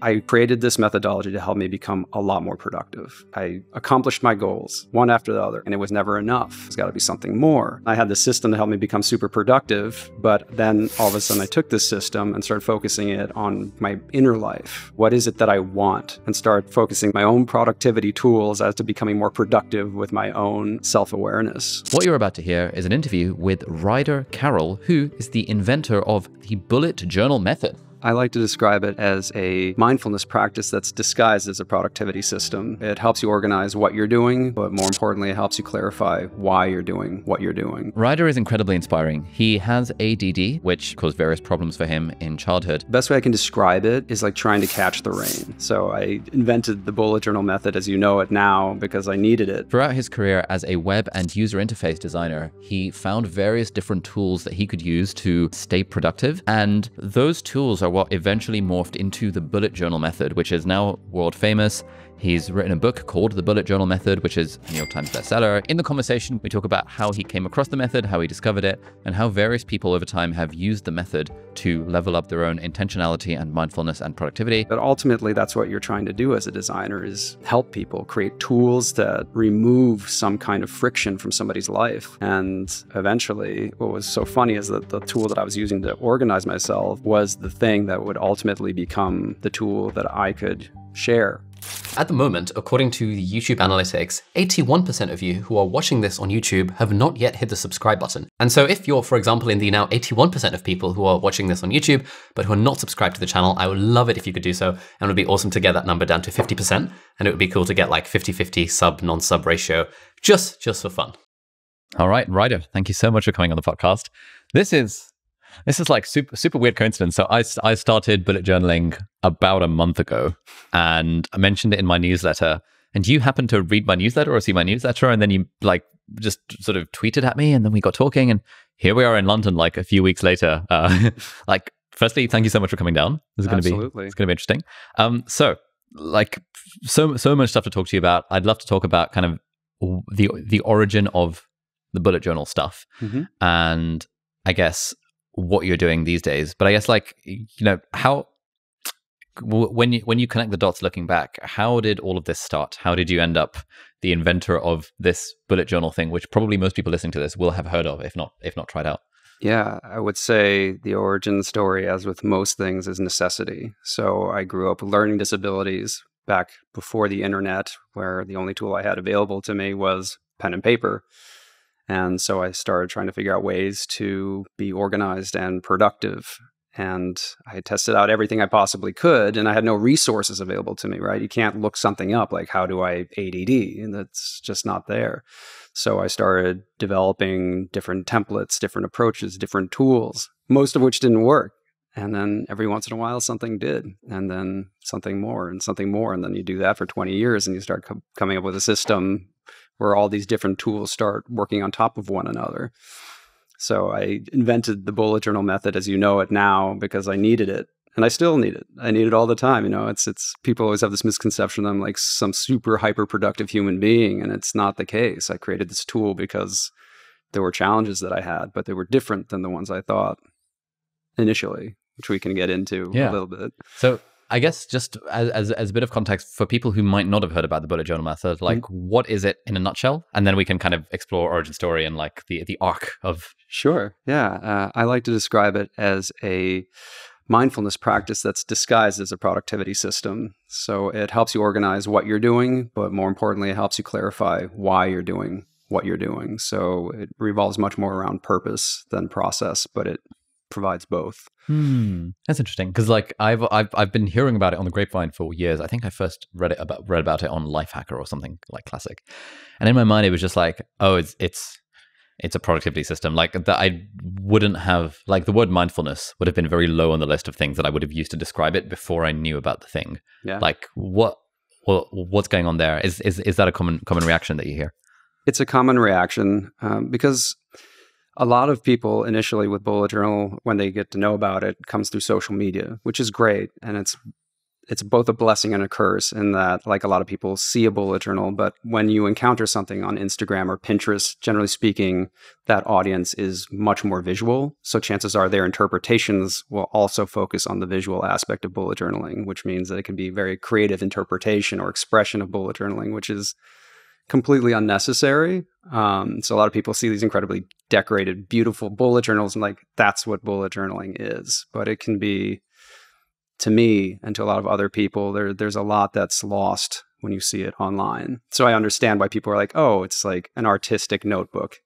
I created this methodology to help me become a lot more productive. I accomplished my goals one after the other, and it was never enough. There's got to be something more. I had the system to help me become super productive, but then all of a sudden I took this system and started focusing it on my inner life. What is it that I want? And start focusing my own productivity tools as to becoming more productive with my own self awareness. What you're about to hear is an interview with Ryder Carroll, who is the inventor of the bullet journal method. I like to describe it as a mindfulness practice that's disguised as a productivity system. It helps you organize what you're doing, but more importantly, it helps you clarify why you're doing what you're doing. Ryder is incredibly inspiring. He has ADD, which caused various problems for him in childhood. Best way I can describe it is like trying to catch the rain. So I invented the bullet journal method as you know it now because I needed it. Throughout his career as a web and user interface designer, he found various different tools that he could use to stay productive. And those tools are are what eventually morphed into the bullet journal method, which is now world famous. He's written a book called The Bullet Journal Method, which is a New York Times bestseller. In the conversation, we talk about how he came across the method, how he discovered it, and how various people over time have used the method to level up their own intentionality and mindfulness and productivity. But ultimately, that's what you're trying to do as a designer is help people create tools that remove some kind of friction from somebody's life. And eventually, what was so funny is that the tool that I was using to organize myself was the thing that would ultimately become the tool that I could share at the moment, according to the YouTube analytics, 81% of you who are watching this on YouTube have not yet hit the subscribe button. And so if you're, for example, in the now 81% of people who are watching this on YouTube, but who are not subscribed to the channel, I would love it if you could do so. And it would be awesome to get that number down to 50%. And it would be cool to get like 50-50 sub non-sub ratio, just, just for fun. All right, Ryder, thank you so much for coming on the podcast. This is this is like super super weird coincidence. So I I started bullet journaling about a month ago, and I mentioned it in my newsletter. And you happened to read my newsletter or see my newsletter, and then you like just sort of tweeted at me, and then we got talking, and here we are in London, like a few weeks later. Uh, like, firstly, thank you so much for coming down. This is going to be it's going to be interesting. Um, so like so so much stuff to talk to you about. I'd love to talk about kind of the the origin of the bullet journal stuff, mm-hmm. and I guess what you're doing these days. But I guess like you know how when you when you connect the dots looking back, how did all of this start? How did you end up the inventor of this bullet journal thing, which probably most people listening to this will have heard of, if not if not tried out? Yeah, I would say the origin story, as with most things, is necessity. So I grew up learning disabilities back before the internet, where the only tool I had available to me was pen and paper. And so I started trying to figure out ways to be organized and productive. And I tested out everything I possibly could, and I had no resources available to me, right? You can't look something up like, how do I ADD? And that's just not there. So I started developing different templates, different approaches, different tools, most of which didn't work. And then every once in a while, something did, and then something more, and something more. And then you do that for 20 years, and you start co- coming up with a system where all these different tools start working on top of one another. So I invented the bullet journal method as you know it now because I needed it. And I still need it. I need it all the time. You know, it's it's people always have this misconception that I'm like some super hyper productive human being, and it's not the case. I created this tool because there were challenges that I had, but they were different than the ones I thought initially, which we can get into yeah. a little bit. So I guess just as, as, as, a bit of context for people who might not have heard about the bullet journal method, mm-hmm. like mm-hmm. what is it in a nutshell? And then we can kind of explore origin story and like the, the arc of. Sure. Yeah. Uh, I like to describe it as a mindfulness practice that's disguised as a productivity system. So it helps you organize what you're doing, but more importantly, it helps you clarify why you're doing what you're doing. So it revolves much more around purpose than process, but it provides both. Hmm. That's interesting because like I've I've I've been hearing about it on the grapevine for years. I think I first read it about read about it on Lifehacker or something like classic, and in my mind it was just like, oh, it's it's it's a productivity system like that. I wouldn't have like the word mindfulness would have been very low on the list of things that I would have used to describe it before I knew about the thing. Yeah. Like what what what's going on there? Is is is that a common common reaction that you hear? It's a common reaction um, because a lot of people initially with bullet journal when they get to know about it comes through social media which is great. And it's it's both a blessing and a curse in that like a lot of people see a bullet journal but when you encounter something on instagram or pinterest generally speaking that audience is much more visual. So chances are their interpretations will also focus on the visual aspect of bullet journaling which means that it can be very creative interpretation or expression of bullet journaling which is completely unnecessary um, so a lot of people see these incredibly decorated beautiful bullet journals and like that's what bullet journaling is but it can be to me and to a lot of other people, there there's a lot that's lost when you see it online. So I understand why people are like, "Oh, it's like an artistic notebook."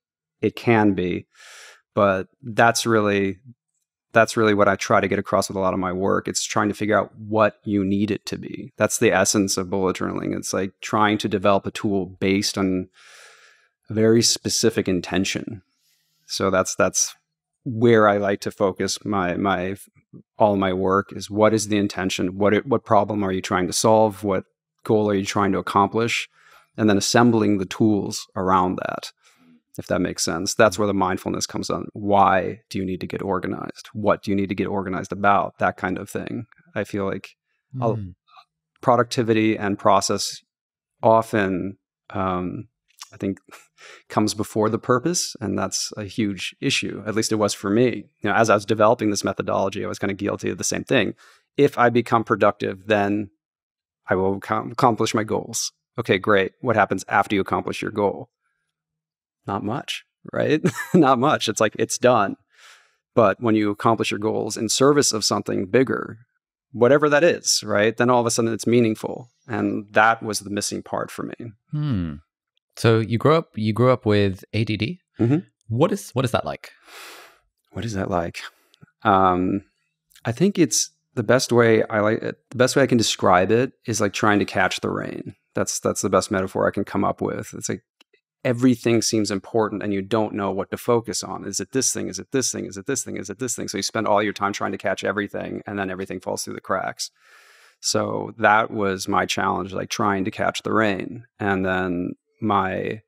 It can be, but that's really that's really what I try to get across with a lot of my work. It's trying to figure out what you need it to be. That's the essence of bullet journaling. It's like trying to develop a tool based on a very specific intention. So that's that's where I like to focus my my all my work is what is the intention what it, what problem are you trying to solve what goal are you trying to accomplish and then assembling the tools around that if that makes sense that's where the mindfulness comes on why do you need to get organized what do you need to get organized about that kind of thing i feel like mm. productivity and process often um, I think comes before the purpose, and that's a huge issue. At least it was for me. You know, as I was developing this methodology, I was kind of guilty of the same thing. If I become productive, then I will accomplish my goals. Okay, great. What happens after you accomplish your goal? Not much, right? Not much. It's like it's done. But when you accomplish your goals in service of something bigger, whatever that is, right? Then all of a sudden it's meaningful. And that was the missing part for me. Hmm. So you grew up you grew up with ADD. Mm-hmm. What is what is that like? What is that like? Um, I think it's the best way I like it, the best way I can describe it is like trying to catch the rain. That's that's the best metaphor I can come up with. It's like everything seems important and you don't know what to focus on. Is it this thing? Is it this thing? Is it this thing? Is it this thing? So you spend all your time trying to catch everything and then everything falls through the cracks. So that was my challenge, like trying to catch the rain. And then my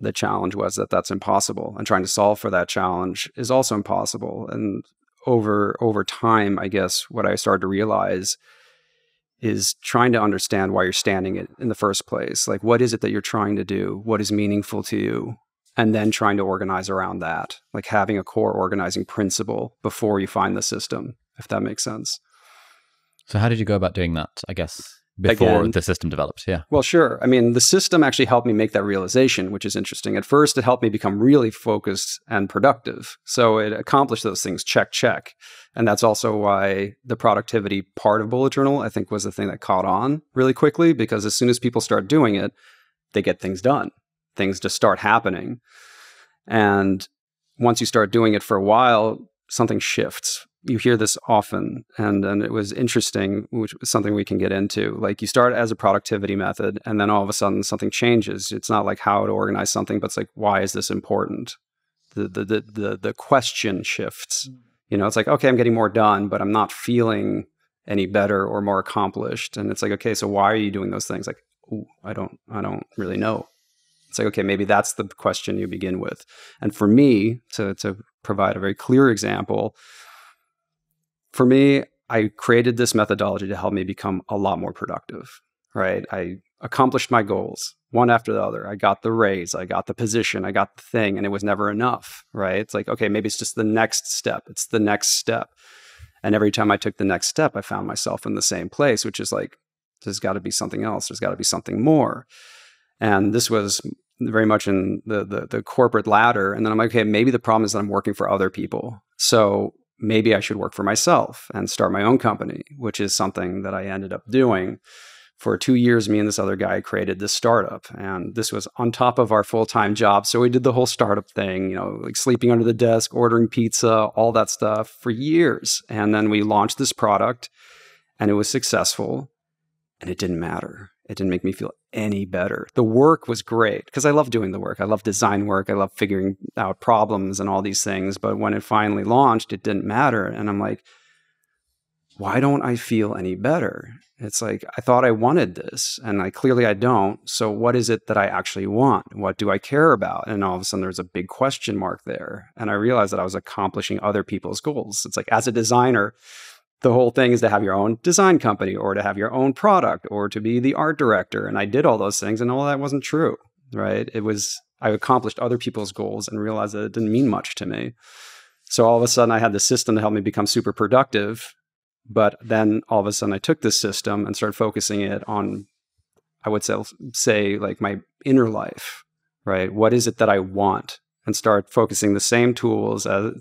the challenge was that that's impossible and trying to solve for that challenge is also impossible and over over time i guess what i started to realize is trying to understand why you're standing it in the first place. Like what is it that you're trying to do? What is meaningful to you? And then trying to organize around that like having a core organizing principle before you find the system if that makes sense. So how did you go about doing that i guess before Again, the system developed. Yeah. Well, sure. I mean, the system actually helped me make that realization, which is interesting. At first, it helped me become really focused and productive. So it accomplished those things, check, check. And that's also why the productivity part of Bullet Journal, I think, was the thing that caught on really quickly because as soon as people start doing it, they get things done. Things just start happening. And once you start doing it for a while, something shifts you hear this often and and it was interesting which was something we can get into. Like you start as a productivity method and then all of a sudden something changes. It's not like how to organize something but it's like why is this important? The the the the, the question shifts. Mm. You know it's like okay i'm getting more done but i'm not feeling any better or more accomplished. And it's like okay so why are you doing those things? Like Ooh, i don't i don't really know. It's like okay maybe that's the question you begin with. And for me to to provide a very clear example for me, I created this methodology to help me become a lot more productive, right? I accomplished my goals one after the other. I got the raise, I got the position, I got the thing, and it was never enough, right? It's like, okay, maybe it's just the next step. It's the next step. And every time I took the next step, I found myself in the same place, which is like, there's got to be something else. There's got to be something more. And this was very much in the, the, the corporate ladder. And then I'm like, okay, maybe the problem is that I'm working for other people. So maybe I should work for myself and start my own company, which is something that I ended up doing. For two years, me and this other guy created this startup, and this was on top of our full time job. So we did the whole startup thing, you know, like sleeping under the desk, ordering pizza, all that stuff for years. And then we launched this product, and it was successful, and it didn't matter. It didn't make me feel any better. The work was great because I love doing the work. I love design work. I love figuring out problems and all these things. But when it finally launched, it didn't matter. And I'm like, why don't I feel any better? It's like, I thought I wanted this and I clearly I don't. So what is it that I actually want? What do I care about? And all of a sudden there's a big question mark there. And I realized that I was accomplishing other people's goals. It's like, as a designer, the whole thing is to have your own design company or to have your own product or to be the art director. And I did all those things and all that wasn't true, right? It was, I accomplished other people's goals and realized that it didn't mean much to me. So all of a sudden I had the system to help me become super productive. But then all of a sudden I took this system and started focusing it on, I would say, say like my inner life, right? What is it that I want? And start focusing the same tools as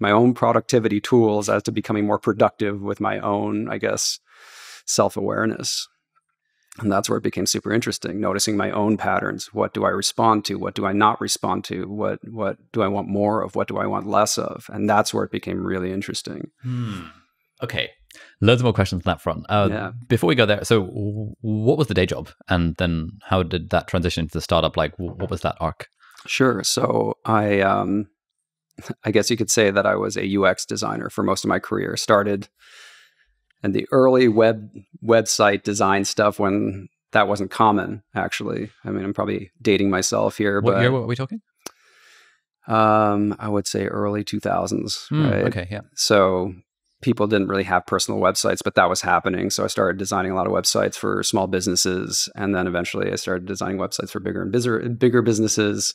my own productivity tools as to becoming more productive with my own, I guess, self awareness. And that's where it became super interesting, noticing my own patterns. What do I respond to? What do I not respond to? What what do I want more of? What do I want less of? And that's where it became really interesting. Hmm. Okay. Loads more questions on that front. Uh, yeah. Before we go there, so what was the day job? And then how did that transition into the startup? Like, what was that arc? Sure. So I um, I guess you could say that I was a UX designer for most of my career. Started in the early web website design stuff when that wasn't common. Actually, I mean, I'm probably dating myself here. What but, year? were we talking? Um, I would say early 2000s. Mm, right? Okay, yeah. So people didn't really have personal websites, but that was happening. So I started designing a lot of websites for small businesses, and then eventually I started designing websites for bigger and bigger, bigger businesses.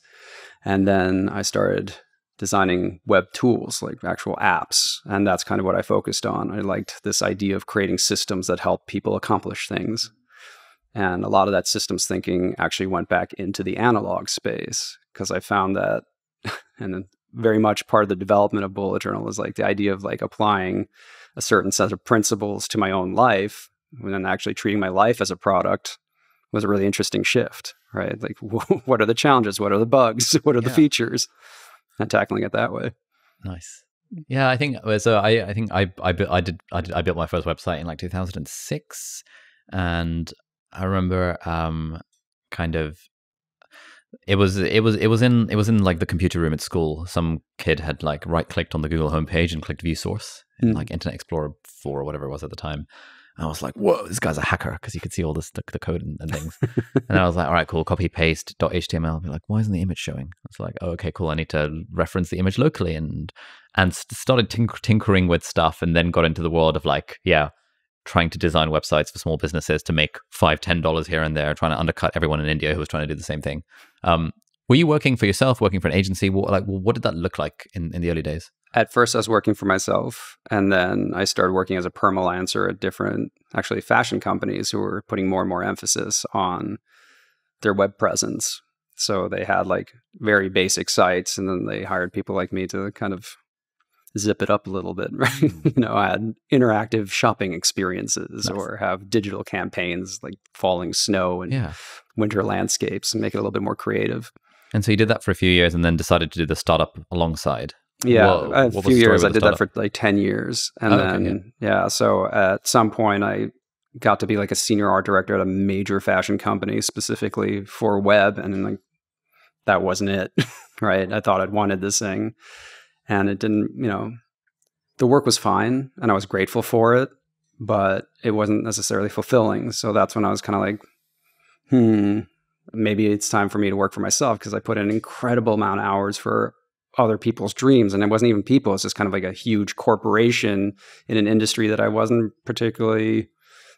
And then I started designing web tools, like actual apps. And that's kind of what I focused on. I liked this idea of creating systems that help people accomplish things. And a lot of that systems thinking actually went back into the analog space because I found that, and very much part of the development of Bullet Journal is like the idea of like applying a certain set of principles to my own life and then actually treating my life as a product was a really interesting shift, right? Like, what are the challenges? What are the bugs? What are yeah. the features? And tackling it that way. Nice. Yeah, I think uh, so. I I think I I, I did I did I built my first website in like 2006, and I remember um kind of it was it was it was in it was in like the computer room at school. Some kid had like right clicked on the Google homepage and clicked view source in mm. like Internet Explorer four or whatever it was at the time, I was like, whoa, this guy's a hacker because you could see all this the, the code and, and things. and I was like, all right, cool, copy paste .html. Be like, why isn't the image showing? I was like, oh, okay, cool. I need to reference the image locally and and started tink- tinkering with stuff and then got into the world of like, yeah, trying to design websites for small businesses to make five, ten dollars here and there, trying to undercut everyone in India who was trying to do the same thing. Um, were you working for yourself, working for an agency? What, like, what did that look like in, in the early days? At first I was working for myself, and then I started working as a permalancer at different, actually, fashion companies who were putting more and more emphasis on their web presence. So they had like very basic sites, and then they hired people like me to kind of zip it up a little bit, right? Mm. you know, add interactive shopping experiences nice. or have digital campaigns like falling snow and yeah. winter landscapes and make it a little bit more creative. And so you did that for a few years and then decided to do the startup alongside. Yeah, a few years. I did that for like ten years, and oh, then okay, yeah. yeah. So at some point, I got to be like a senior art director at a major fashion company, specifically for web, and like that wasn't it, right? I thought I'd wanted this thing, and it didn't. You know, the work was fine, and I was grateful for it, but it wasn't necessarily fulfilling. So that's when I was kind of like, hmm, maybe it's time for me to work for myself because I put an incredible amount of hours for other people's dreams. And it wasn't even people, it's just kind of like a huge corporation in an industry that I wasn't particularly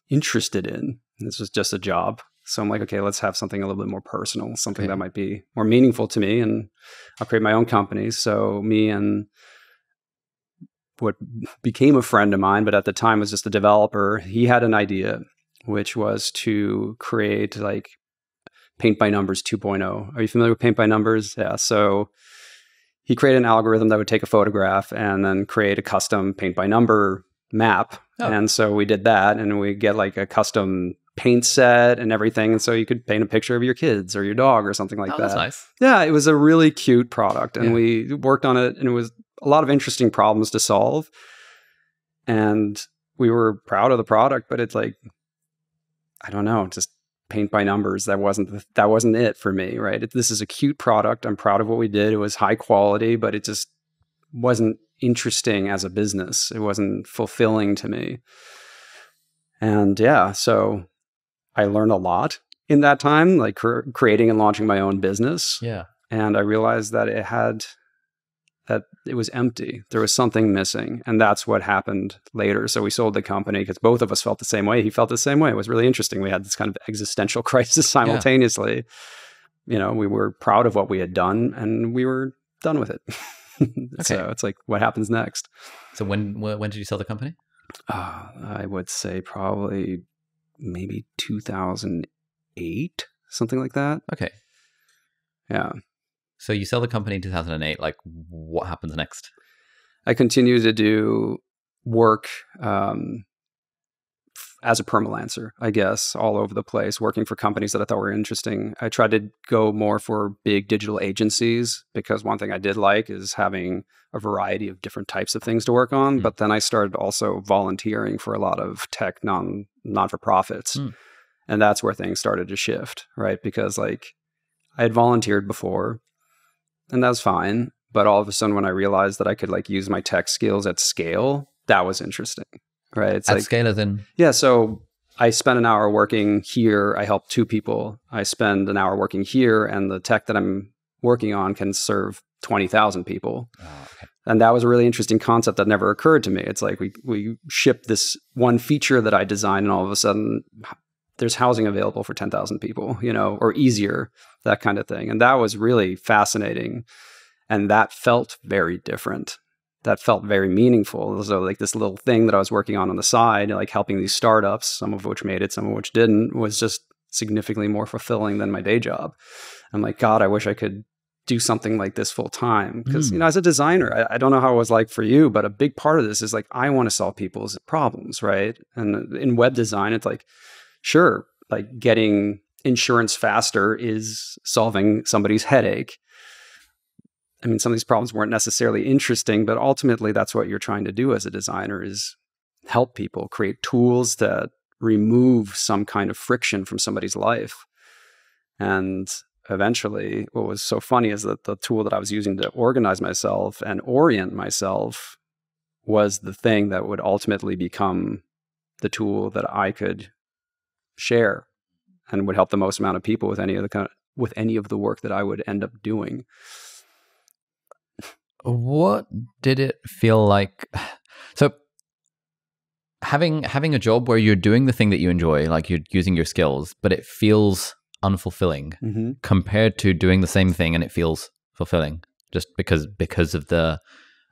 interested in. This was just a job. So I'm like, okay, let's have something a little bit more personal, something okay. that might be more meaningful to me. And I'll create my own company. So me and what became a friend of mine, but at the time was just a developer, he had an idea, which was to create like Paint by Numbers 2.0. Are you familiar with Paint by Numbers? Yeah. So he created an algorithm that would take a photograph and then create a custom paint by number map. Oh. And so we did that and we get like a custom paint set and everything. And so you could paint a picture of your kids or your dog or something like oh, that. Nice. Yeah, it was a really cute product. And yeah. we worked on it and it was a lot of interesting problems to solve. And we were proud of the product, but it's like, I don't know, just paint by numbers. That wasn't the, that wasn't it for me, right? It, this is a cute product. I'm proud of what we did. It was high quality, but it just wasn't interesting as a business. It wasn't fulfilling to me. And yeah, so I learned a lot in that time, like cr- creating and launching my own business. Yeah. And I realized that it had that it was empty. There was something missing. And that's what happened later. So we sold the company because both of us felt the same way. He felt the same way. It was really interesting. We had this kind of existential crisis simultaneously. Yeah. You know, we were proud of what we had done and we were done with it. okay. So it's like, what happens next? So when when did you sell the company? Uh, I would say probably maybe 2008, something like that. Okay. Yeah. So you sell the company in 2008. Like, what happens next? I continue to do work um, as a permalancer, I guess, all over the place, working for companies that I thought were interesting. I tried to go more for big digital agencies because one thing I did like is having a variety of different types of things to work on. Mm. But then I started also volunteering for a lot of tech non non for profits. Mm. And that's where things started to shift, right? Because like I had volunteered before and that was fine. But all of a sudden, when I realized that I could like use my tech skills at scale, that was interesting, right? It's at like, scale, in yeah. So I spend an hour working here. I help two people. I spend an hour working here, and the tech that I'm working on can serve twenty thousand people. Oh, okay. And that was a really interesting concept that never occurred to me. It's like we we ship this one feature that I designed, and all of a sudden there's housing available for 10,000 people, you know, or easier, that kind of thing. And that was really fascinating. And that felt very different. That felt very meaningful. So, like this little thing that I was working on on the side, like helping these startups, some of which made it, some of which didn't, was just significantly more fulfilling than my day job. I'm like, God, I wish I could do something like this full time. Because, mm. you know, as a designer, I, I, don't know how it was like for you, but a big part of this is like, I want to solve people's problems, right? And in web design, it's like, sure, like getting insurance faster is solving somebody's headache. I mean, some of these problems weren't necessarily interesting, but ultimately that's what you're trying to do as a designer is help people create tools that remove some kind of friction from somebody's life. And eventually, what was so funny is that the tool that I was using to organize myself and orient myself was the thing that would ultimately become the tool that I could share and would help the most amount of people with any of the kind of, with any of the work that I would end up doing. What did it feel like? So having having a job where you're doing the thing that you enjoy, like you're using your skills, but it feels unfulfilling mm-hmm. compared to doing the same thing and it feels fulfilling just because because of the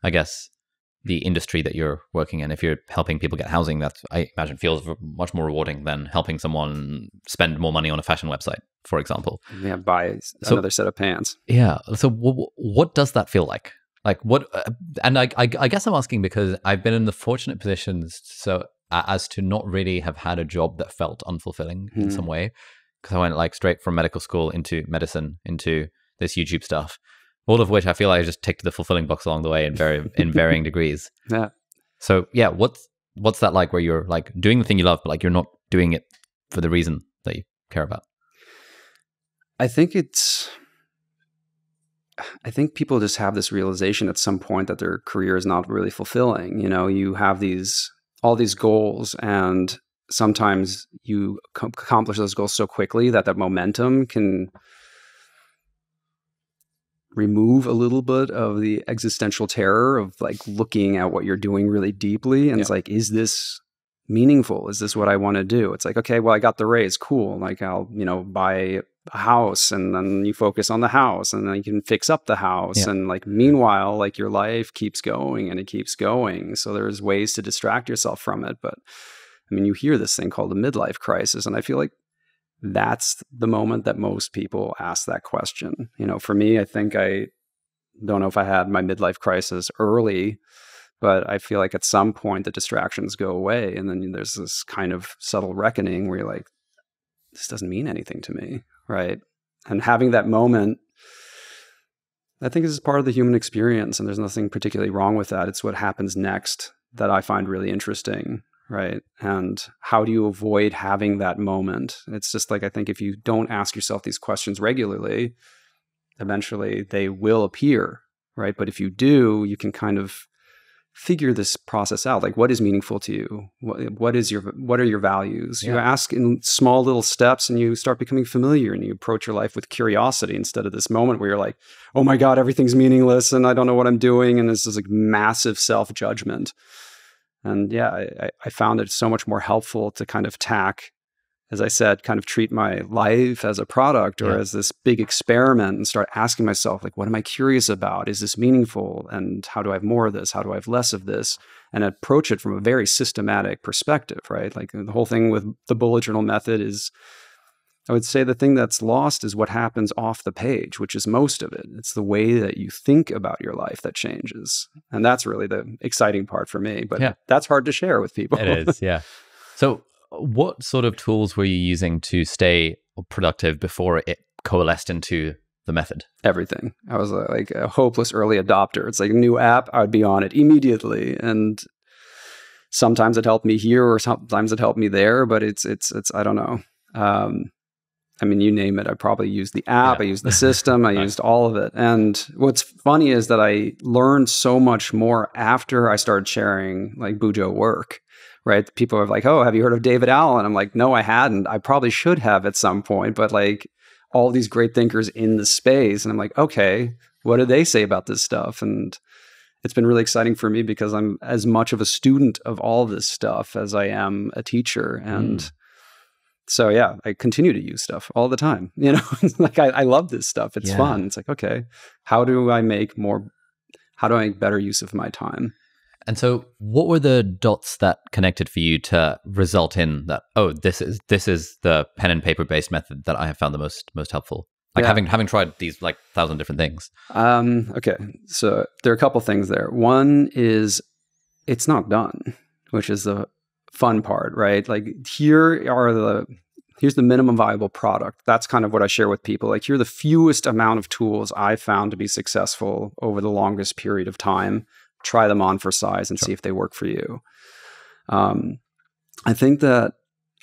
I guess the industry that you're working in. If you're helping people get housing, that I imagine feels much more rewarding than helping someone spend more money on a fashion website, for example. Yeah, buy so, another set of pants. Yeah. So w- what does that feel like? Like what? Uh, and I, I, I guess I'm asking because I've been in the fortunate positions so uh, as to not really have had a job that felt unfulfilling mm. in some hmm. way because I went like straight from medical school into medicine into this YouTube stuff all of which I feel like I just ticked the fulfilling box along the way in very in varying degrees. Yeah. So yeah, what's what's that like where you're like doing the thing you love, but like you're not doing it for the reason that you care about? I think it's I think people just have this realization at some point that their career is not really fulfilling. You know, you have these all these goals and sometimes you accomplish those goals so quickly that that momentum can remove a little bit of the existential terror of like looking at what you're doing really deeply and yeah. it's like is this meaningful? Is this what i want to do? It's like okay well i got the raise. Cool. Like i'll you know buy a house and then you focus on the house and then you can fix up the house. Yeah. and like meanwhile like your life keeps going and it keeps going. So there's ways to distract yourself from it but i mean you hear this thing called a midlife crisis and i feel like that's the moment that most people ask that question. You know, for me, I think I don't know if I had my midlife crisis early, but I feel like at some point the distractions go away. And then there's this kind of subtle reckoning where you're like, this doesn't mean anything to me. Right. And having that moment, I think is part of the human experience. And there's nothing particularly wrong with that. It's what happens next that I find really interesting right? And how do you avoid having that moment? It's just like I think if you don't ask yourself these questions regularly, eventually they will appear, right? But if you do, you can kind of figure this process out like what is meaningful to you what, what is your what are your values you ask in small little steps and you start becoming familiar and you approach your life with curiosity instead of this moment where you're like oh my god everything's meaningless and i don't know what i'm doing and this is like massive self-judgment and yeah I, I- I found it so much more helpful to kind of tack as i said kind of treat my life as a product or Yeah. as this big experiment and start asking myself like what am i curious about? Is this meaningful? And how do i have more of this? How do i have less of this? And approach it from a very systematic perspective right? Like the whole thing with the bullet journal method is I would say the thing that's lost is what happens off the page, which is most of it. It's the way that you think about your life that changes. And that's really the exciting part for me. But Yeah. that's hard to share with people. It is, yeah. So, what sort of tools were you using to stay productive before it coalesced into the method? Everything. I was uh, like a hopeless early adopter. It's like a new app, I would be on it immediately. And sometimes it helped me here or sometimes it helped me there, but it's, it's, it's, I don't know. Um, I mean, you name it. I probably used the app, Yeah. I used the system, I used all of it. And what's funny is that I learned so much more after I started sharing like Bujo work, right? People are like, oh, have you heard of David Allen? I'm like, no, I hadn't. I probably should have at some point, but like all these great thinkers in the space. And I'm like, okay, what do they say about this stuff? And it's been really exciting for me because I'm as much of a student of all this stuff as I am a teacher. And mm. So yeah, I continue to use stuff all the time. You know, like I, I love this stuff. It's Yeah. fun. It's like, okay, how do I make more how do I make better use of my time? And so, what were the dots that connected for you to result in that? Oh, this is this is the pen and paper based method that I have found the most most helpful. Like Yeah. having having tried these like thousand different things. Um, okay, so there are a couple things there. One is it's not done, which is the fun part, right? Like here are the here's the minimum viable product. That's kind of what I share with people. Like here are the fewest amount of tools I found to be successful over the longest period of time. Try them on for size and see if they work for you. Um, I think that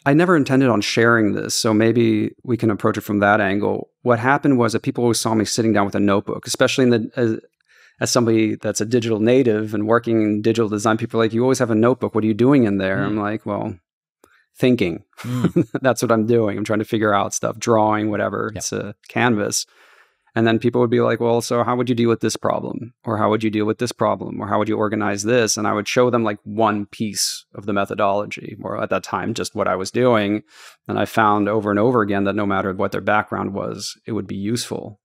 I never intended on sharing this, so maybe we can approach it from that angle. What happened was that people always saw me sitting down with a notebook, especially in the as, somebody that's a digital native and working in digital design. People are like, "You always have a notebook. What are you doing in there?" Mm. I'm like, "Well, thinking. that's what I'm doing. I'm trying to figure out stuff, drawing, whatever. Yeah. It's a canvas." And then people would be like, well, so how would you deal with this problem? Or how would you deal with this problem? Or how would you organize this? And I would show them like one piece of the methodology, or at that time, just what I was doing. And I found over and over again that no matter what their background was, it would be useful,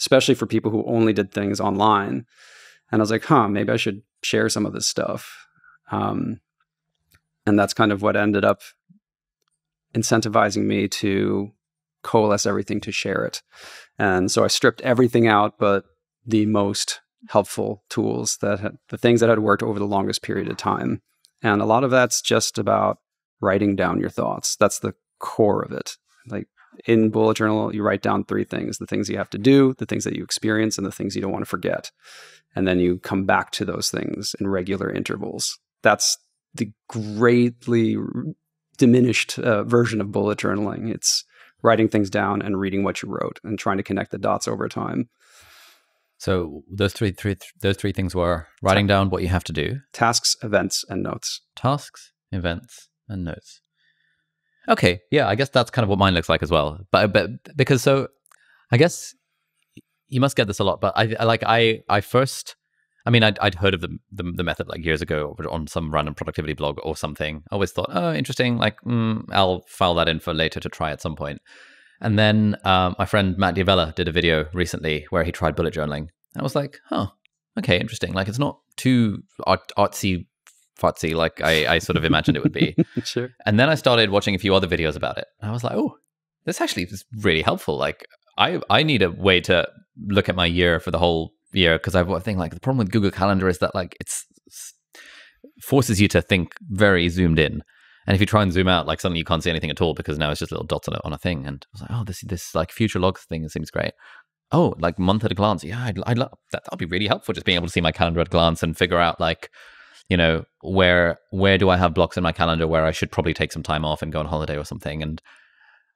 especially for people who only did things online. And I was like, huh, maybe I should share some of this stuff. Um, and that's kind of what ended up incentivizing me to coalesce everything to share it. And so I stripped everything out but the most helpful tools that had, the things that had worked over the longest period of time. And a lot of that's just about writing down your thoughts. That's the core of it. Like in bullet journal, you write down three things: the things you have to do, the things that you experience, and the things you don't want to forget. And then you come back to those things in regular intervals. That's the greatly diminished uh, version of bullet journaling. It's writing things down and reading what you wrote and trying to connect the dots over time. So those three, three, those three things were writing down what you have to do, Tasks, events, and notes. tasks, events, and notes. Okay, yeah, I guess that's kind of what mine looks like as well. But but because so, I guess you must get this a lot. But I like I I first, I mean I'd, I'd heard of the, the the method like years ago on some random productivity blog or something. I always thought, oh, interesting. Like mm, I'll file that in for later to try at some point. And then um, my friend Matt D'Avella did a video recently where he tried bullet journaling. I was like, huh, okay, interesting. Like it's not too art- artsy fartsy like I, I sort of imagined it would be. sure. And then I started watching a few other videos about it. And I was like, oh, this actually is really helpful. Like I I need a way to look at my year for the whole year because I've got a thing like the problem with Google Calendar is that like it's forces you to think very zoomed in. And if you try and zoom out, like suddenly you can't see anything at all because now it's just little dots on a, on a thing. And I was like, oh, this this like future logs thing seems great. Oh, like month at a glance. Yeah, I'd, I'd love that. That'll be really helpful. Just being able to see my calendar at a glance and figure out like, you know, where where do I have blocks in my calendar where I should probably take some time off and go on holiday or something. And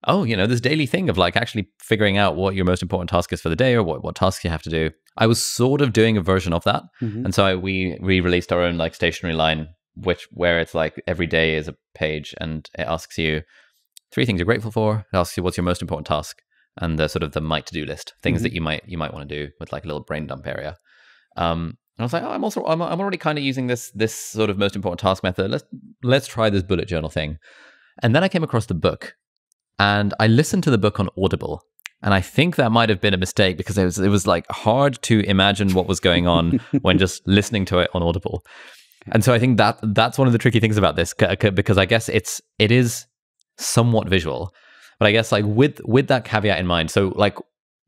oh, you know, this daily thing of like actually figuring out what your most important task is for the day or what what tasks you have to do. I was sort of doing a version of that, Mhm. and so I, we re-released our own like stationery line, which where it's like every day is a page, and it asks you three things you're grateful for. It asks you what's your most important task, and the sort of the might to do list, things Mhm. that you might you might want to do with like a little brain dump area. Um, I was like, oh, I'm also I'm, I'm already kind of using this this sort of most important task method. Let's let's try this bullet journal thing. And then I came across the book, and I listened to the book on Audible. And I think that might have been a mistake because it was it was like hard to imagine what was going on when just listening to it on Audible. And so I think that that's one of the tricky things about this because I guess it's it is somewhat visual. But I guess like with with that caveat in mind, so like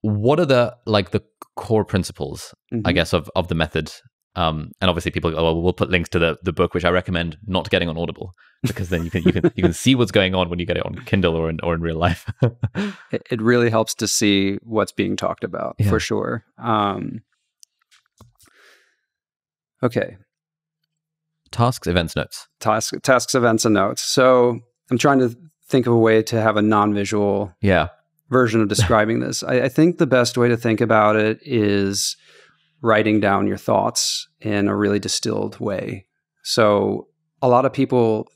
what are the like the core principles I Mhm. guess of of the method um and obviously people go oh, well, we'll put links to the the book which I recommend not getting on Audible because then you can you can you can see what's going on when you get it on Kindle or in or in real life. it, it really helps to see what's being talked about Yeah. for sure. Um, okay, Tasks, events, notes. task, tasks, events, and notes. So I'm trying to think of a way to have a non-visual Yeah. Version of describing this. I, I think the best way to think about it is writing down your thoughts in a really distilled way. So a lot of people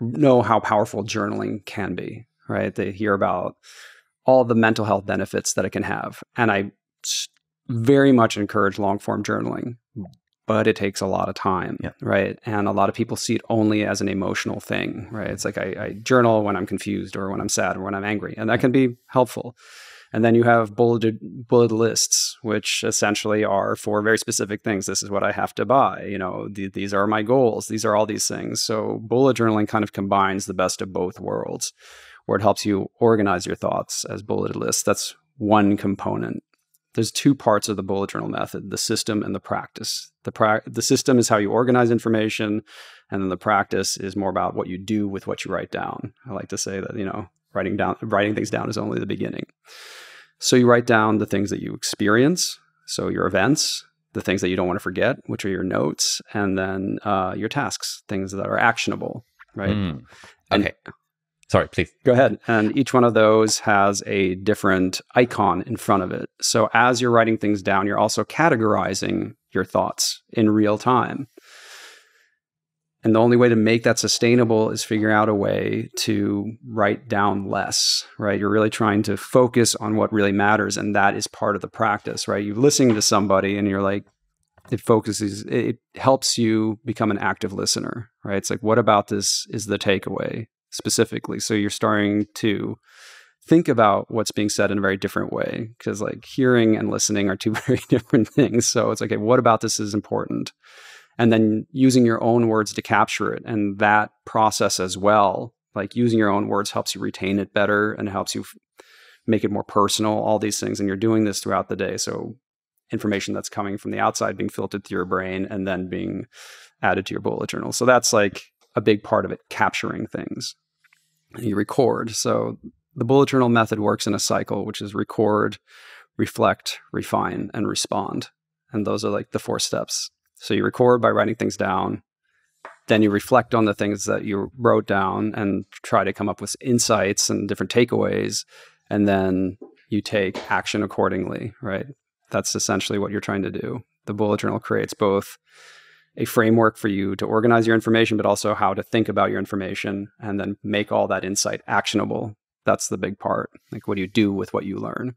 know how powerful journaling can be, right? They hear about all the mental health benefits that it can have. And I very much encourage long form journaling, but it takes a lot of time, Yeah. right? And a lot of people see it only as an emotional thing, right? It's like I, I journal when I'm confused or when I'm sad or when I'm angry, and that can be helpful. And then you have bulleted bullet lists, which essentially are for very specific things. This is what I have to buy. You know, th- these are my goals. These are all these things. So bullet journaling kind of combines the best of both worlds, where it helps you organize your thoughts as bulleted lists. That's one component. There's two parts of the bullet journal method: the system and the practice. The pra- the system is how you organize information, and then the practice is more about what you do with what you write down. I like to say that you know writing down writing things down is only the beginning. So you write down the things that you experience, so your events, the things that you don't want to forget, which are your notes, and then uh, your tasks, things that are actionable, right? Mm. And- Okay. Sorry, please. Go ahead. And each one of those has a different icon in front of it. So as you're writing things down, you're also categorizing your thoughts in real time. And the only way to make that sustainable is figure out a way to write down less, right? You're really trying to focus on what really matters. And that is part of the practice, right? You're listening to somebody and you're like, it focuses, it helps you become an active listener, right? It's like, what about this is the takeaway specifically? So you're starting to think about what's being said in a very different way because like hearing and listening are two very different things. So it's like, okay, what about this is important? And then using your own words to capture it. And that process as well, like using your own words helps you retain it better and helps you f- make it more personal, all these things. And you're doing this throughout the day. So information that's coming from the outside being filtered through your brain and then being added to your bullet journal. So that's like a big part of it, capturing things. You record. So the bullet journal method works in a cycle, which is record, reflect, refine, and respond. And those are like the four steps. So you record by writing things down. Then you reflect on the things that you wrote down and try to come up with insights and different takeaways. And then you take action accordingly, right? That's essentially what you're trying to do. The bullet journal creates both a framework for you to organize your information, but also how to think about your information and then make all that insight actionable. That's the big part. Like, what do you do with what you learn?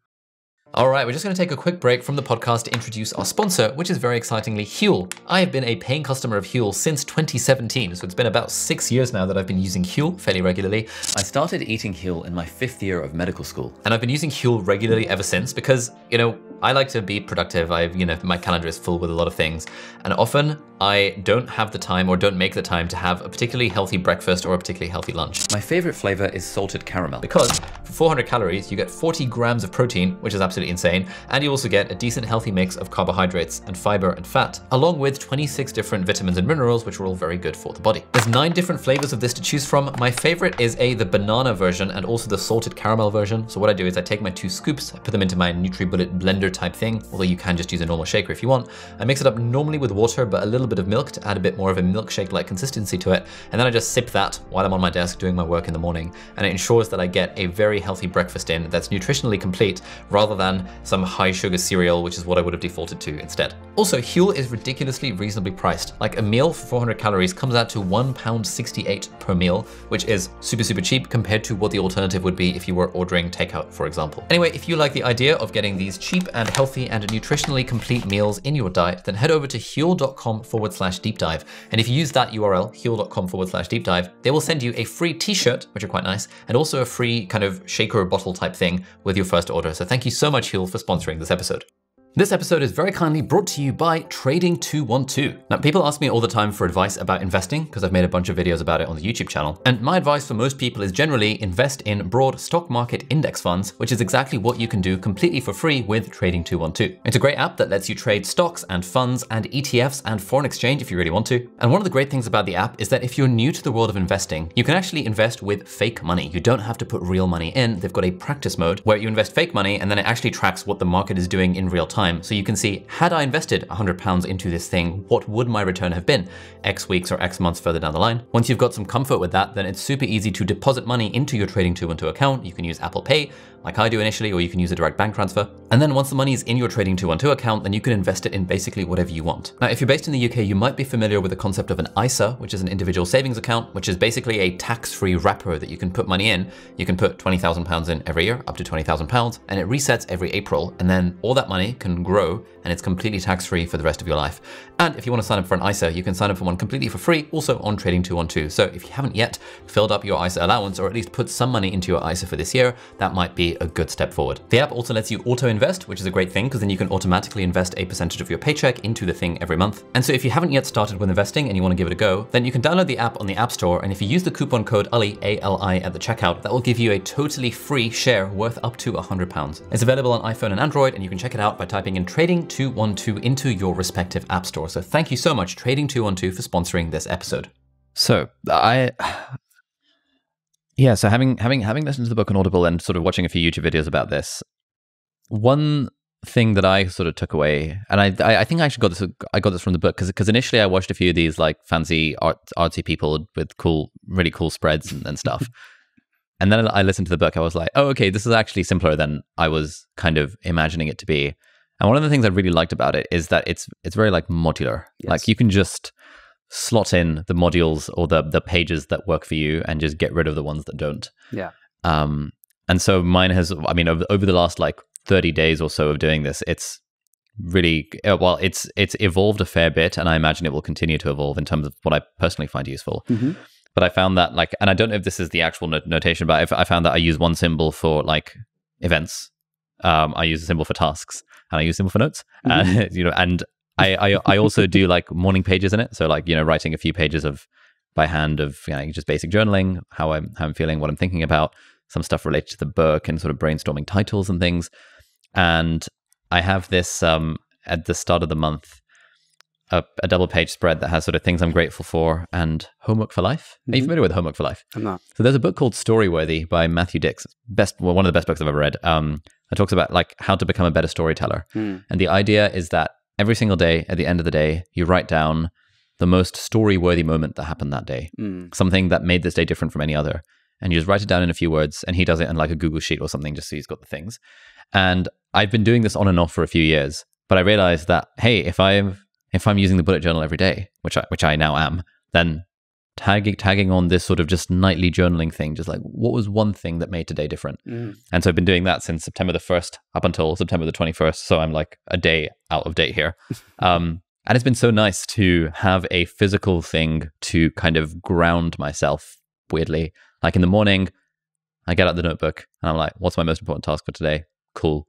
All right, we're just going to take a quick break from the podcast to introduce our sponsor, which is very excitingly Huel. I have been a paying customer of Huel since 2017, so it's been about six years now that I've been using Huel fairly regularly. I started eating Huel in my fifth year of medical school. And I've been using Huel regularly ever since because, you know, I like to be productive. I've, you know, my calendar is full with a lot of things. And often I don't have the time or don't make the time to have a particularly healthy breakfast or a particularly healthy lunch. My favorite flavor is salted caramel. Because for 400 calories, you get 40 grams of protein, which is absolutely insane, and you also get a decent healthy mix of carbohydrates and fiber and fat, along with 26 different vitamins and minerals, which are all very good for the body. There's nine different flavors of this to choose from. My favorite is a the banana version and also the salted caramel version. So what I do is I take my two scoops, I put them into my NutriBullet blender type thing, although you can just use a normal shaker if you want. I mix it up normally with water, but a little bit of milk to add a bit more of a milkshake-like consistency to it. And then I just sip that while I'm on my desk doing my work in the morning. And it ensures that I get a very healthy breakfast in that's nutritionally complete rather than some high sugar cereal, which is what I would have defaulted to instead. Also, Huel is ridiculously reasonably priced. Like a meal for 400 calories comes out to £1.68 per meal, which is super, super cheap compared to what the alternative would be if you were ordering takeout, for example. Anyway, if you like the idea of getting these cheap and healthy and nutritionally complete meals in your diet, then head over to huel.com forward slash deep dive. And if you use that URL, huel.com forward slash deep dive, they will send you a free t-shirt, which are quite nice, and also a free kind of shaker bottle type thing with your first order. So thank you so much, Huel, for sponsoring this episode. This episode is very kindly brought to you by Trading212. Now, people ask me all the time for advice about investing because I've made a bunch of videos about it on the YouTube channel. And my advice for most people is generally invest in broad stock market index funds, which is exactly what you can do completely for free with Trading212. It's a great app that lets you trade stocks and funds and ETFs and foreign exchange if you really want to. And one of the great things about the app is that if you're new to the world of investing, you can actually invest with fake money. You don't have to put real money in. They've got a practice mode where you invest fake money and then it actually tracks what the market is doing in real time time. So you can see, had I invested 100 pounds into this thing, what would my return have been X weeks or X months further down the line? Once you've got some comfort with that, then it's super easy to deposit money into your Trading 212 account. You can use Apple Pay, like I do initially, or you can use a direct bank transfer. And then once the money is in your Trading 212 account, then you can invest it in basically whatever you want. Now, if you're based in the UK, you might be familiar with the concept of an ISA, which is an individual savings account, which is basically a tax-free wrapper that you can put money in. You can put 20,000 pounds in every year, up to 20,000 pounds, and it resets every April. And then all that money can grow and it's completely tax-free for the rest of your life. And if you want to sign up for an ISA, you can sign up for one completely for free, also on Trading 212. So if you haven't yet filled up your ISA allowance, or at least put some money into your ISA for this year, that might be a good step forward. The app also lets you auto invest, which is a great thing because then you can automatically invest a percentage of your paycheck into the thing every month. And so if you haven't yet started with investing and you want to give it a go, then you can download the app on the App Store. And if you use the coupon code ALI, A-L-I at the checkout, that will give you a totally free share worth up to 100 pounds. It's available on iPhone and Android, and you can check it out by typing in Trading212 into your respective app store. So thank you so much, Trading212, for sponsoring this episode. So I yeah, so having having having listened to the book on Audible and sort of watching a few YouTube videos about this, one thing that I sort of took away, and I I, I think I actually got this I got this from the book because because initially I watched a few of these like fancy art, artsy people with cool really cool spreads and, and stuff. and then I listened to the book. I was like, oh, okay, this is actually simpler than I was kind of imagining it to be. And one of the things I really liked about it is that it's it's very like modular. Yes. Like you can just slot in the modules or the the pages that work for you and just get rid of the ones that don't. Yeah. Um, and so mine has, I mean, over, over the last like 30 days or so of doing this, it's really, uh, well, it's, it's evolved a fair bit and I imagine it will continue to evolve in terms of what I personally find useful. Mm-hmm. But I found that like, and I don't know if this is the actual not- notation, but I, I found that I use one symbol for like events. Um, I use a symbol for tasks and I use symbol for notes, uh, you know, and I, I, I also do like morning pages in it. So like, you know, writing a few pages of by hand of you know, just basic journaling, how I'm how I'm feeling, what I'm thinking about, some stuff related to the book, and sort of brainstorming titles and things. And I have this um, at the start of the month, a, a double page spread that has sort of things I'm grateful for and homework for life. Are you Mhm. familiar with homework for life? I'm not. So there's a book called Storyworthy by Matthew Dicks, best well, one of the best books I've ever read. Um, that talks about like how to become a better storyteller. Hmm. And the idea is that every single day, at the end of the day, you write down the most story worthy moment that happened that day, Hmm. something that made this day different from any other. And you just write it down in a few words, and he does it in like a Google Sheet or something, just so he's got the things. And I've been doing this on and off for a few years, but I realized that hey, if I'm if I'm using the bullet journal every day, which I which I now am, then tagging tagging on this sort of just nightly journaling thing, just like what was one thing that made today different. Hmm. And so I've been doing that since September the 1st up until September the 21st. So I'm like a day out of date here. Um, and it's been so nice to have a physical thing to kind of ground myself weirdly. Like in the morning, I get out the notebook and I'm like, what's my most important task for today? Cool.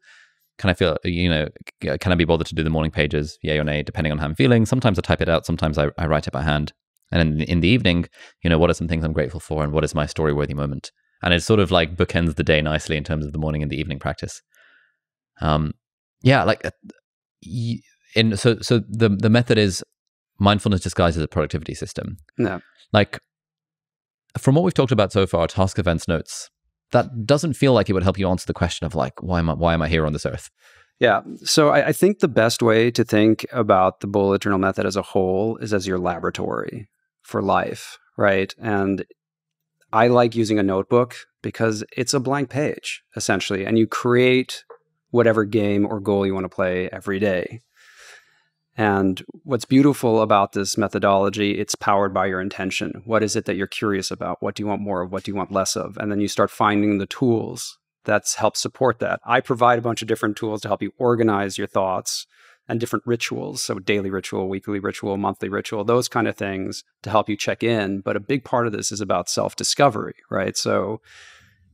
Can I feel, you know, can I be bothered to do the morning pages? Yay or nay, depending on how I'm feeling. Sometimes I type it out, sometimes I, I write it by hand. And in, in the evening, you know, what are some things I'm grateful for and what is my story worthy moment? and it sort of like bookends the day nicely in terms of the morning and the evening practice. Um, yeah, like uh, in so so the the method is mindfulness disguised as a productivity system. No. Like from what we've talked about so far, task events notes that doesn't feel like it would help you answer the question of like why am I why am I here on this earth? Yeah. So I, I, think the best way to think about the bullet journal method as a whole is as your laboratory for life, right? And I like using a notebook because it's a blank page, essentially, and you create whatever game or goal you want to play every day. And what's beautiful about this methodology, it's powered by your intention. What is it that you're curious about? What do you want more of? What do you want less of? And then you start finding the tools that's help support that. I provide a bunch of different tools to help you organize your thoughts and different rituals. So, daily ritual, weekly ritual, monthly ritual, those kind of things to help you check in. But a big part of this is about self discovery, right? So,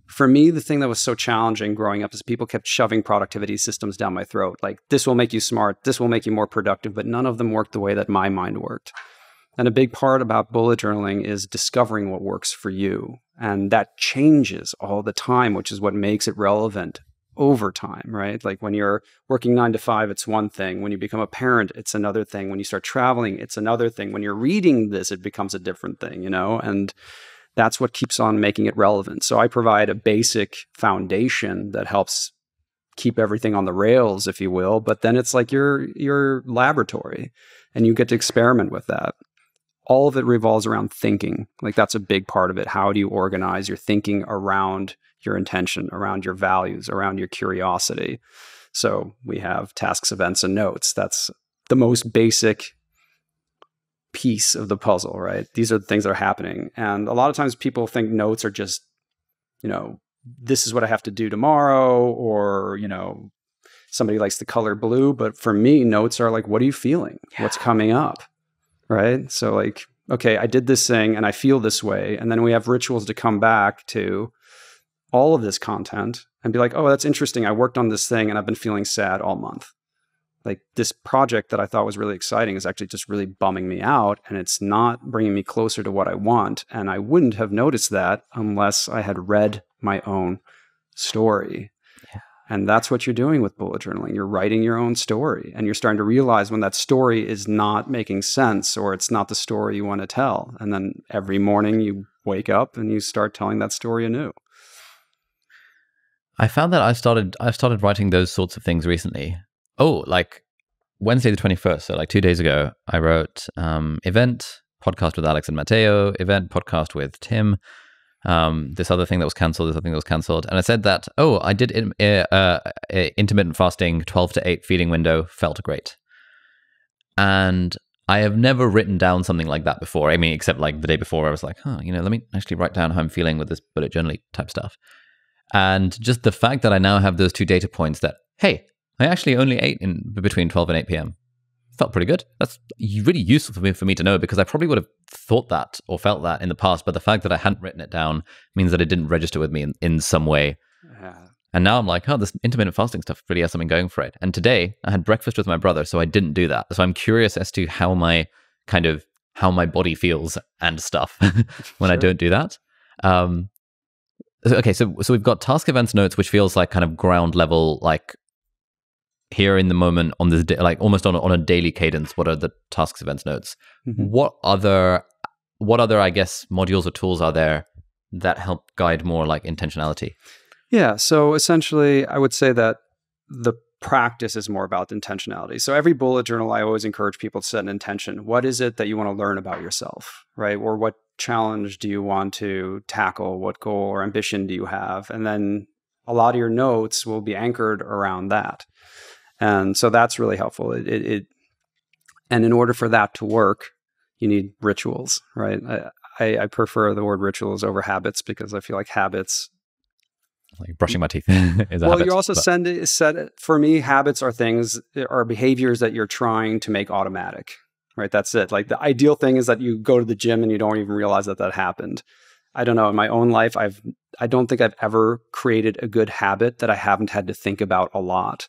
for me, the thing that was so challenging growing up is people kept shoving productivity systems down my throat. Like, this will make you smart, this will make you more productive, but none of them worked the way that my mind worked. And a big part about bullet journaling is discovering what works for you. And that changes all the time, which is what makes it relevant over time, right? Like when you're working nine to five, it's one thing. When you become a parent, it's another thing. When you start traveling, it's another thing. When you're reading this, it becomes a different thing, you know? And that's what keeps on making it relevant. So I provide a basic foundation that helps keep everything on the rails, if you will. But then it's like your your laboratory and you get to experiment with that all of it revolves around thinking. Like that's a big part of it. How do you organize your thinking around your intention, around your values, around your curiosity? So we have tasks, events, and notes. That's the most basic piece of the puzzle, right? These are the things that are happening. And a lot of times people think notes are just, you know, this is what I have to do tomorrow, or, you know, somebody likes the color blue. But for me, notes are like, what are you feeling? Yeah. What's coming up? right? So like, okay, I did this thing and I feel this way, and then we have rituals to come back to all of this content and be like, oh, that's interesting. I worked on this thing and I've been feeling sad all month. Like this project that I thought was really exciting is actually just really bumming me out and it's not bringing me closer to what I want. And I wouldn't have noticed that unless I had read my own story. And that's what you're doing with bullet journaling. You're writing your own story and you're starting to realize when that story is not making sense or it's not the story you want to tell. And then every morning you wake up and you start telling that story anew. I found that I started I've started writing those sorts of things recently. Oh, like Wednesday the 21st, so like 2 days ago, I wrote um event podcast with Alex and Matteo, event podcast with Tim, um, this other thing that was cancelled, this other thing that was cancelled. And I said that, oh, I did in, uh, uh, intermittent fasting, 12 to 8 feeding window, felt great. And I have never written down something like that before. I mean, except like the day before, I was like, huh, you know, let me actually write down how I'm feeling with this bullet journal type stuff. And just the fact that I now have those two data points that, hey, I actually only ate in between 12 and 8 p.m felt pretty good. That's really useful for me for me to know because I probably would have thought that or felt that in the past, but the fact that I hadn't written it down means that it didn't register with me in, in some way. Yeah. And now I'm like, oh, this intermittent fasting stuff really has something going for it. And today I had breakfast with my brother, so I didn't do that. So I'm curious as to how my kind of how my body feels and stuff when sure. I don't do that. Um, okay, so so we've got task events notes, which feels like kind of ground level, like here in the moment on this like almost on a, on a daily cadence what are the tasks events notes? Mm-hmm. what other what other i guess modules or tools are there that help guide more like intentionality? Yeah so essentially i would say that the practice is more about intentionality. So every bullet journal i always encourage people to set an intention. What is it that you want to learn about yourself right? Or what challenge do you want to tackle what goal or ambition do you have and then a lot of your notes will be anchored around that and so that's really helpful. It, it, it, and in order for that to work, you need rituals, right? I, I prefer the word rituals over habits because I feel like habits like brushing my teeth is well habit, you're also sending set it, for me habits are things are behaviors that you're trying to make automatic right? That's it. Like the ideal thing is that you go to the gym and you don't even realize that that happened. I don't know in my own life i've i don't think i've ever created a good habit that i haven't had to think about a lot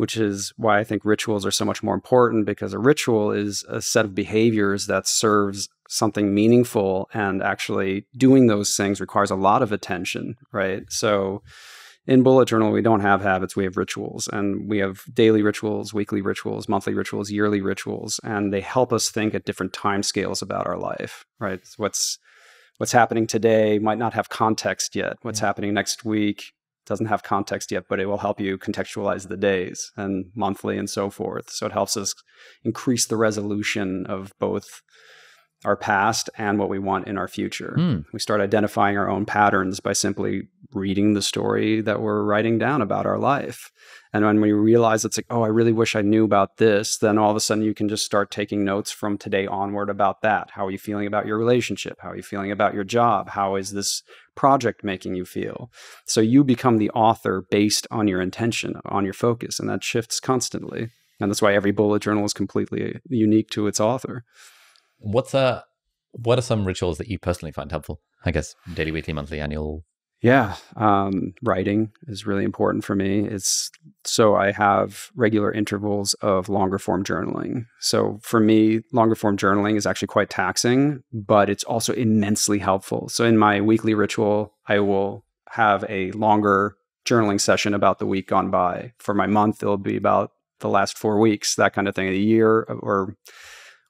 which is why I think rituals are so much more important because a ritual is a set of behaviors that serves something meaningful and actually doing those things requires a lot of attention, right? So in bullet journal we don't have habits we have rituals and we have daily rituals weekly rituals monthly rituals yearly rituals and they help us think at different time scales about our life right what's what's happening today might not have context yet what's happening next week doesn't have context yet, but it will help you contextualize the days and monthly and so forth. So it helps us increase the resolution of both our past and what we want in our future. Mm. We start identifying our own patterns by simply reading the story that we're writing down about our life. And when we realize it's like, oh, I really wish I knew about this, then all of a sudden you can just start taking notes from today onward about that. How are you feeling about your relationship? How are you feeling about your job? How is this project making you feel? So you become the author based on your intention, on your focus, and that shifts constantly. And that's why every bullet journal is completely unique to its author. What's a what are some rituals that you personally find helpful? I guess daily, weekly, monthly, annual. Yeah, um, writing is really important for me. It's so I have regular intervals of longer form journaling. So for me, longer form journaling is actually quite taxing, but it's also immensely helpful. So in my weekly ritual, I will have a longer journaling session about the week gone by. For my month, it'll be about the last four weeks, that kind of thing. A year or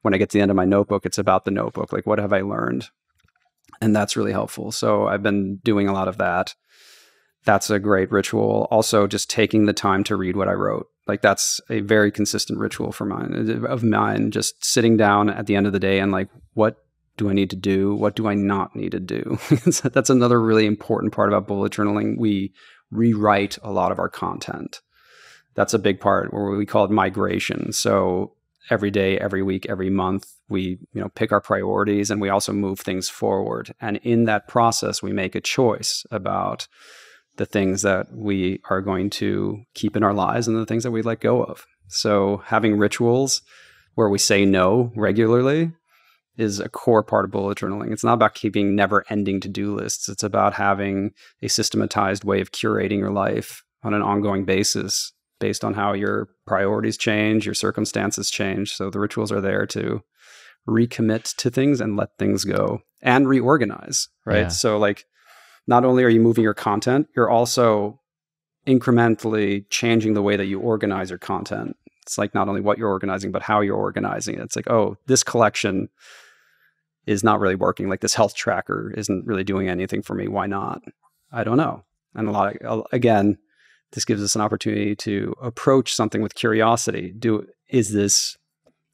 when I get to the end of my notebook, it's about the notebook. Like, what have I learned? And that's really helpful. So I've been doing a lot of that. That's a great ritual. Also, just taking the time to read what I wrote. Like that's a very consistent ritual for mine of mine. Just sitting down at the end of the day and like, what do I need to do? What do I not need to do? that's another really important part about bullet journaling. We rewrite a lot of our content. That's a big part where we call it migration. So every day, every week, every month. We, you know, pick our priorities and we also move things forward. And in that process, we make a choice about the things that we are going to keep in our lives and the things that we let go of. So having rituals where we say no regularly is a core part of bullet journaling. It's not about keeping never ending to do lists. It's about having a systematized way of curating your life on an ongoing basis based on how your priorities change, your circumstances change. So the rituals are there to recommit to things and let things go and reorganize, right? Yeah. So like not only are you moving your content, you're also incrementally changing the way that you organize your content. It's like not only what you're organizing, but how you're organizing it. It's like, oh, this collection is not really working. Like this health tracker isn't really doing anything for me. Why not? I don't know. And a lot of, again, this gives us an opportunity to approach something with curiosity. Do is this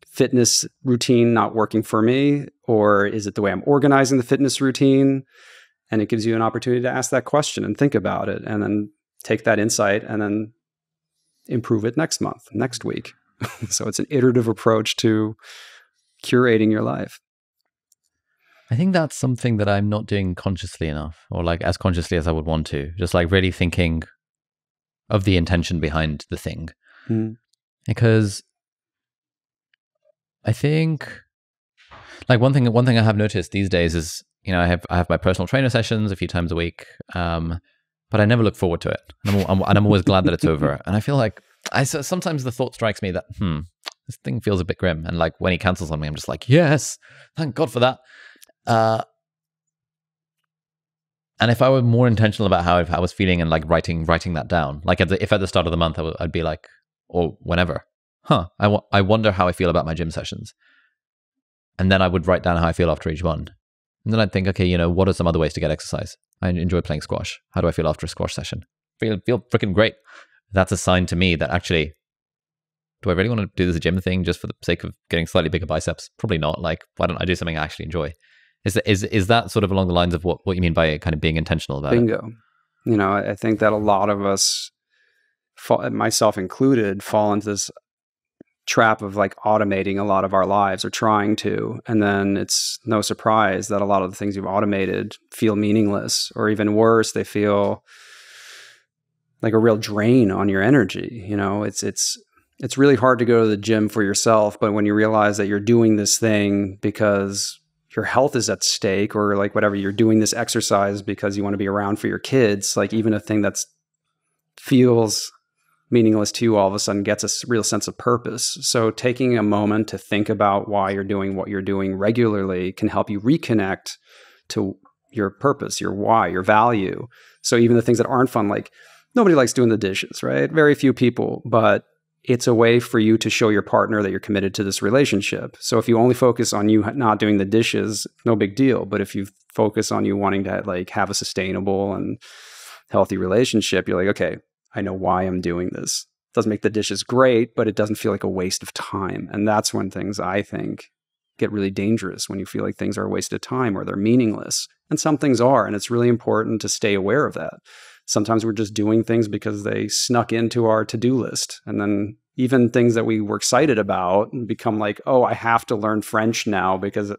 fitness routine not working for me or is it the way I'm organizing the fitness routine? And it gives you an opportunity to ask that question and think about it and then take that insight and then improve it next month, next week. so it's an iterative approach to curating your life. I think that's something that I'm not doing consciously enough or like as consciously as I would want to. Just like really thinking of the intention behind the thing. Mm. Because I think like one thing one thing I have noticed these days is you know I have I have my personal trainer sessions a few times a week, um, but I never look forward to it, and I'm, I'm, and I'm always glad that it's over. And I feel like I sometimes the thought strikes me that hmm this thing feels a bit grim, and like when he cancels on me, I'm just like yes, thank God for that. Uh, and if I were more intentional about how I was feeling and like writing writing that down, like at the, if at the start of the month I w- I'd be like, or whenever, huh, I, w- I wonder how I feel about my gym sessions. And then I would write down how I feel after each one. And then I'd think, okay, you know, what are some other ways to get exercise? I enjoy playing squash. How do I feel after a squash session? Feel feel freaking great. That's a sign to me that actually, do I really want to do this gym thing just for the sake of getting slightly bigger biceps? Probably not. Like, why don't I do something I actually enjoy? Is that, is is that sort of along the lines of what, what you mean by kind of being intentional about Bingo. it? Bingo. You know, I think that a lot of us, myself included, fall into this trap of like automating a lot of our lives or trying to. And then it's no surprise that a lot of the things you've automated feel meaningless, or even worse, they feel like a real drain on your energy. You know, it's it's it's really hard to go to the gym for yourself, but when you realize that you're doing this thing because your health is at stake or like whatever you're doing this exercise because you want to be around for your kids like even a thing that's feels meaningless to you all of a sudden gets a real sense of purpose. So taking a moment to think about why you're doing what you're doing regularly can help you reconnect to your purpose your why your value. So even the things that aren't fun like nobody likes doing the dishes right? Very few people but it's a way for you to show your partner that you're committed to this relationship. So if you only focus on you not doing the dishes, no big deal. But if you focus on you wanting to like have a sustainable and healthy relationship, you're like, okay, I know why I'm doing this. It doesn't make the dishes great, but it doesn't feel like a waste of time. And that's when things I think get really dangerous when you feel like things are a waste of time or they're meaningless. And some things are, and it's really important to stay aware of that. Sometimes we're just doing things because they snuck into our to-do list. And then even things that we were excited about become like, oh, I have to learn French now because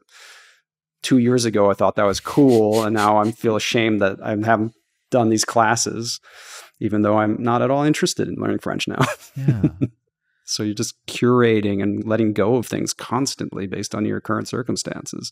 two years ago I thought that was cool, and now I feel ashamed that I haven't done these classes, even though I'm not at all interested in learning French now. Yeah. so you're just curating and letting go of things constantly based on your current circumstances.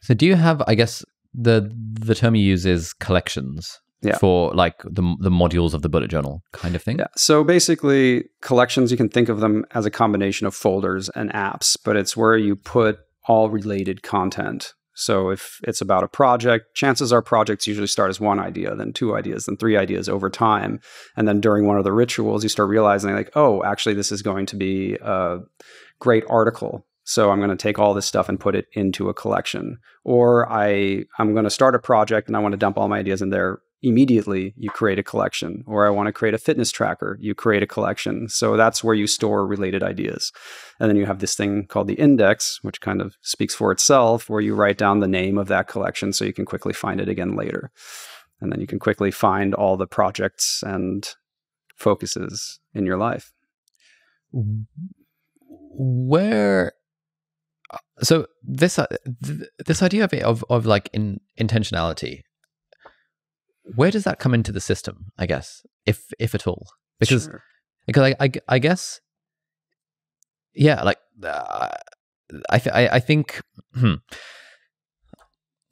So do you have? I guess the the term you use is collections. Yeah. For like the the modules of the bullet journal kind of thing. Yeah. So basically, collections you can think of them as a combination of folders and apps, but it's where you put all related content. So if it's about a project, chances are projects usually start as one idea, then two ideas, then three ideas over time. And then during one of the rituals, you start realizing like, oh, actually this is going to be a great article. So I'm going to take all this stuff and put it into a collection. Or I I'm going to start a project and I want to dump all my ideas in there immediately you create a collection or i want to create a fitness tracker you create a collection. So that's where you store related ideas. And then you have this thing called the index which kind of speaks for itself where you write down the name of that collection so you can quickly find it again later. And then you can quickly find all the projects and focuses in your life. Where so this uh, th- this idea of of, of like in intentionality where does that come into the system i guess if if at all because Sure. because I, I i guess yeah like uh, i th- I, I think hmm.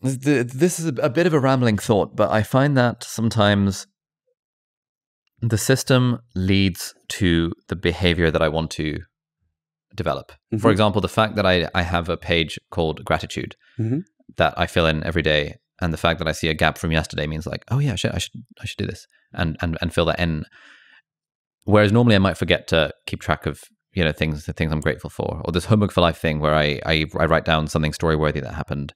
Th- this is a bit of a rambling thought but i find that sometimes the system leads to the behavior that i want to develop for Mhm. example the fact that i i have a page called gratitude Mhm. that i fill in every day and the fact that I see a gap from yesterday means like, oh yeah, shit, I should I should do this and and and fill that in. Whereas normally I might forget to keep track of you know things the things I'm grateful for, or this homework for life thing where I I, I write down something story worthy that happened.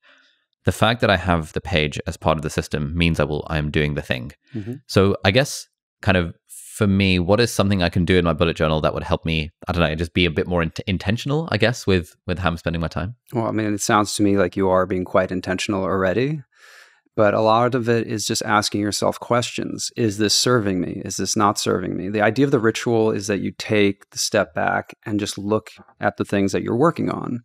The fact that I have the page as part of the system means I will I am doing the thing. Mhm. So I guess kind of for me, what is something I can do in my bullet journal that would help me? I don't know, just be a bit more int- intentional, I guess, with with how I'm spending my time. Well, I mean, it sounds to me like you are being quite intentional already. But a lot of it is just asking yourself questions. Is this serving me? Is this not serving me? The idea of the ritual is that you take the step back and just look at the things that you're working on.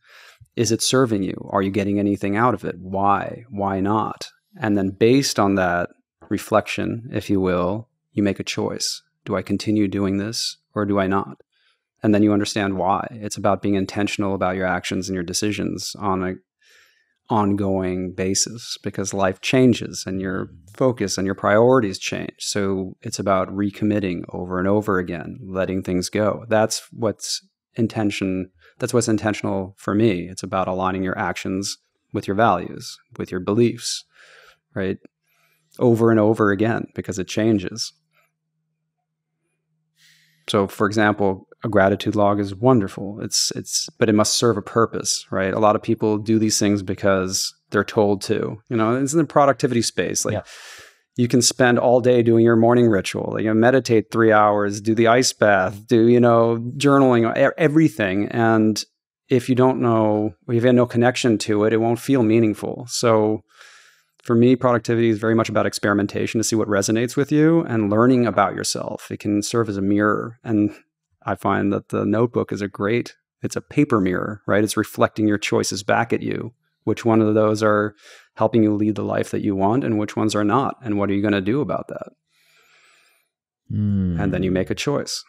Is it serving you? Are you getting anything out of it? Why? Why not? And then based on that reflection, if you will, you make a choice. Do I continue doing this or do I not? And then you understand why. It's about being intentional about your actions and your decisions on a ongoing basis because life changes and your mm-hmm. focus and your priorities change. So it's about recommitting over and over again, letting things go. That's what's intention. That's what's intentional for me. It's about aligning your actions with your values, with your beliefs, right? Over and over again because it changes. So, for example, a gratitude log is wonderful. It's it's but it must serve a purpose, right? A lot of people do these things because they're told to. You know, it's in the productivity space. Like Yeah. you can spend all day doing your morning ritual. You know, meditate three hours, do the ice bath, mm-hmm. do you know journaling, everything. And if you don't know, if you have no connection to it, it won't feel meaningful. So for me, productivity is very much about experimentation to see what resonates with you and learning about yourself. It can serve as a mirror. And I find that the notebook is a great, it's a paper mirror, right? It's reflecting your choices back at you. Which one of those are helping you lead the life that you want and which ones are not? And what are you going to do about that? And then you hmm. make a choice.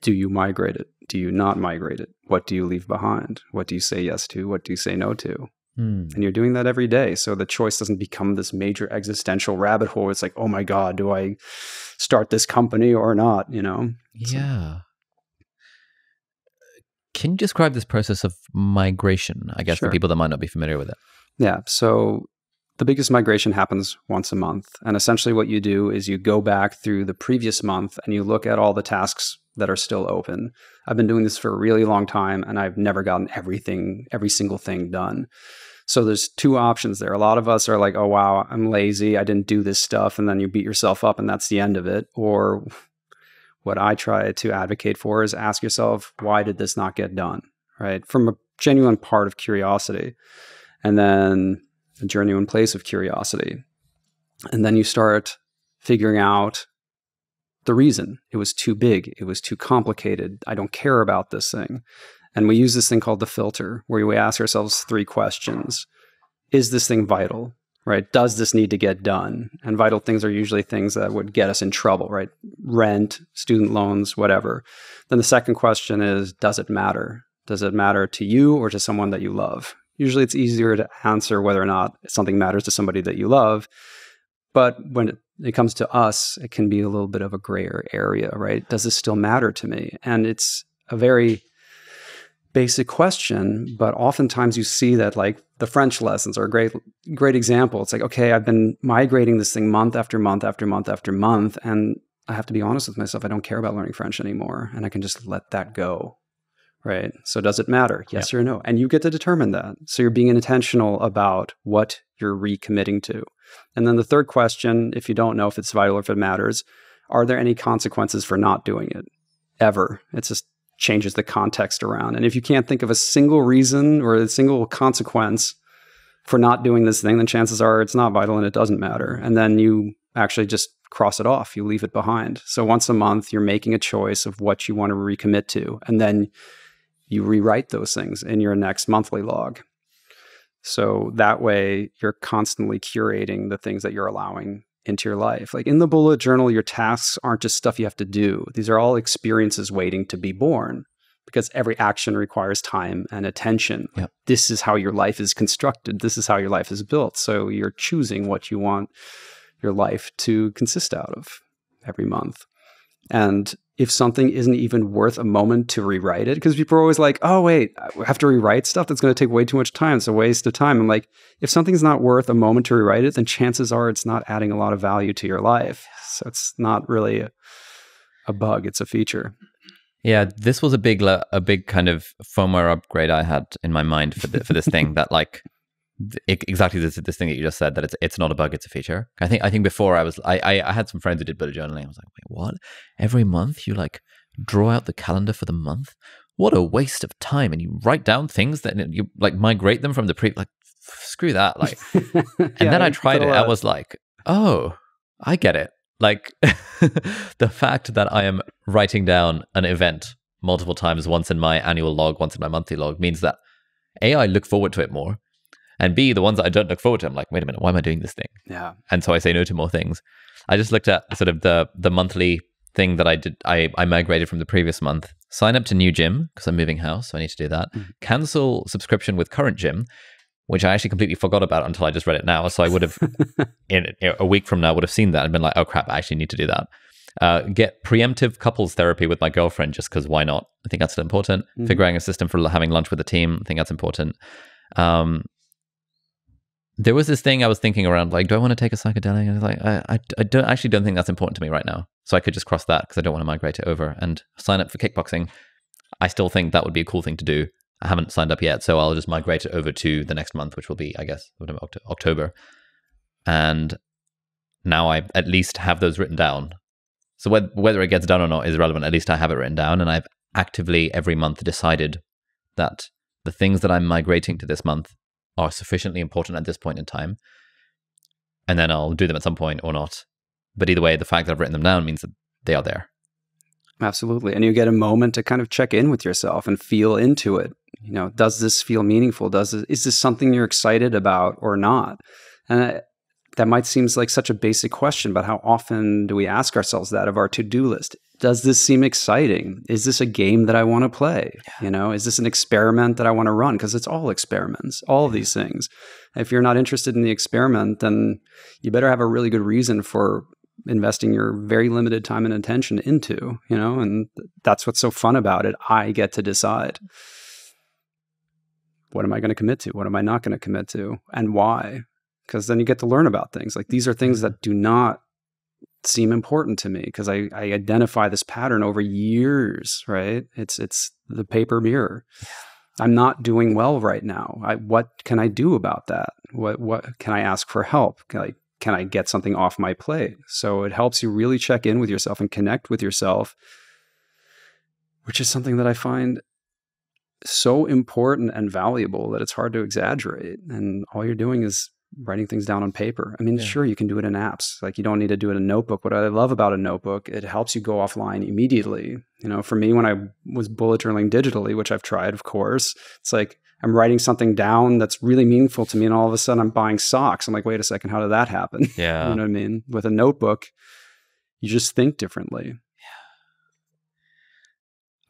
Do you migrate it? Do you not migrate it? What do you leave behind? What do you say yes to? What do you say no to? Hmm. and you're doing that every day so the choice doesn't become this major existential rabbit hole it's like oh my god do i start this company or not you know Yeah. Can you describe this process of migration? I guess Sure. for people that might not be familiar with it. yeah so the biggest migration happens once a month and essentially what you do is you go back through the previous month and you look at all the tasks that are still open i've been doing this for a really long time and i've never gotten everything every single thing done So there's two options there. A lot of us are like, oh, wow, I'm lazy. I didn't do this stuff. And then you beat yourself up and that's the end of it. Or what I try to advocate for is ask yourself, why did this not get done? Right. From a genuine part of curiosity. And then a genuine place of curiosity. And then you start figuring out the reason. It was too big. It was too complicated. I don't care about this thing. And we use this thing called the filter, where we ask ourselves three questions Is this thing vital? Right? Does this need to get done? And vital things are usually things that would get us in trouble, right? Rent, student loans, whatever. Then the second question is Does it matter? Does it matter to you or to someone that you love? Usually it's easier to answer whether or not something matters to somebody that you love. But when it, it comes to us, it can be a little bit of a grayer area, right? Does this still matter to me? And it's a very basic question, but oftentimes you see that like the French lessons are a great great example. It's like, okay, I've been migrating this thing month after month after month after month, and I have to be honest with myself. I don't care about learning French anymore, and I can just let that go. Right. So does it matter? Yes or no? And you get to determine that. So you're being intentional about what you're recommitting to. And then the third question, if you don't know if it's vital or if it matters, are there any consequences for not doing it? Ever. It's just changes the context around. And if you can't think of a single reason or a single consequence for not doing this thing, then chances are it's not vital and it doesn't matter. And then you actually just cross it off, you leave it behind. So once a month, you're making a choice of what you want to recommit to. And then you rewrite those things in your next monthly log. So that way, you're constantly curating the things that you're allowing into your life. Like in the bullet journal, your tasks aren't just stuff you have to do, these are all experiences waiting to be born because every action requires time and attention. Yep. This is how your life is constructed, this is how your life is built. So you're choosing what you want your life to consist out of every month. And if something isn't even worth a moment to rewrite it, because people are always like, oh, wait, I have to rewrite stuff that's going to take way too much time. It's a waste of time. I'm like, if something's not worth a moment to rewrite it, then chances are it's not adding a lot of value to your life. So it's not really a, a bug, it's a feature. Yeah, this was a big, uh, a big kind of firmware upgrade I had in my mind for the, for this thing that like exactly this this thing that you just said that it's it's not a bug, it's a feature. I think I think before I was I I, I had some friends who did bullet journaling. I was like, wait, what? Every month you like draw out the calendar for the month. What a waste of time! And you write down things that you like migrate them from the pre like screw that like. and yeah, then I tried it. I was like, oh, I get it. Like the fact that I am writing down an event multiple times, once in my annual log, once in my monthly log, means that a I look forward to it more and B, the ones that I don't look forward to, I'm like, wait a minute, why am I doing this thing? Yeah. And so I say no to more things. I just looked at sort of the the monthly thing that I did. I, I migrated from the previous month. Sign up to new gym because I'm moving house, so I need to do that. Mm-hmm. Cancel subscription with current gym, which I actually completely forgot about until I just read it now. So I would have, in a week from now, would have seen that and been like, oh crap, I actually need to do that. Uh, get preemptive couples therapy with my girlfriend just because why not? I think that's important. Mm-hmm. Figuring a system for having lunch with the team, I think that's important. Um, there was this thing I was thinking around, like, do I want to take a psychedelic? And I was like, I, I, I don't actually don't think that's important to me right now. So I could just cross that because I don't want to migrate it over and sign up for kickboxing. I still think that would be a cool thing to do. I haven't signed up yet, so I'll just migrate it over to the next month, which will be, I guess, October. And now I at least have those written down. So whether it gets done or not is irrelevant. At least I have it written down, and I've actively every month decided that the things that I'm migrating to this month are sufficiently important at this point in time. And then I'll do them at some point or not. But either way, the fact that I've written them down means that they are there. Absolutely. And you get a moment to kind of check in with yourself and feel into it. You know, does this feel meaningful? Does this, is this something you're excited about or not? And that might seem like such a basic question, but how often do we ask ourselves that of our to-do list? Does this seem exciting? Is this a game that I want to play? Yeah. You know, is this an experiment that I want to run? Because it's all experiments, all of these things. If you're not interested in the experiment, then you better have a really good reason for investing your very limited time and attention into, you know, and that's what's so fun about it. I get to decide what am I going to commit to? What am I not going to commit to? And why? because then you get to learn about things. Like these are things mm-hmm. that do not seem important to me because I, I identify this pattern over years, right? It's it's the paper mirror. I'm not doing well right now. I, what can I do about that? What what can I ask for help? Can I can I get something off my plate? So it helps you really check in with yourself and connect with yourself, which is something that I find so important and valuable that it's hard to exaggerate. And all you're doing is Mm. writing things down on paper. I mean, Yeah. sure, you can do it in apps. Like you don't need to do it in a notebook. What I love about a notebook, it helps you go offline immediately. You know, for me, when I was bullet journaling digitally, which I've tried, of course, it's like I'm writing something down that's really meaningful to me, and all of a sudden I'm buying socks. I'm like, wait a second, how did that happen? Yeah. you know what I mean? With a notebook, you just think differently.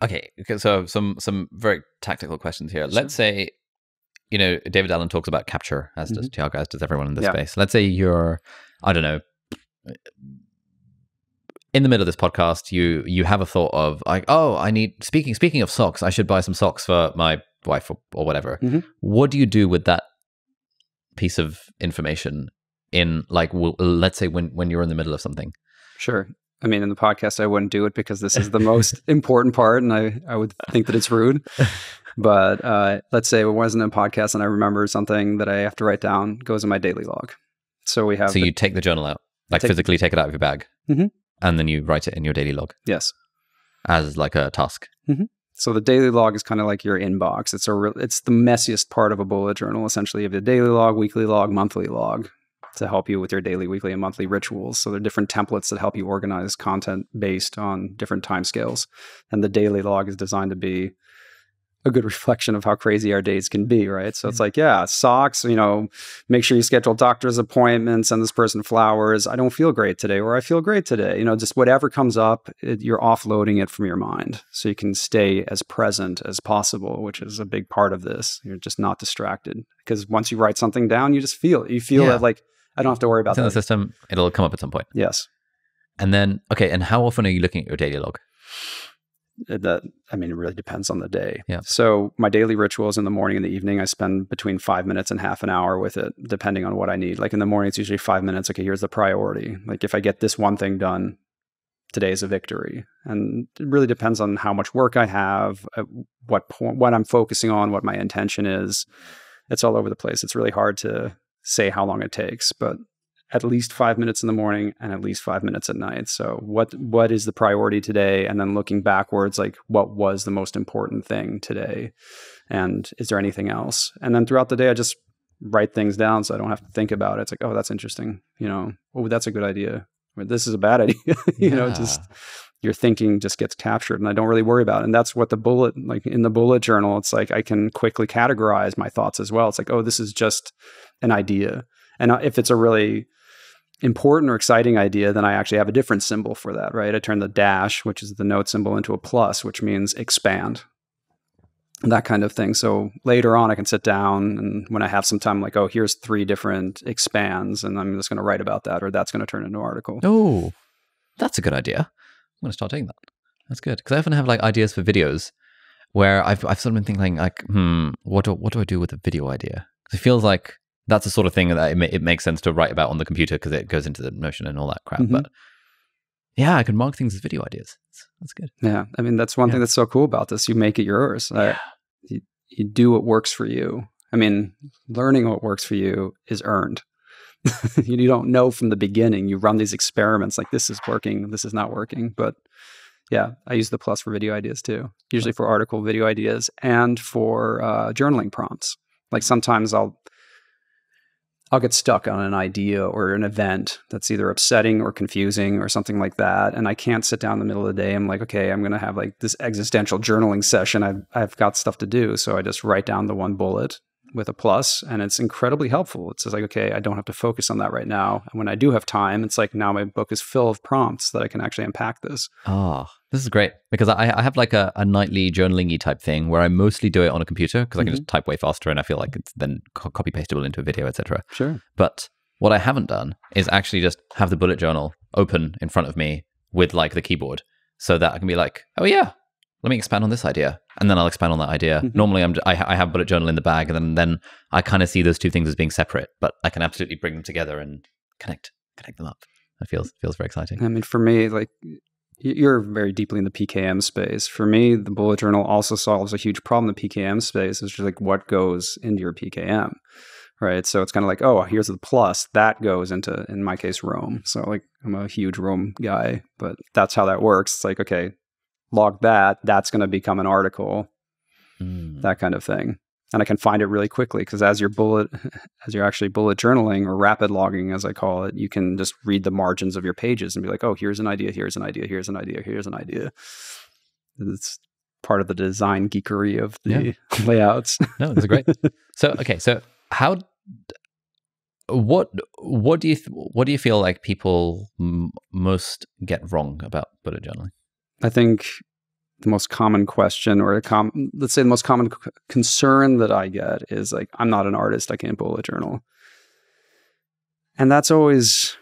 Okay, okay, so some some very tactical questions here. Let's say, you know, David Allen talks about capture, as does Tiago, as does everyone in this Mm-hmm. Yeah. space. Let's say you're, I don't know, in the middle of this podcast, you you have a thought of like, oh, I need speaking speaking of socks, I should buy some socks for my wife or, or whatever. Mhm. What do you do with that piece of information? In like, w- let's say when when you're in the middle of something. Sure. I mean, in the podcast, I wouldn't do it because this is the most important part, and I, I would think that it's rude. But uh, let's say it wasn't a podcast, and I remember something that I have to write down goes in my daily log. So we have So the- you take the journal out, like take- physically take it out of your bag, Mhm. and then you write it in your daily log yes. as like a task. So the daily log is kind of like your inbox. It's a real, it's the messiest part of a bullet journal. Essentially, you have a daily log, weekly log, monthly log to help you with your daily, weekly, and monthly rituals. So there are different templates that help you organize content based on different timescales. And the daily log is designed to be a good reflection of how crazy our days can be, right? So it's mm-hmm. like, yeah, socks, you know, make sure you schedule doctor's appointments, send this person flowers. I don't feel great today, or I feel great today. You know, just whatever comes up, it, you're offloading it from your mind so you can stay as present as possible, which is a big part of this. You're just not distracted because once you write something down, you just feel it. You feel Yeah. that, like, I don't have to worry about It's in the system. It'll come up at some point. Yes. And then, okay, and how often are you looking at your daily log? Uh, that i mean it really depends on the day. Yeah. so my daily rituals in the morning and the evening i spend between five minutes and half an hour with it depending on what i need. Like in the morning it's usually five minutes. Okay here's the priority. Like if i get this one thing done today is a victory. And it really depends on how much work i have at what point what i'm focusing on what my intention is. It's all over the place. It's really hard to say how long it takes but at least five minutes in the morning and at least five minutes at night. So what what is the priority today? And then looking backwards, like what was the most important thing today? And is there anything else? And then throughout the day, I just write things down so I don't have to think about it. It's like, oh, that's interesting. You know, oh, that's a good idea. Or this is a bad idea. you know, just your thinking just gets captured and I don't really worry about it. And that's what the bullet, like in the bullet journal, it's like I can quickly categorize my thoughts as well. It's like, oh, this is just an idea. And uh, if it's a really important or exciting idea, then I actually have a different symbol for that, right? I turn the dash, which is the note symbol, into a plus, which means expand. That kind of thing. So later on, I can sit down and when I have some time, like, oh, here's three different expands, and I'm just going to write about that, or that's going to turn into an article. Oh, that's a good idea. I'm going to start doing that. That's good because I often have like ideas for videos where I've I've sort of been thinking like, hmm, what do what do I do with a video idea? 'Cause it feels like that's the sort of thing that it, ma- it makes sense to write about on the computer because it goes into the Notion and all that crap. Mhm. But yeah, I can mark things as video ideas. That's, that's good. Yeah, I mean that's one Yeah. thing that's so cool about this. You make it yours. Uh, you, you do what works for you. I mean, learning what works for you is earned. you don't know from the beginning. You run these experiments like this is working, this is not working. But yeah, I use the plus for video ideas too. Usually for article video ideas and for uh, journaling prompts. Like sometimes I'll I'll get stuck on an idea or an event that's either upsetting or confusing or something like that. And I can't sit down in the middle of the day. I'm like, okay, I'm going to have like this existential journaling session. I've, I've got stuff to do. So I just write down the one bullet with a plus and it's incredibly helpful. It's just like, okay, I don't have to focus on that right now. And when I do have time, it's like now my book is full of prompts that I can actually unpack this. Oh, this is great because I, I have like a, a nightly journaling y type thing where I mostly do it on a computer because I can just type way faster and I feel like it's then co- copy pastable into a video, etc. Sure. But what I haven't done is actually just have the bullet journal open in front of me with like the keyboard so that I can be like, oh yeah, let me expand on this idea. And then I'll expand on that idea. Mhm. Normally I'm, I, I have bullet journal in the bag and then, then I kind of see those two things as being separate, but I can absolutely bring them together and connect, connect them up. It feels, feels very exciting. I mean, for me, like you're very deeply in the PKM space. For me, the bullet journal also solves a huge problem in the PKM space. It's just like what goes into your PKM, right? So it's kind of like, oh, here's the plus that goes into, in my case, Roam. So like I'm a huge Roam guy, but that's how that works. It's like, okay, log that. That's going to become an article, mm. that kind of thing and I can find it really quickly because as you're bullet as you're actually bullet journaling or rapid logging as I call it, you can just read the margins of your pages and be like, oh, here's an idea, here's an idea, here's an idea, here's an idea. It's part of the design geekery of the yeah. layouts. no, that's great. so okay, so how what what do you what do you feel like people m- most get wrong about bullet journaling? I think the most common question or a com- let's say the most common c- concern that I get is like I'm not an artist, I can't bullet journal. And that's always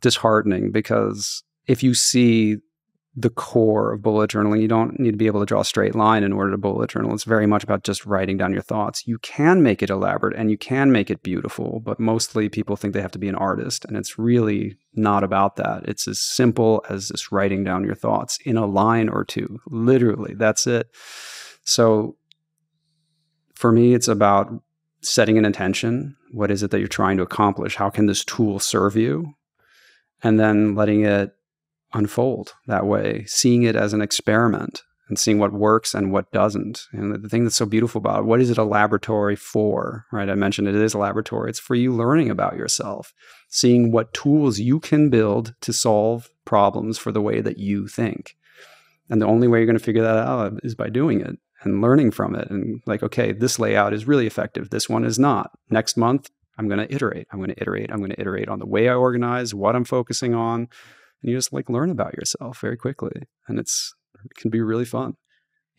disheartening because if you see the core of bullet journaling. You don't need to be able to draw a straight line in order to bullet journal. It's very much about just writing down your thoughts. You can make it elaborate and you can make it beautiful, but mostly people think they have to be an artist. And it's really not about that. It's as simple as just writing down your thoughts in a line or two. Literally, that's it. So for me, it's about setting an intention. What is it that you're trying to accomplish? How can this tool serve you? And then letting it unfold that way, seeing it as an experiment and seeing what works and what doesn't. And the thing that's so beautiful about it, what is it a laboratory for? Right? I mentioned it is a laboratory. It's for you learning about yourself, seeing what tools you can build to solve problems for the way that you think. And the only way you're going to figure that out is by doing it and learning from it. And like, okay, this layout is really effective. This one is not. Next month, I'm going to iterate. I'm going to iterate. I'm going to iterate on the way I organize, what I'm focusing on, and you just like learn about yourself very quickly and it's it can be really fun.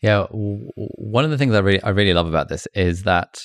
Yeah one of the things i really i really love about this is that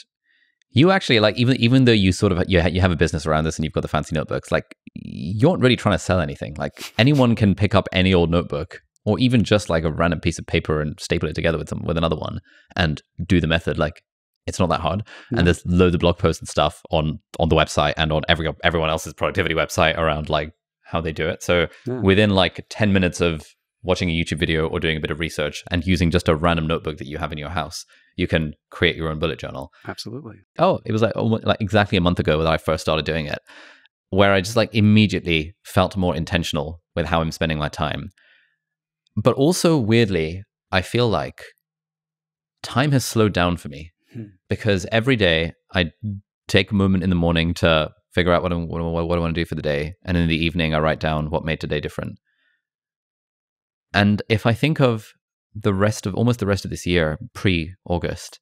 you actually like even even though you sort of you, you have a business around this and you've got the fancy notebooks like you aren't really trying to sell anything. Like anyone can pick up any old notebook or even just like a random piece of paper and staple it together with some with another one and do the method. Like it's not that hard. And there's loads of blog posts and stuff on on the website and on every everyone else's productivity website around like how they do it. So yeah. within like 10 minutes of watching a YouTube video or doing a bit of research and using just a random notebook that you have in your house, you can create your own bullet journal. Absolutely. Oh, it was like almost, like exactly a month ago that I first started doing it, where I just like immediately felt more intentional with how I'm spending my time. But also weirdly, I feel like time has slowed down for me hmm. because every day I take a moment in the morning to figure out what, I, what, what I want to do for the day. And in the evening, I write down what made today different. And if I think of the rest of almost the rest of this year, pre August,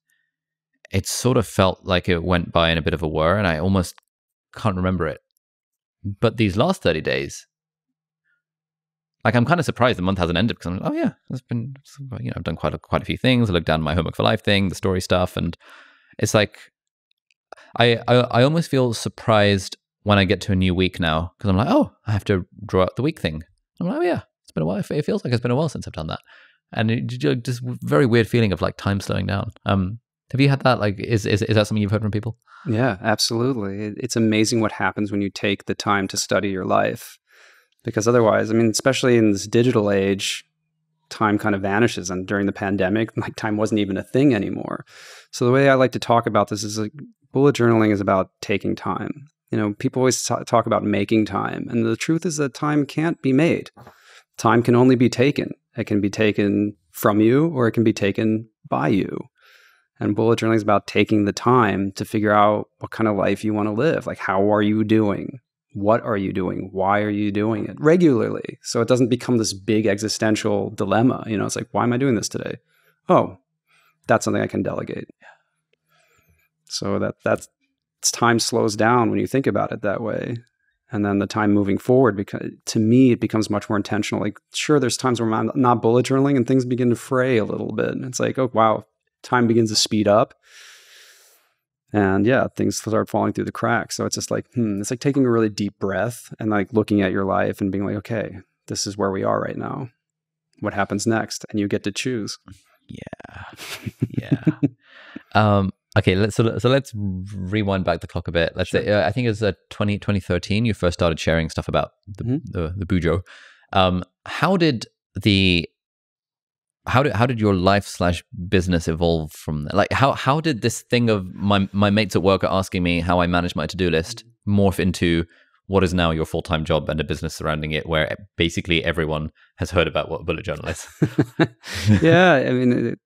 it sort of felt like it went by in a bit of a whir, and I almost can't remember it. But these last 30 days, like I'm kind of surprised the month hasn't ended because I'm like, oh yeah, it's been you know I've done quite a, quite a few things. I looked down my homework for life thing, the story stuff, and it's like I, I, I almost feel surprised when I get to a new week now because I'm like, oh, I have to draw out the week thing. I'm like, oh yeah, it's been a while. It feels like it's been a while since I've done that, and it, just very weird feeling of like time slowing down. Um, have you had that? Like, is is is that something you've heard from people? Yeah, absolutely. It's amazing what happens when you take the time to study your life, because otherwise, I mean, especially in this digital age, time kind of vanishes. And during the pandemic, like time wasn't even a thing anymore. So the way I like to talk about this is like bullet journaling is about taking time. You know, people always t- talk about making time, and the truth is that time can't be made. Time can only be taken. It can be taken from you or it can be taken by you. And bullet journaling is about taking the time to figure out what kind of life you want to live. Like, how are you doing? What are you doing? Why are you doing it regularly? So it doesn't become this big existential dilemma. You know, it's like, why am I doing this today? Oh, that's something I can delegate. So that that's time slows down when you think about it that way. And then the time moving forward, because to me, it becomes much more intentional. Like, sure, there's times where I'm not bullet journaling and things begin to fray a little bit. And it's like, oh, wow, time begins to speed up. And yeah, things start falling through the cracks. So it's just like, hmm, it's like taking a really deep breath and like looking at your life and being like, okay, this is where we are right now. What happens next? And you get to choose. Yeah. Yeah. um, Okay, let's, so, so let's rewind back the clock a bit. Let's sure. say uh, I think it was uh, 20, 2013 you first started sharing stuff about the mm-hmm. the, the Bujo. Um, how did the how did how did your life slash business evolve from there? Like how how did this thing of my my mates at work are asking me how I manage my to do list morph into what is now your full time job and a business surrounding it, where basically everyone has heard about what a bullet journal is? yeah, I mean,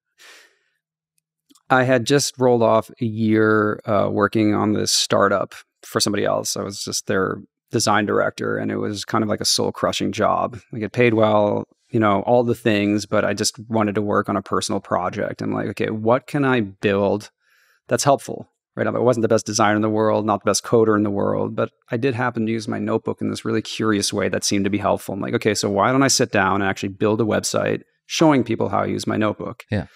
I had just rolled off a year uh, working on this startup for somebody else. I was just their design director, and it was kind of like a soul crushing job. Like it paid well, you know, all the things, but I just wanted to work on a personal project. I'm like, okay, what can I build that's helpful? Right. I wasn't the best designer in the world, not the best coder in the world, but I did happen to use my notebook in this really curious way that seemed to be helpful. I'm like, okay, so why don't I sit down and actually build a website showing people how I use my notebook? Yeah.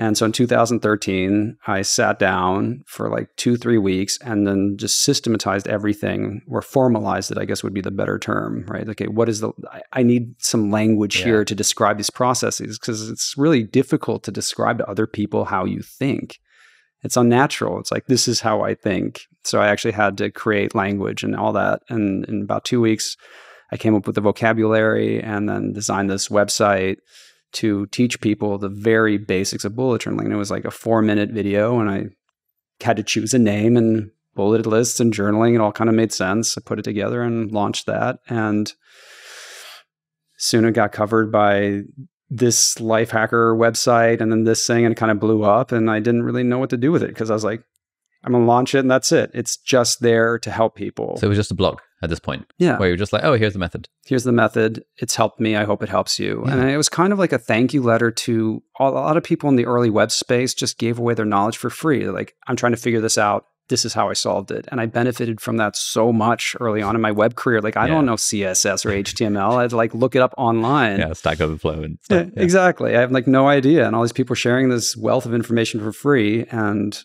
And so in 2013, I sat down for like two, three weeks and then just systematized everything or formalized it, I guess would be the better term, right? Okay, what is the, I need some language yeah. here to describe these processes because it's really difficult to describe to other people how you think. It's unnatural. It's like, this is how I think. So I actually had to create language and all that. And in about two weeks, I came up with the vocabulary and then designed this website to teach people the very basics of bullet journaling. It was like a four minute video, and I had to choose a name and bullet lists and journaling. It all kind of made sense. I put it together and launched that. And soon it got covered by this Lifehacker website and then this thing, and it kind of blew up. And I didn't really know what to do with it because I was like, I'm to launch it and that's it. It's just there to help people. So it was just a blog at this point. Yeah. Where you're just like, oh, here's the method. Here's the method. It's helped me. I hope it helps you. Yeah. And it was kind of like a thank you letter to a lot of people in the early web space just gave away their knowledge for free. They're like, I'm trying to figure this out. This is how I solved it. And I benefited from that so much early on in my web career. Like, I yeah. don't know CSS or HTML. I'd like look it up online. Yeah, Stack Overflow and stuff. Yeah. Exactly. I have like no idea. And all these people sharing this wealth of information for free. And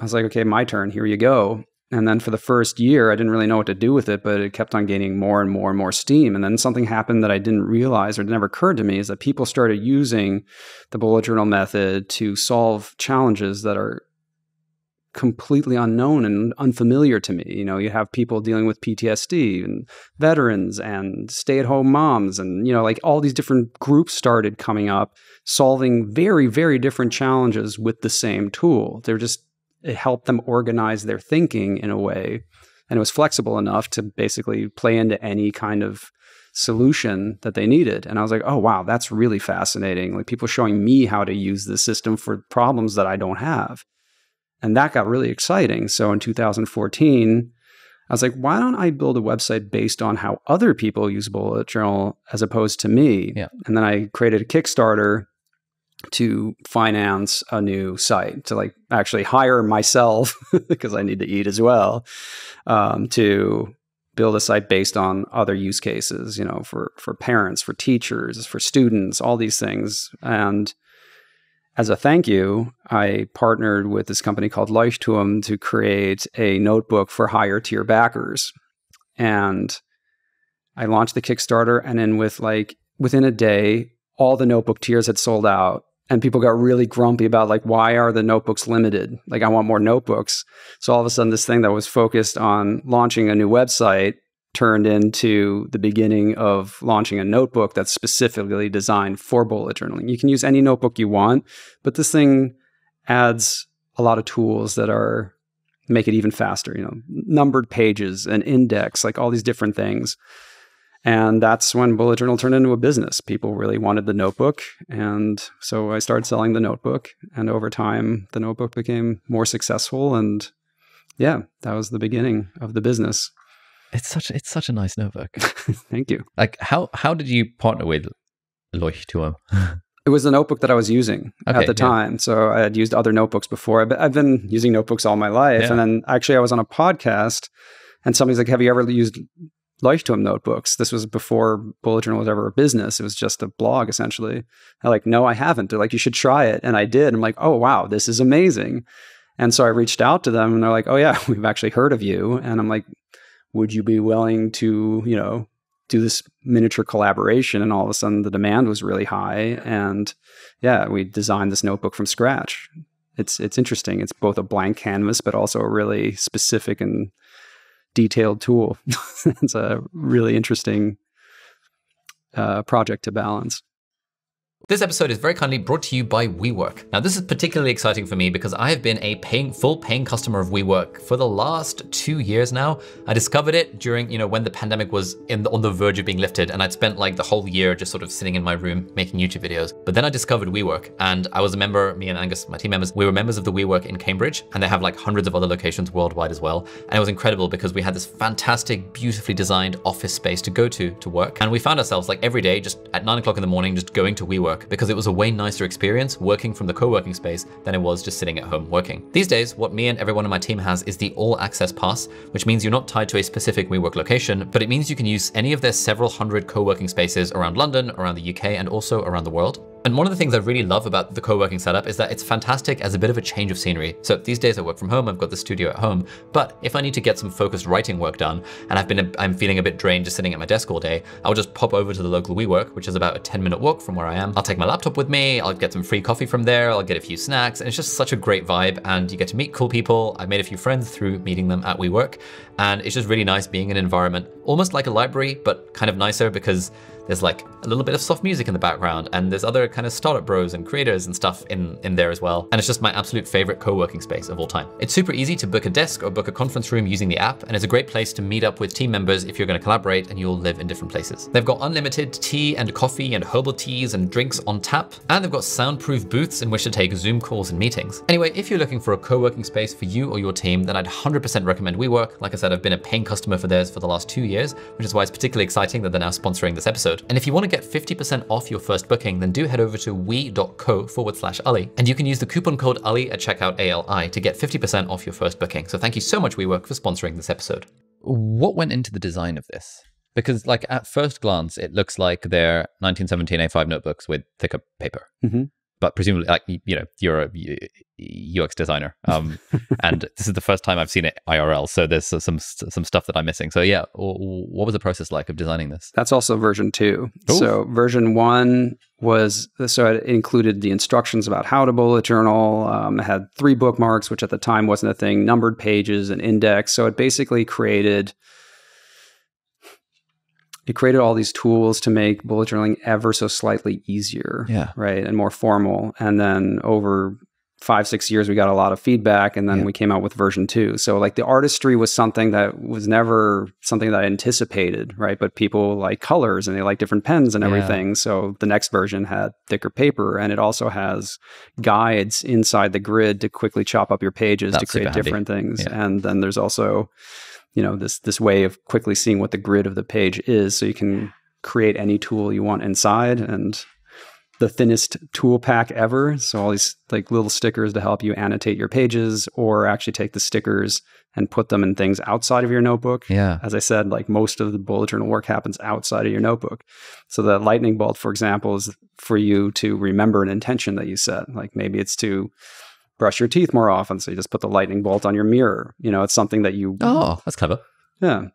I was like, okay, my turn. Here you go. And then for the first year, I didn't really know what to do with it, but it kept on gaining more and more and more steam. And then something happened that I didn't realize or never occurred to me is that people started using the bullet journal method to solve challenges that are completely unknown and unfamiliar to me. You know, you have people dealing with PTSD and veterans and stay-at-home moms and you know, like all these different groups started coming up solving very very different challenges with the same tool. They're just it helped them organize their thinking in a way and it was flexible enough to basically play into any kind of solution that they needed. And i was like oh wow that's really fascinating. Like people showing me how to use the system for problems that i don't have. And that got really exciting. So in 2014 i was like why don't i build a website based on how other people use bullet journal as opposed to me? Yeah. and then i created a kickstarter to finance a new site to like actually hire myself because I need to eat as well um, to build a site based on other use cases you know for for parents for teachers for students all these things. And as a thank you I partnered with this company called Leuchtturm to create a notebook for higher tier backers. And I launched the Kickstarter and then with like within a day all the notebook tiers had sold out and people got really grumpy about like why are the notebooks limited? Like i want more notebooks. So all of a sudden this thing that was focused on launching a new website turned into the beginning of launching a notebook that's specifically designed for bullet journaling. You can use any notebook you want but this thing adds a lot of tools that are make it even faster you know numbered pages and index like all these different things and that's when Bullet Journal turned into a business. People really wanted the notebook. And so I started selling the notebook. And over time, the notebook became more successful. And yeah, that was the beginning of the business. It's such it's such a nice notebook. Thank you. Like how how did you partner with Leuchtturm? it was the notebook that I was using okay, at the yeah. time. So I had used other notebooks before. I've been using notebooks all my life. Yeah. And then actually I was on a podcast and somebody's like, Have you ever used Leuchtturm notebooks. This was before Bullet Journal was ever a business. It was just a blog essentially. I'm like, no, I haven't. They're like, you should try it. And I did. I'm like, oh, wow, this is amazing. And so I reached out to them and they're like, oh, yeah, we've actually heard of you. And I'm like, would you be willing to, you know, do this miniature collaboration? And all of a sudden the demand was really high. And yeah, we designed this notebook from scratch. It's, it's interesting. It's both a blank canvas, but also a really specific and detailed tool. it's a really interesting uh, project to balance. This episode is very kindly brought to you by WeWork. Now, this is particularly exciting for me because I have been a paying, full paying customer of WeWork for the last two years now. I discovered it during, you know, when the pandemic was the, on the verge of being lifted, and I'd spent like the whole year just sort of sitting in my room making YouTube videos. But then I discovered WeWork, and I was a member. Me and Angus, my team members, we were members of the WeWork in Cambridge, and they have like hundreds of other locations worldwide as well. And it was incredible because we had this fantastic, beautifully designed office space to go to to work, and we found ourselves like every day, just at nine o'clock in the morning, just going to WeWork because it was a way nicer experience working from the co-working space than it was just sitting at home working. These days, what me and everyone on my team has is the all access pass, which means you're not tied to a specific WeWork location, but it means you can use any of their several hundred co-working spaces around London, around the UK, and also around the world. And one of the things I really love about the co-working setup is that it's fantastic as a bit of a change of scenery. So these days I work from home, I've got the studio at home, but if I need to get some focused writing work done and I've been I'm feeling a bit drained just sitting at my desk all day, I'll just pop over to the local WeWork, which is about a 10 minute walk from where I am. I'll take my laptop with me, I'll get some free coffee from there, I'll get a few snacks, and it's just such a great vibe and you get to meet cool people. I've made a few friends through meeting them at WeWork, and it's just really nice being in an environment almost like a library, but kind of nicer because there's like a little bit of soft music in the background, and there's other kind of startup bros and creators and stuff in, in there as well. And it's just my absolute favorite co-working space of all time. It's super easy to book a desk or book a conference room using the app, and it's a great place to meet up with team members if you're going to collaborate and you'll live in different places. They've got unlimited tea and coffee and herbal teas and drinks on tap, and they've got soundproof booths in which to take Zoom calls and meetings. Anyway, if you're looking for a co-working space for you or your team, then I'd 100% recommend WeWork. Like I said, I've been a paying customer for theirs for the last two years, which is why it's particularly exciting that they're now sponsoring this episode. And if you want to get 50% off your first booking, then do head over to we.co forward slash Ali. And you can use the coupon code Ali at checkout ALI to get 50% off your first booking. So thank you so much, WeWork, for sponsoring this episode. What went into the design of this? Because, like, at first glance, it looks like they're 1917 A5 notebooks with thicker paper. Mm-hmm. But presumably, like, you know, you're a UX designer, um, and this is the first time I've seen it IRL. So there's some some stuff that I'm missing. So yeah, what was the process like of designing this? That's also version two. Ooh. So version one was so it included the instructions about how to bullet journal. Um, had three bookmarks, which at the time wasn't a thing. Numbered pages, and index. So it basically created it created all these tools to make bullet journaling ever so slightly easier yeah. right and more formal. And then over five six years we got a lot of feedback and then yeah. we came out with version two. So like the artistry was something that was never something that i anticipated right? But people like colors and they like different pens and everything. Yeah. so the next version had thicker paper and it also has guides inside the grid to quickly chop up your pages That's to create different things. And then there's also you know this this way of quickly seeing what the grid of the page is so you can create any tool you want inside and the thinnest tool pack ever. So all these like little stickers to help you annotate your pages or actually take the stickers and put them in things outside of your notebook. Yeah. As i said like most of the bullet journal work happens outside of your notebook. So the lightning bolt for example is for you to remember an intention that you set. Like maybe it's to brush your teeth more often. So you just put the lightning bolt on your mirror. You know, it's something that you. Oh, that's clever. Yeah.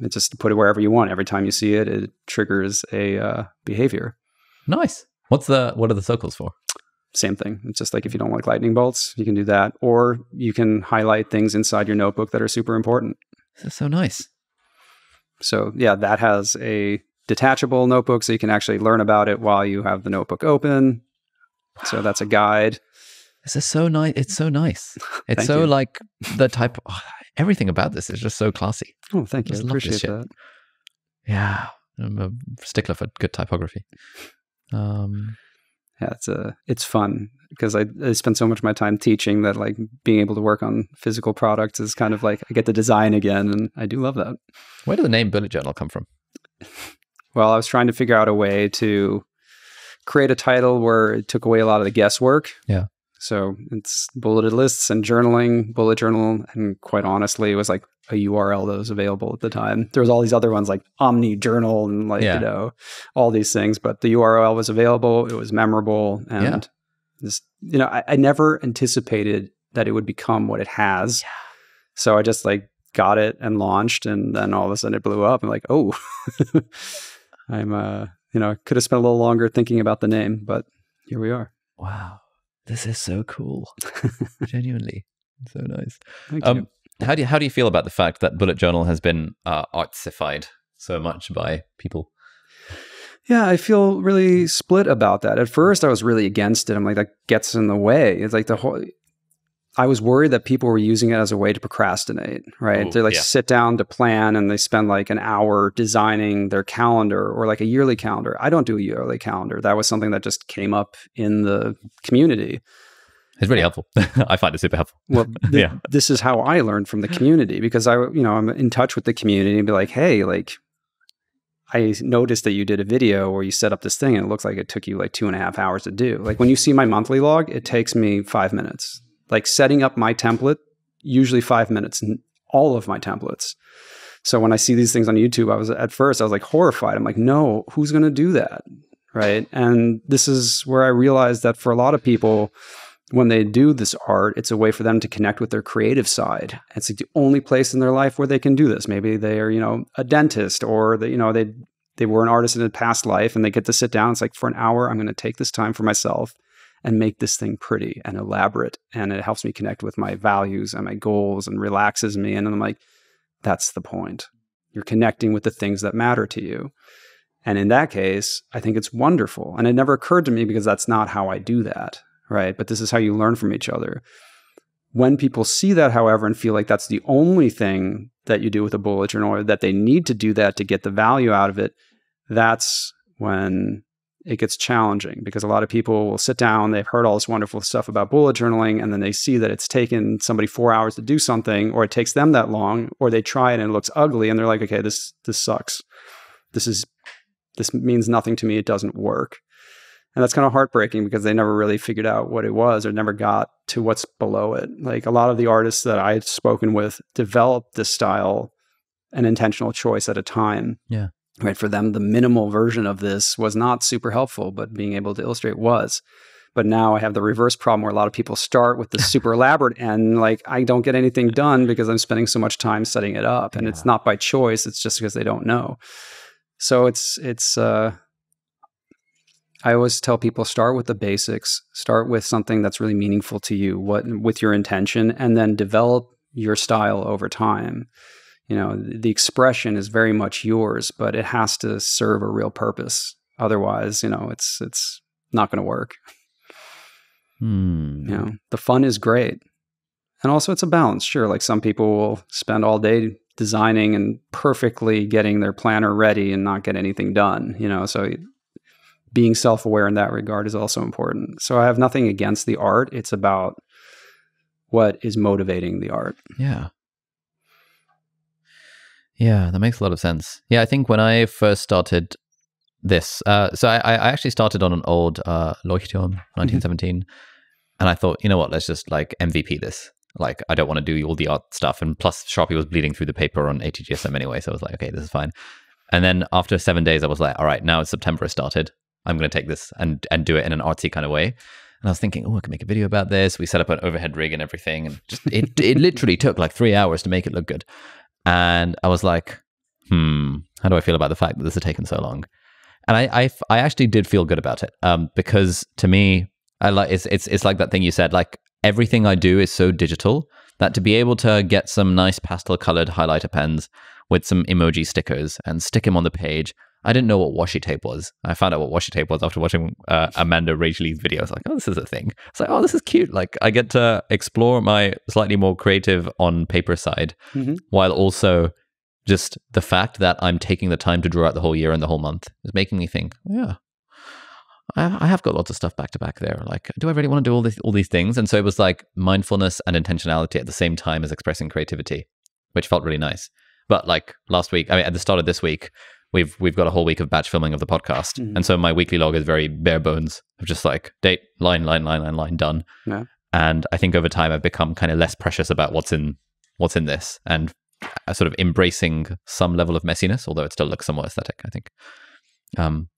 It's just put it wherever you want. Every time you see it, it triggers a uh, behavior. Nice. What's the what are the circles for? Same thing. It's just like if you don't like lightning bolts, you can do that, or you can highlight things inside your notebook that are super important. This is so nice. So yeah, that has a detachable notebook, so you can actually learn about it while you have the notebook open. Wow. So that's a guide. This is so nice. It's so nice. It's so you. like the type. Oh, everything about this is just so classy. Oh, thank you. I appreciate that. Yeah, I'm a stickler for good typography. Um, yeah, it's a uh, it's fun because I, I spend so much of my time teaching that like being able to work on physical products is kind of like I get to design again, and I do love that. Where did the name Bullet Journal come from? Well, I was trying to figure out a way to create a title where it took away a lot of the guesswork. Yeah. So it's bulleted lists and journaling, bullet journal, and quite honestly, it was like a URL that was available at the time. There was all these other ones like Omni Journal and like yeah. you know all these things, but the URL was available. It was memorable, and yeah. this you know I, I, never anticipated that it would become what it has. Yeah. So I just like got it and launched, and then all of a sudden it blew up. I'm like, oh, I'm uh you know could have spent a little longer thinking about the name, but here we are. Wow this is so cool. Genuinely, so nice. Um. How do you, how do you feel about the fact that Bullet Journal has been uh, artsified so much by people? Yeah, I feel really split about that. At first, I was really against it. I'm like, that gets in the way. It's like the whole. I was worried that people were using it as a way to procrastinate, right? Ooh, they like yeah. sit down to plan and they spend like an hour designing their calendar or like a yearly calendar. I don't do a yearly calendar. That was something that just came up in the community. It's really helpful. I find it super helpful. Well, th- Yeah. this is how I learned from the community because I, you know, I'm in touch with the community and be like, hey, like, I noticed that you did a video where you set up this thing and it looks like it took you like two and a half hours to do. Like when you see my monthly log, it takes me five minutes. Like setting up my template, usually five minutes, and all of my templates. So when I see these things on YouTube, I was at first I was like horrified. I'm like, no, who's going to do that, right? And this is where I realized that for a lot of people, when they do this art, it's a way for them to connect with their creative side. It's like the only place in their life where they can do this. Maybe they are, you know, a dentist or they, you know, they they were an artist in a past life and they get to sit down. It's like for an hour, I'm going to take this time for myself and make this thing pretty and elaborate. And it helps me connect with my values and my goals and relaxes me. And I'm like, that's the point. You're connecting with the things that matter to you. And in that case, I think it's wonderful. And it never occurred to me because that's not how I do that right? But this is how you learn from each other. When people see that, however, and feel like that's the only thing that you do with a bullet journal or that they need to do that to get the value out of it, that's when it gets challenging because a lot of people will sit down, they've heard all this wonderful stuff about bullet journaling, and then they see that it's taken somebody four hours to do something, or it takes them that long, or they try it and it looks ugly, and they're like, okay, this this sucks. This is this means nothing to me. It doesn't work. And that's kind of heartbreaking because they never really figured out what it was or never got to what's below it. Like a lot of the artists that I've spoken with developed this style an intentional choice at a time. Yeah. Right. For them, the minimal version of this was not super helpful, but being able to illustrate was. But now I have the reverse problem where a lot of people start with the super elaborate and like I don't get anything done because I'm spending so much time setting it up. And Yeah. it's not by choice, it's just because they don't know. So it's it's uh I always tell people start with the basics, start with something that's really meaningful to you, what with your intention, and then develop your style over time. You know, the expression is very much yours, but it has to serve a real purpose. Otherwise, you know, it's it's not going to work. Hmm. You know, the fun is great. And also it's a balance. Sure, like some people will spend all day designing and perfectly getting their planner ready and not get anything done, you know. So being self-aware in that regard is also important. So I have nothing against the art. It's about what is motivating the art. Yeah. Yeah, that makes a lot of sense. Yeah, I think when I first started this, uh, so I, I actually started on an old uh, Leuchtturm 1917, and I thought, you know what, let's just like MVP this. Like, I don't want to do all the art stuff, and plus Sharpie was bleeding through the paper on 80GSM anyway, so I was like, okay, this is fine. And then after seven days, I was like, all right, now it's September has started. I'm going to take this and and do it in an artsy kind of way. And I was thinking, oh, I can make a video about this. We set up an overhead rig and everything, and just it it literally took like three hours to make it look good. And I was like, hmm, how do I feel about the fact that this has taken so long? And I I, I actually did feel good about it, um, because to me, I like it's it's it's like that thing you said, like everything I do is so digital that to be able to get some nice pastel colored highlighter pens with some emoji stickers and stick them on the page. I didn't know what washi tape was. I found out what washi tape was after watching uh, Amanda Rach Lee's video. I was like, oh, this is a thing. It's like, oh, this is cute. Like, I get to explore my slightly more creative on paper side Mhm. while also just the fact that I'm taking the time to draw out the whole year and the whole month is making me think, yeah, I, I have got lots of stuff back to back there. Like, do I really want to do all these all these things? And so it was like mindfulness and intentionality at the same time as expressing creativity, which felt really nice. But like last week, I mean, at the start of this week, we've we've got a whole week of batch filming of the podcast, Mhm. and so my weekly log is very bare bones of just like date, line, line, line, line, line, done. Yeah. And I think over time, I've become kind of less precious about what's in what's in this, and uh, sort of embracing some level of messiness, although it still looks somewhat aesthetic. I think. Um,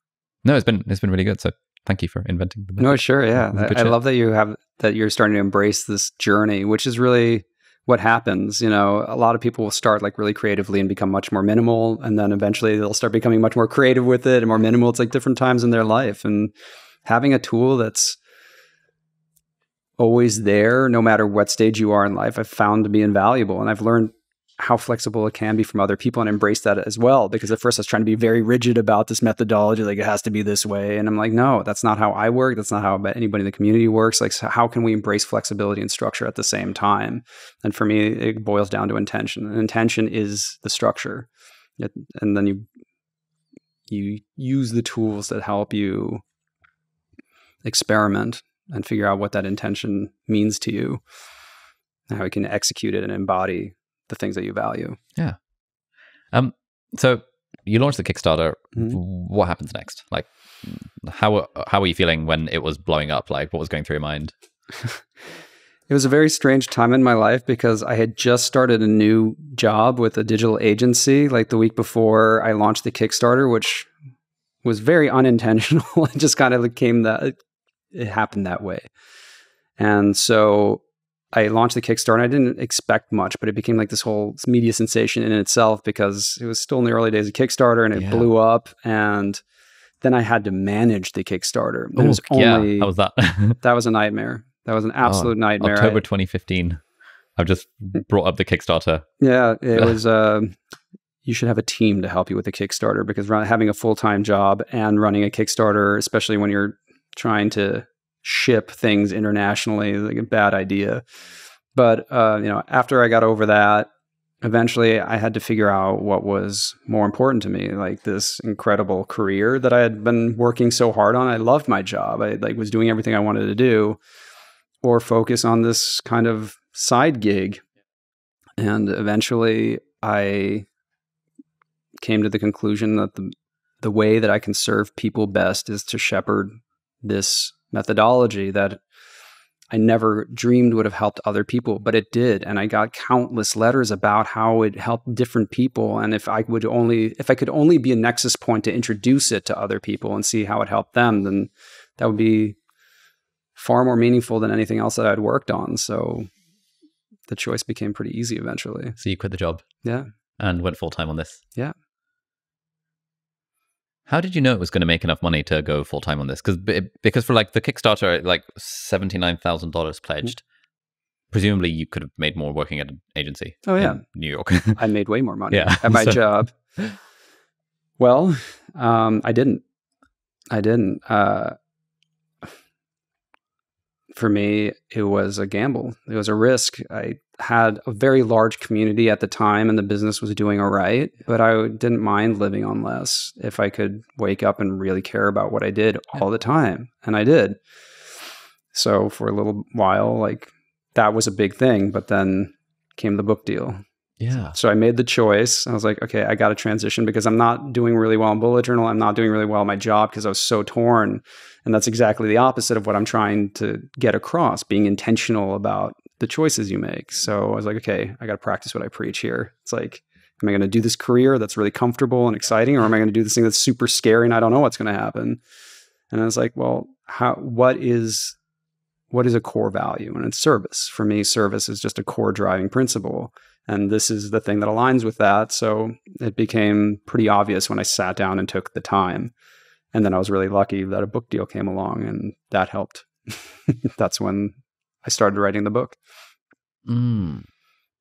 no, it's been it's been really good. So thank you for inventing the method. No, sure, yeah. I, I love that you have that you're starting to embrace this journey, which is really what happens. You know, a lot of people will start like really creatively and become much more minimal, and then eventually they'll start becoming much more creative with it and more minimal. It's like different times in their life, and having a tool that's always there, no matter what stage you are in life, I've found to be invaluable, and I've learned how flexible it can be from other people and embrace that as well. Because at first I was trying to be very rigid about this methodology, like it has to be this way. And I'm like, no, that's not how I work. That's not how anybody in the community works. Like, so how can we embrace flexibility and structure at the same time? And for me, it boils down to intention. And intention is the structure. It, and then you you use the tools that help you experiment and figure out what that intention means to you how you can execute it and embody the things that you value. Yeah. Um. So you launched the Kickstarter. Mhm. What happens next? Like, how how were you feeling when it was blowing up? Like, what was going through your mind? It was a very strange time in my life because I had just started a new job with a digital agency like the week before I launched the Kickstarter, which was very unintentional. it just kind of came that it happened that way. And so I launched the Kickstarter and I didn't expect much, but it became like this whole media sensation in itself because it was still in the early days of Kickstarter and it Yeah. blew up. And then I had to manage the Kickstarter. It was Ooh, yeah, how was that? that was a nightmare. That was an absolute nightmare. October 2015. I've just brought up the Kickstarter. Yeah, it was. Uh, you should have a team to help you with a Kickstarter because run, having a full time job and running a Kickstarter, especially when you're trying to ship things internationally, is like a bad idea. But uh, you know, after I got over that, eventually I had to figure out what was more important to me, like this incredible career that I had been working so hard on. I loved my job. I like was doing everything I wanted to do, or focus on this kind of side gig. And eventually I came to the conclusion that the the way that I can serve people best is to shepherd this methodology that I never dreamed would have helped other people, but it did. And I got countless letters about how it helped different people. And if I would only, if I could only be a nexus point to introduce it to other people and see how it helped them, then that would be far more meaningful than anything else that I'd worked on. So the choice became pretty easy eventually. So you quit the job Yeah. and went full time on this. Yeah. How did you know it was going to make enough money to go full time on this? Because because for like the Kickstarter, like seventy nine thousand dollars pledged. Presumably, you could have made more working at an agency. Oh, yeah. in New York. I made way more money Yeah. at my So- job. Well, um, I didn't. I didn't. Uh, for me, it was a gamble. It was a risk. I had a very large community at the time, and the business was doing all right. But I didn't mind living on less if I could wake up and really care about what I did all the time, and I did. So for a little while, like that was a big thing. But then came the book deal, yeah. so I made the choice. I was like, okay, I got to transition because I'm not doing really well in bullet journal. I'm not doing really well in my job because I was so torn. And that's exactly the opposite of what I'm trying to get across, being intentional about the choices you make. So I was like, okay, I got to practice what I preach here. It's like, am I going to do this career that's really comfortable and exciting, or am I going to do this thing that's super scary and I don't know what's going to happen? And I was like, well, how, what is, what is a core value? And it's service. For me, service is just a core driving principle and this is the thing that aligns with that so it became pretty obvious when i sat down and took the time and then i was really lucky that a book deal came along and that helped that's when i started writing the book Mm.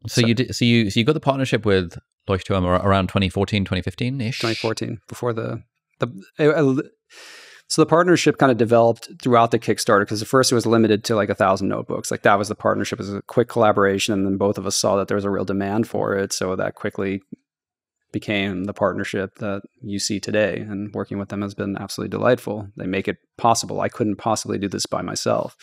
So, So- you did. So you so you got the partnership with Leuchtturm ar- around 2014, 2015 ish. 2014 before the the uh, so the partnership kind of developed throughout the Kickstarter because at first it was limited to like a thousand notebooks. Like that was the partnership as a quick collaboration, and then both of us saw that there was a real demand for it. So that quickly became the partnership that you see today. And working with them has been absolutely delightful. They make it possible. I couldn't possibly do this by myself.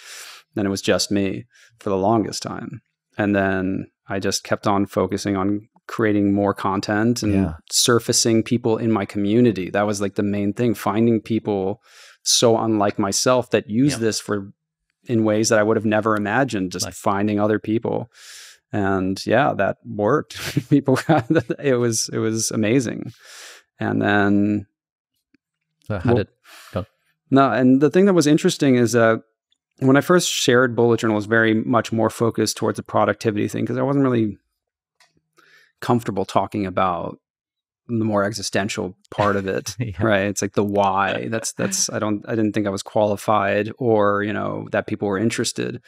And it was just me for the longest time. And then I just kept on focusing on creating more content and Yeah. surfacing people in my community. That was like the main thing, finding people so unlike myself that use Yeah. this for in ways that I would have never imagined, just Nice. finding other people. And yeah, that worked. people it was it was amazing. And then So how Well- did? no, and the thing that was interesting is that when I first shared Bullet Journal, it was very much more focused towards the productivity thing because I wasn't really comfortable talking about the more existential part of it. Yeah. Right. It's like the why. That's that's I don't I didn't think I was qualified or, you know, that people were interested.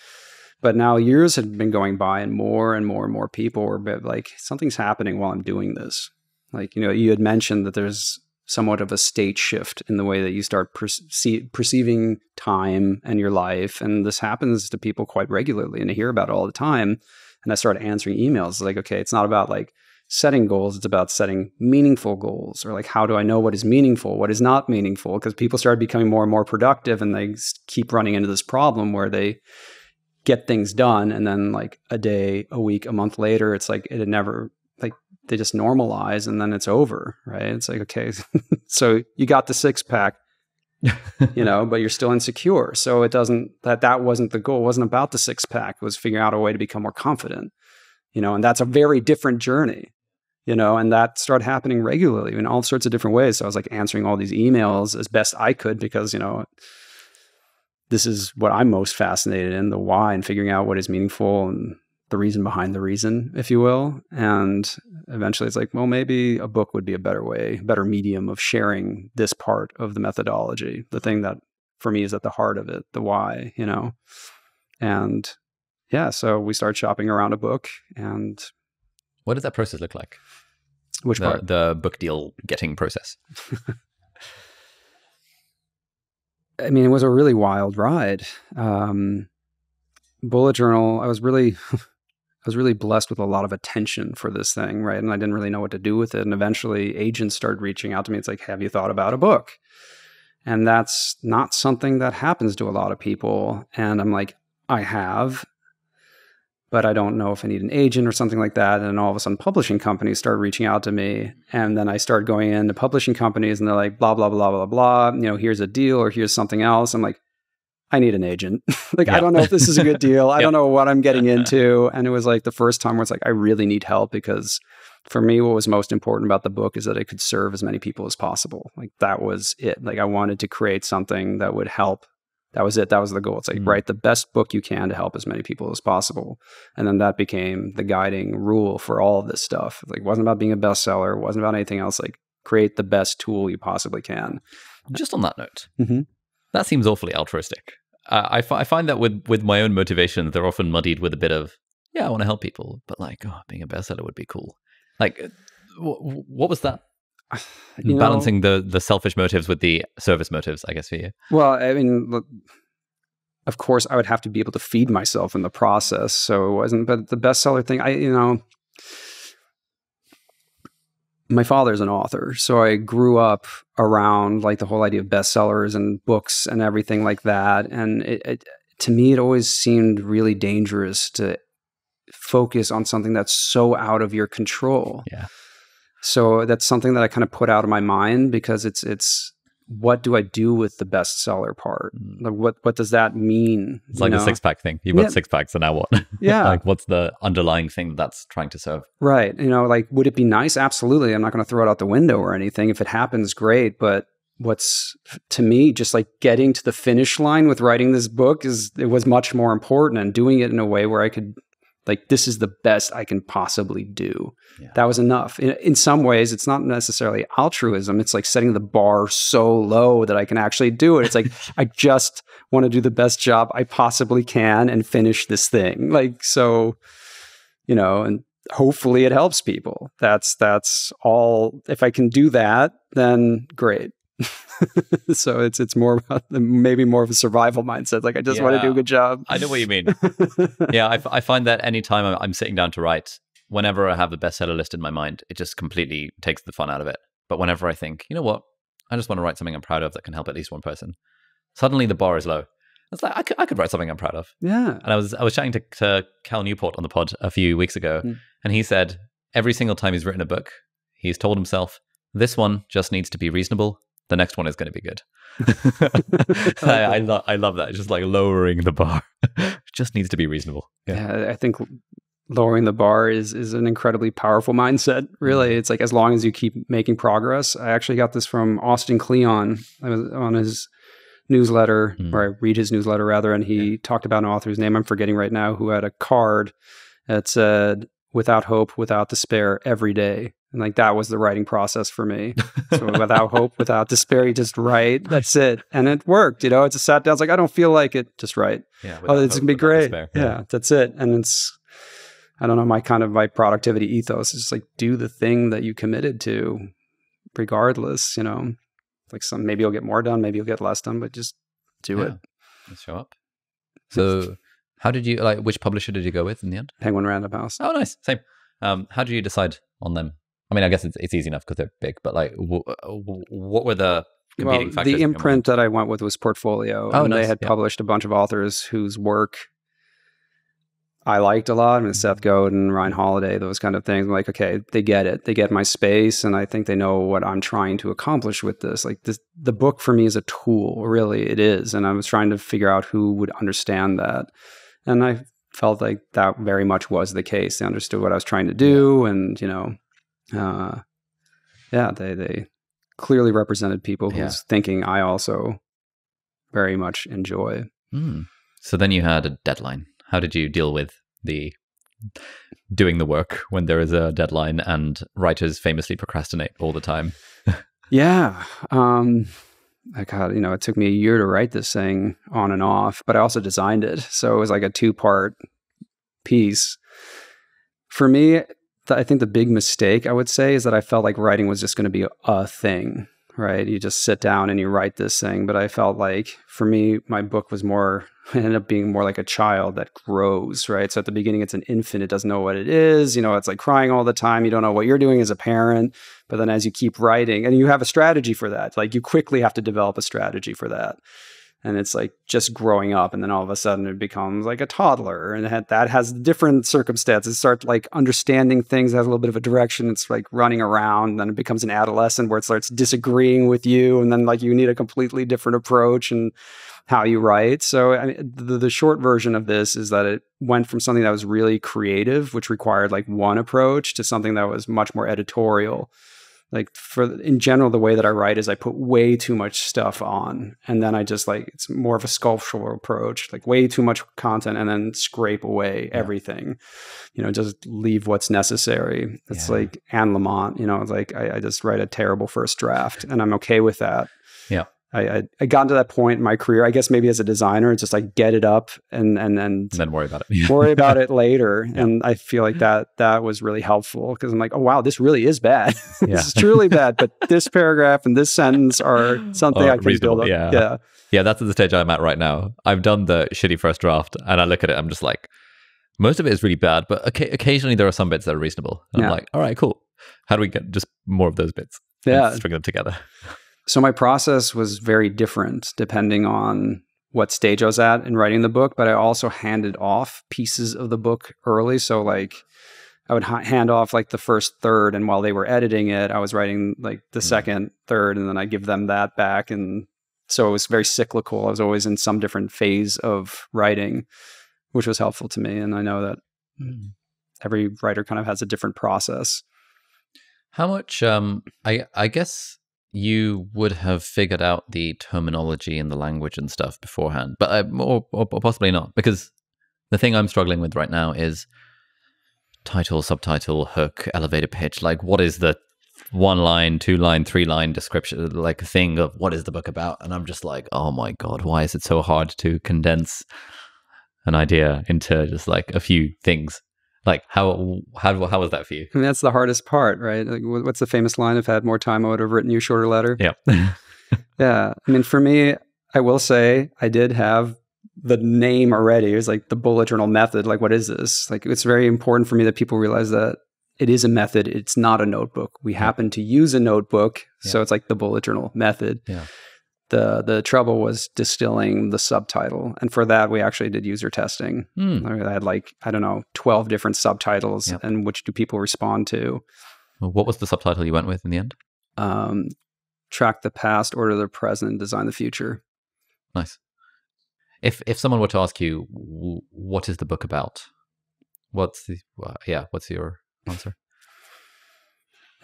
But now years had been going by, and more and more and more people were like, something's happening while I'm doing this. Like, you know, you had mentioned that there's somewhat of a state shift in the way that you start perce- perceiving time and your life. And this happens to people quite regularly, and I hear about it all the time. And I started answering emails like, okay, it's not about like setting goals, it's about setting meaningful goals, or like, how do I know what is meaningful, what is not meaningful? Because people started becoming more and more productive, and they keep running into this problem where they get things done, and then like a day, a week, a month later, it's like it had never they just normalize, and then it's over, right? It's like okay, so you got the six pack. you know, but you're still insecure. So it doesn't that that wasn't the goal. It wasn't about the six pack. It was figuring out a way to become more confident. You know, and that's a very different journey you know, and that started happening regularly in all sorts of different ways. So I was like answering all these emails as best I could because, you know, this is what I'm most fascinated in the why and figuring out what is meaningful and the reason behind the reason, if you will. And eventually it's like, well, maybe a book would be a better way, better medium of sharing this part of the methodology, the thing that for me is at the heart of it, the why, you know. And yeah, so we start shopping around a book and what did that process look like? Which the, part? The book deal getting process. I mean, it was a really wild ride. Um, Bullet Journal, I was really, I was really blessed with a lot of attention for this thing, right? And I didn't really know what to do with it. And eventually, agents started reaching out to me. It's like, have you thought about a book? And that's not something that happens to a lot of people. And I'm like, I have but I don't know if I need an agent or something like that. And all of a sudden, publishing companies started reaching out to me. And then I started going into publishing companies and they're like, blah, blah, blah, blah, blah. You know, here's a deal or here's something else. I'm like, I need an agent. like, yeah. I don't know if this is a good deal. I don't know what I'm getting into. And it was like the first time where it's like, I really need help because for me, what was most important about the book is that it could serve as many people as possible. Like, that was it. Like, I wanted to create something that would help that was it. That was the goal. It's like, mm. write the best book you can to help as many people as possible. And then that became the guiding rule for all of this stuff. Like, it wasn't about being a bestseller, it wasn't about anything else. Like, create the best tool you possibly can. Just on that note, mm-hmm. That seems awfully altruistic. Uh, I, f- I find that with, with my own motivations, they're often muddied with a bit of, yeah, I want to help people, but like, oh, being a bestseller would be cool. Like, uh, w- what was that you balancing know, the the selfish motives with the service motives, I guess for you. Well, I mean, look, of course, I would have to be able to feed myself in the process, so it wasn't. But the bestseller thing, I you know, my father's an author, so I grew up around like the whole idea of bestsellers and books and everything like that, and it, it to me, it always seemed really dangerous to focus on something that's so out of your control. Yeah. So that's something that I kind of put out of my mind because it's it's what do I do with the bestseller part? Mm. Like what what does that mean? It's like know? the six pack thing. You've got yeah. six packs, and now what? Yeah. like what's the underlying thing that's trying to serve? Right. You know, like would it be nice? Absolutely. I'm not going to throw it out the window or anything. If it happens, great. But what's to me just like getting to the finish line with writing this book is it was much more important and doing it in a way where I could like this is the best I can possibly do. Yeah. That was enough. In, in, some ways, it's not necessarily altruism. It's like setting the bar so low that I can actually do it. It's like I just want to do the best job I possibly can and finish this thing. Like so, you know, and hopefully it helps people. That's that's all. If I can do that, then great. so it's it's more about the, maybe more of a survival mindset. Like I just yeah, want to do a good job. I know what you mean. yeah, I, I find that anytime I'm, I'm sitting down to write, whenever I have the bestseller list in my mind, it just completely takes the fun out of it. But whenever I think, you know what, I just want to write something I'm proud of that can help at least one person, suddenly the bar is low. It's like I could, I could write something I'm proud of. Yeah. And I was I was chatting to, to Cal Newport on the pod a few weeks ago, mm. and he said every single time he's written a book, he's told himself this one just needs to be reasonable the next one is going to be good. I, I, lo- I love that. It's just like lowering the bar. just needs to be reasonable. Yeah. yeah. I think lowering the bar is is an incredibly powerful mindset. Really, mm-hmm. it's like as long as you keep making progress. I actually got this from Austin Kleon. I was on his newsletter, mm. or I read his newsletter rather, and he yeah. talked about an author's name I'm forgetting right now who had a card that said "Without hope, without despair, every day." And like that was the writing process for me. So without hope, without despair, you just write. That's it. And it worked. You know, it's a sat down. It's like, I don't feel like it. Just write. Yeah. Oh, it's gonna be great. Yeah. that's it. And it's I don't know, my kind of my productivity ethos is just like do the thing that you committed to, regardless, you know. Like some maybe you'll get more done, maybe you'll get less done, but just do Yeah. it. Let's show up. So, how did you like? Which publisher did you go with in the end? Penguin Random House. Oh, nice. Same. Um, how did you decide on them? I mean, I guess it's, it's easy enough because they're big, but like, w- w- what were the competing well, factors? the in your mind? imprint that I went with was Portfolio. Oh, and nice, they had yeah. published a bunch of authors whose work I liked a lot. I mean, Seth Mm-hmm. Godin, Ryan Holiday, those kind of things. I'm like, okay, they get it. They get my space, and I think they know what I'm trying to accomplish with this. Like this, the book for me is a tool. Really, it is, and I was trying to figure out who would understand that, and I felt like that very much was the case. They understood what I was trying to do, and you know, uh, yeah, they they clearly represented people whose thinking I also very much enjoy. Hmm. So then you had a deadline. How did you deal with the doing the work when there is a deadline and writers famously procrastinate all the time? Yeah. Um I got, you know, it took me a year to write this thing on and off, but I also designed it. So it was like a two part piece. For me, I think the big mistake I would say is that I felt like writing was just going to be a thing, right? You just sit down and you write this thing. But I felt like for me, my book was more, ended up being more like a child that grows, right? So at the beginning, it's an infant. It doesn't know what it is. You know, it's like crying all the time. You don't know what you're doing as a parent. But then as you keep writing, and you have a strategy for that, like you quickly have to develop a strategy for that. And it's like just growing up, and then all of a sudden it becomes like a toddler, and that has different circumstances. Start like understanding things, has a little bit of a direction. It's like running around, then it becomes an adolescent where it starts disagreeing with you, and then like you need a completely different approach and how you write. So I mean, the, the short version of this is that it went from something that was really creative, which required like one approach, to something that was much more editorial like for in general the way that i write is i put way too much stuff on and then i just like it's more of a sculptural approach like way too much content and then scrape away Yeah. everything you know just leave what's necessary it's Yeah. like Anne Lamott you know it's like I, I just write a terrible first draft and i'm okay with that Yeah. I, I I got to that point in my career. I guess maybe as a designer, it's just like get it up and and and And then worry about it. worry about it later. And I feel like that that was really helpful because I'm like, oh wow, this really is bad. Yeah. this is truly bad. But this paragraph and this sentence are something Are I can reasonable, build up. yeah. yeah. Yeah, that's the stage I'm at right now. I've done the shitty first draft, and I look at it. I'm just like, most of it is really bad, but oca- occasionally there are some bits that are reasonable. And I'm like, all right, cool. How do we get just more of those bits? and Yeah. string them together. So my process was very different depending on what stage I was at in writing the book, but I also handed off pieces of the book early. So like I would ha- hand off like the first third, and while they were editing it, I was writing like the Mm. second third, and then I give them that back, and so it was very cyclical. I was always in some different phase of writing, which was helpful to me, and I know that every writer kind of has a different process. How much? Um, I I guess you would have figured out the terminology and the language and stuff beforehand, but uh, or, or possibly not, because the thing I'm struggling with right now is title, subtitle, hook, elevator pitch. Like, what is the one line, two line, three line description, like thing of what is the book about? And I'm just like, oh my god, why is it so hard to condense an idea into just like a few things? Like, how how how was that for you? I mean, that's the hardest part, right? Like, what's the famous line? If I had more time, I would have written you a shorter letter. Yeah. Yeah. I mean, for me, I will say I did have the name already. It was like the bullet journal method. Like, what is this? Like, it's very important for me that people realize that it is a method. It's not a notebook. We happen to use a notebook. So it's like the bullet journal method. Yeah. The, the trouble was distilling the subtitle. And for that, we actually did user testing. Hmm. I had like, I don't know, 12 different subtitles Yep. and which do people respond to? What was the subtitle you went with in the end? um, track the past, order the present, design the future. Nice. If if someone were to ask you, what is the book about? What's the uh, yeah? What's your answer?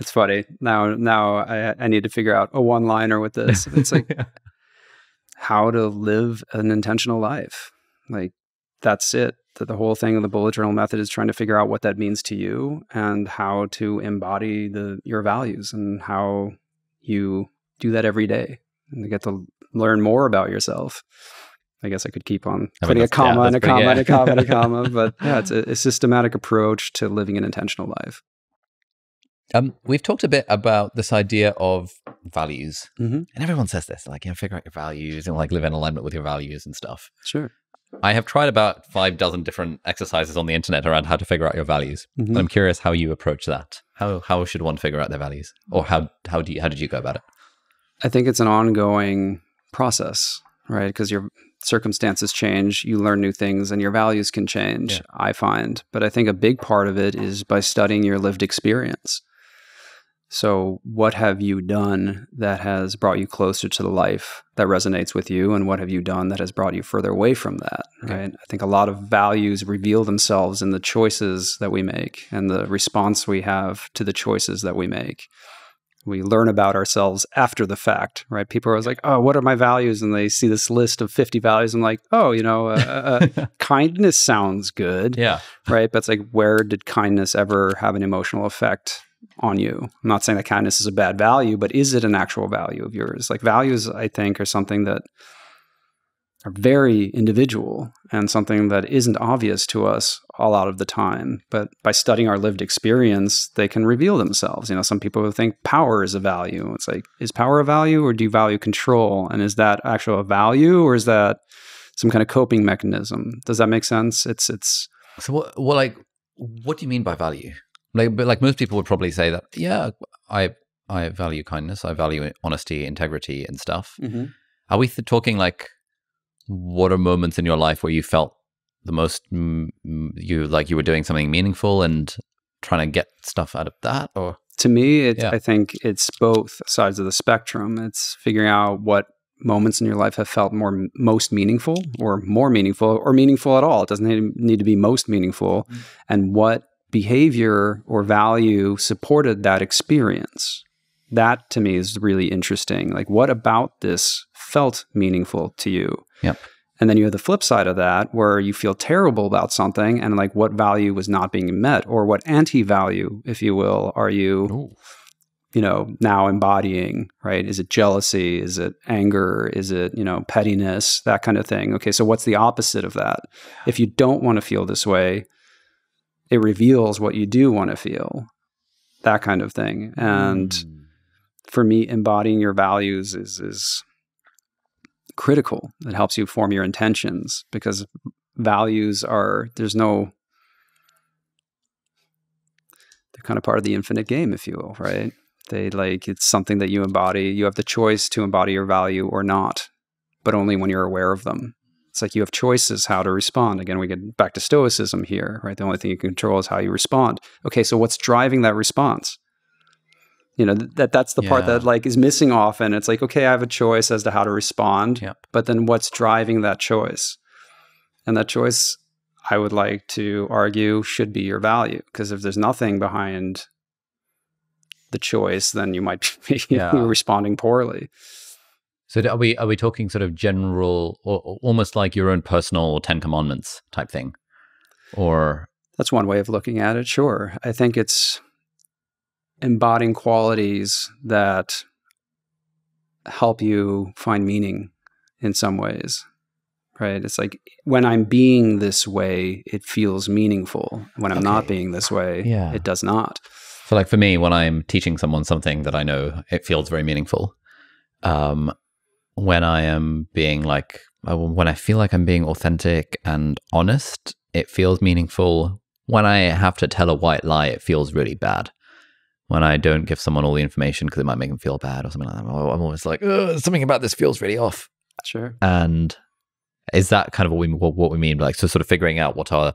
It's funny now. Now I, I need to figure out a one-liner with this. It's like how to live an intentional life. Like that's it. that the whole thing of the bullet journal method is trying to figure out what that means to you and how to embody the your values and how you do that every day and to get to learn more about yourself. I guess I could keep on I mean, putting a that's- yeah, comma and a pretty- comma and a comma and a comma, but yeah, it's a, a systematic approach to living an intentional life. Um, we've talked a bit about this idea of values, Mhm. and everyone says this, like, you know, figure out your values and like live in alignment with your values and stuff. Sure. I have tried about five dozen different exercises on the internet around how to figure out your values. Mhm. And I'm curious how you approach that. How how should one figure out their values, or how how do you how did you go about it? I think it's an ongoing process, right? Because your circumstances change, you learn new things, and your values can change, Yeah. I find. But I think a big part of it is by studying your lived experience. So, what have you done that has brought you closer to the life that resonates with you? And what have you done that has brought you further away from that? Okay. Right. I think a lot of values reveal themselves in the choices that we make and the response we have to the choices that we make we learn about ourselves after the fact, right? People are always like, "Oh, what are my values?" And they see this list of fifty values. I'm like, "Oh, you know, uh, uh, kindness sounds good, Yeah, right?" But it's like, where did kindness ever have an emotional effect on you? I'm not saying that kindness is a bad value, but is it an actual value of yours? Like values, I think, are something that are very individual and something that isn't obvious to us all out of the time. But by studying our lived experience, they can reveal themselves. You know, some people think power is a value. It's like, is power a value or do you value control? And is that actual a value or is that some kind of coping mechanism? Does that make sense? It's it's So what, what like what do you mean by value? Like, but like most people would probably say that, yeah, I I value kindness, I value honesty, integrity, and stuff. Are we th- talking like what are moments in your life where you felt the most mm, mm, you like you were doing something meaningful and trying to get stuff out of that, or to me, it, Yeah. I think it's both sides of the spectrum. It's figuring out what moments in your life have felt more most meaningful or more meaningful or meaningful at all. It doesn't need, need to be most meaningful. And what behavior or value supported that experience. That to me is really interesting. Like, what about this felt meaningful to you? Yep. And then you have the flip side of that where you feel terrible about something and like what value was not being met or what anti value, if you will, are you, you know, now embodying, right? Is it jealousy? Is it anger? Is it, you know, pettiness? That kind of thing. Okay. So what's the opposite of that? If you don't want to feel this way, it reveals what you do want to feel, that kind of thing. And Mm. for me, embodying your values is is critical. It helps you form your intentions because values are there's no they're kind of part of the infinite game, if you will, right? They like it's something that you embody. You have the choice to embody your value or not, but only when you're aware of them. It's like you have choices how to respond. Again, we get back to stoicism here, right? The only thing you can control is how you respond. Okay, so what's driving that response? You know, th- that that's the part that like is missing often. It's like, okay, I have a choice as to how to respond, Yep. but then what's driving that choice? And that choice, I would like to argue, should be your value. Because if there's nothing behind the choice, then you might be Yeah. responding poorly. So are we are we talking sort of general, or, or almost like your own personal Ten Commandments type thing, or That's one way of looking at it. Sure. I think it's embodying qualities that help you find meaning in some ways. Right? It's like when I'm being this way, it feels meaningful. When I'm not being this way, Yeah. it does not. So, like for me, when I'm teaching someone something that I know, it feels very meaningful. Um, when I am being like, uh, when I feel like I'm being authentic and honest, it feels meaningful. When I have to tell a white lie, it feels really bad. When I don't give someone all the information because it might make them feel bad or something like that, I'm always like, "Ugh, something about this feels really off. Sure. And is that kind of what we what we mean? Like, so sort of figuring out what are,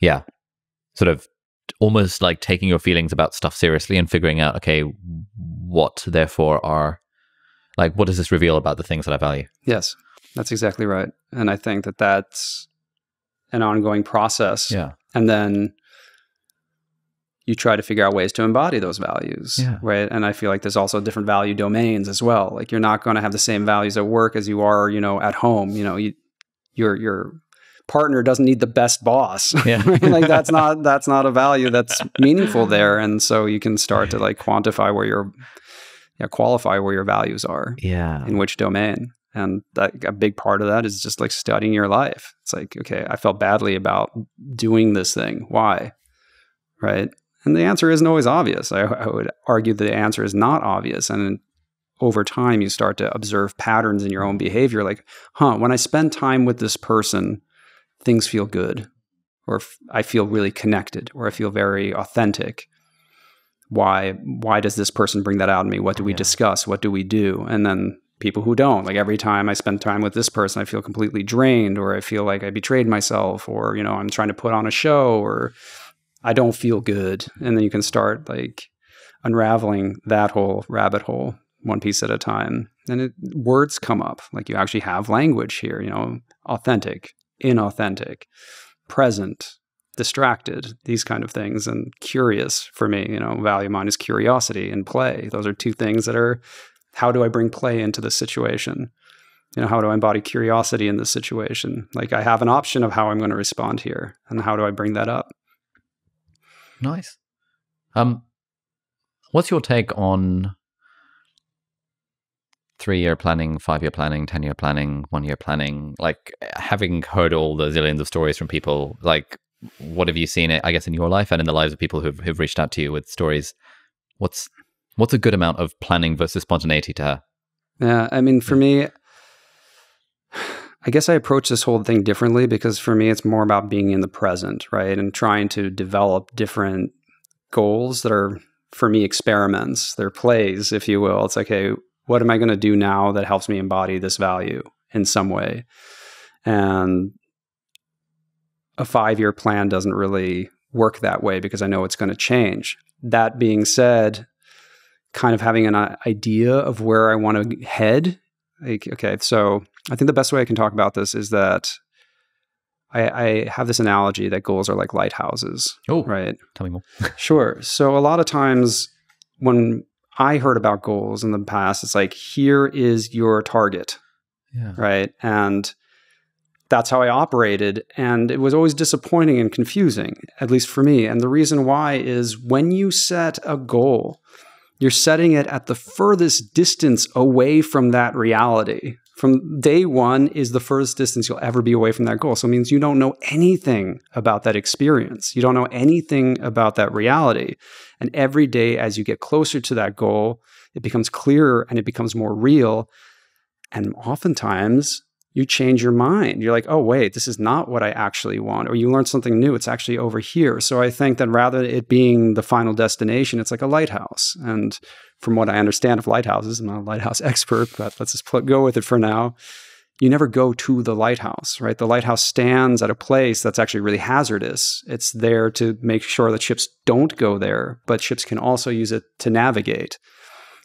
yeah, sort of almost like taking your feelings about stuff seriously and figuring out, okay, what therefore are, like, what does this reveal about the things that I value? Yes, that's exactly right. And I think that that's an ongoing process. Yeah. And then you try to figure out ways to embody those values. Yeah. Right. And I feel like there's also different value domains as well. Like you're not going to have the same values at work as you are, you know, at home. You know, you, your your partner doesn't need the best boss. Yeah. like that's not that's not a value that's meaningful there. And so you can start to like quantify where your yeah, qualify where your values are Yeah. in which domain. And that a big part of that is just like studying your life. It's like, okay, I felt badly about doing this thing. Why? Right. And the answer isn't always obvious. I, I would argue the answer is not obvious. And over time, you start to observe patterns in your own behavior like, huh, when I spend time with this person, things feel good, or f- I feel really connected, or I feel very authentic. Why? Why does this person bring that out in me? What do we Yeah. discuss? What do we do? And then people who don't, like every time I spend time with this person, I feel completely drained, or I feel like I betrayed myself, or you know, I'm trying to put on a show, or I don't feel good. And then you can start like unraveling that whole rabbit hole one piece at a time. And it, words come up, like you actually have language here, you know, authentic, inauthentic, present, distracted, these kind of things. And curious for me, you know, value mine is curiosity and play. Those are two things that are how do I bring play into this situation? You know, how do I embody curiosity in this situation? Like I have an option of how I'm going to respond here. And how do I bring that up? Nice. Um, what's your take on three year planning, five year planning, 10 year planning, one year planning? Like, having heard all the zillions of stories from people, like, what have you seen, I guess, in your life and in the lives of people who've, who've reached out to you with stories? What's what's a good amount of planning versus spontaneity to have? Yeah, I mean, for me, I guess I approach this whole thing differently because for me, it's more about being in the present, right? And trying to develop different goals that are, for me, experiments. They're plays, if you will. It's like, hey, what am I going to do now that helps me embody this value in some way? And a five year plan doesn't really work that way because I know it's going to change. That being said, kind of having an uh, idea of where I want to head. Like, okay, so I think the best way I can talk about this is that I, I have this analogy that goals are like lighthouses, Oh, right? tell me more. Sure. So a lot of times when I heard about goals in the past, it's like, here is your target, Yeah. right? And that's how I operated. And it was always disappointing and confusing, at least for me. And the reason why is when you set a goal, you're setting it at the furthest distance away from that reality. From day one is the furthest distance you'll ever be away from that goal. So it means you don't know anything about that experience. You don't know anything about that reality. And every day as you get closer to that goal, it becomes clearer and it becomes more real. And oftentimes you change your mind. You're like, oh, wait, this is not what I actually want. Or you learn something new. It's actually over here. So I think that rather it being the final destination, it's like a lighthouse. And from what I understand of lighthouses, I'm not a lighthouse expert, but let's just put, go with it for now. You never go to the lighthouse, right? The lighthouse stands at a place that's actually really hazardous. It's there to make sure that ships don't go there, but ships can also use it to navigate.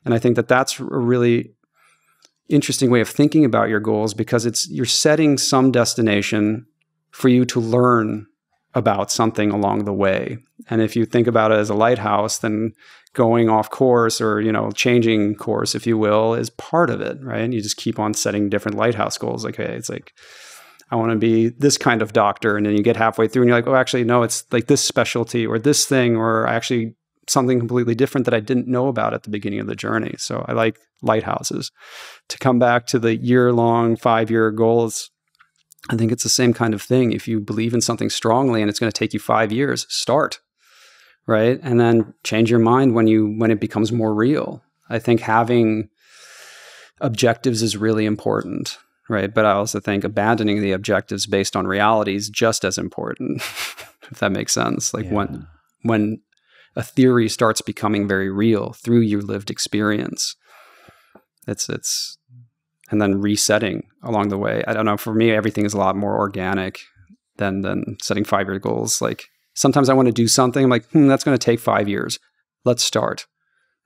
And I think that that's a really interesting way of thinking about your goals because it's you're setting some destination for you to learn about something along the way. And if you think about it as a lighthouse, then going off course or, you know, changing course, if you will, is part of it, right? And you just keep on setting different lighthouse goals. Like, okay, it's like, I want to be this kind of doctor. And then you get halfway through and you're like, oh, actually, no, it's like this specialty or this thing, or actually something completely different that I didn't know about at the beginning of the journey. So I like lighthouses. To come back to the year long, five year goals, I think it's the same kind of thing. If you believe in something strongly and it's going to take you five years, start, right? And then change your mind when you when it becomes more real. I think having objectives is really important, right? But I also think abandoning the objectives based on reality is just as important, if that makes sense. Like when when a theory starts becoming very real through your lived experience, it's it's and then resetting along the way. I don't know. For me, everything is a lot more organic than than setting five year goals. Like sometimes I want to do something. I'm like, hmm, that's going to take five years. Let's start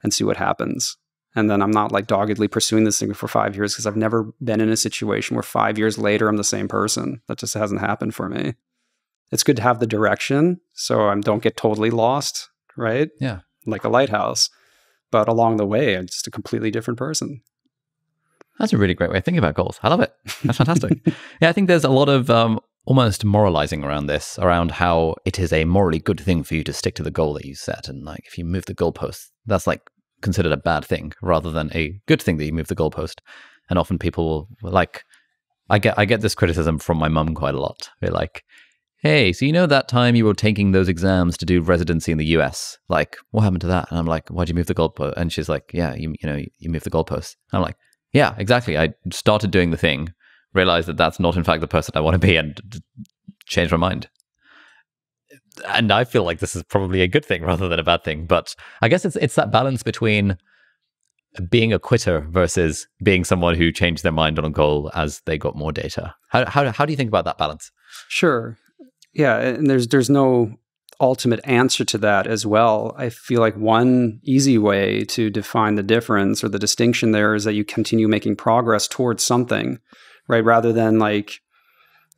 and see what happens. And then I'm not like doggedly pursuing this thing for five years because I've never been in a situation where five years later I'm the same person. That just hasn't happened for me. It's good to have the direction so I don't get totally lost, right? Yeah. Like a lighthouse. But along the way, I'm just a completely different person. That's a really great way of thinking about goals. I love it. That's fantastic. yeah, I think there's a lot of um, almost moralizing around this, around how it is a morally good thing for you to stick to the goal that you set. And like if you move the goalpost, that's like considered a bad thing rather than a good thing that you move the goalpost. And often people will like I get I get this criticism from my mum quite a lot. They're like, hey, so you know that time you were taking those exams to do residency in the US? Like, what happened to that? And I'm like, why'd you move the goalpost? And she's like, yeah, you, you know, you moved the goalpost. I'm like, yeah, exactly. I started doing the thing, realized that that's not in fact the person I want to be, and changed my mind. And I feel like this is probably a good thing rather than a bad thing. But I guess it's it's that balance between being a quitter versus being someone who changed their mind on a goal as they got more data. How how how do you think about that balance? Sure. Yeah, and there's there's no ultimate answer to that as well. I feel like one easy way to define the difference or the distinction there is that you continue making progress towards something, right? Rather than like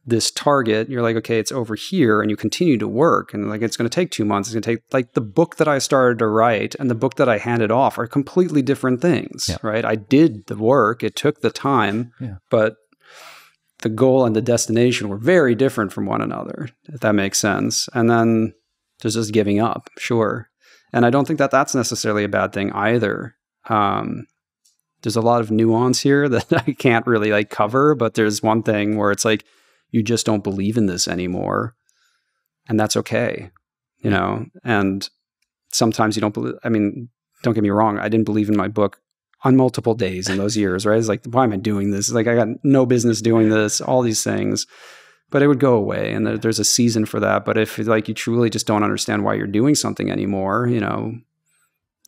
this target, you're like, okay, it's over here, and you continue to work, and like it's going to take two months. It's going to take like the book that I started to write and the book that I handed off are completely different things, yeah. right? I did the work, it took the time, yeah. but the goal and the destination were very different from one another, if that makes sense. And then there's just giving up, sure. And I don't think that that's necessarily a bad thing either. Um, there's a lot of nuance here that I can't really like cover, but there's one thing where it's like you just don't believe in this anymore, and that's okay, you know. And sometimes you don't believe. I mean, don't get me wrong. I didn't believe in my book on multiple days in those years, right? It's like, why am I doing this? It's like I got no business doing this. All these things, but it would go away, and there's a season for that. But if like you truly just don't understand why you're doing something anymore, you know,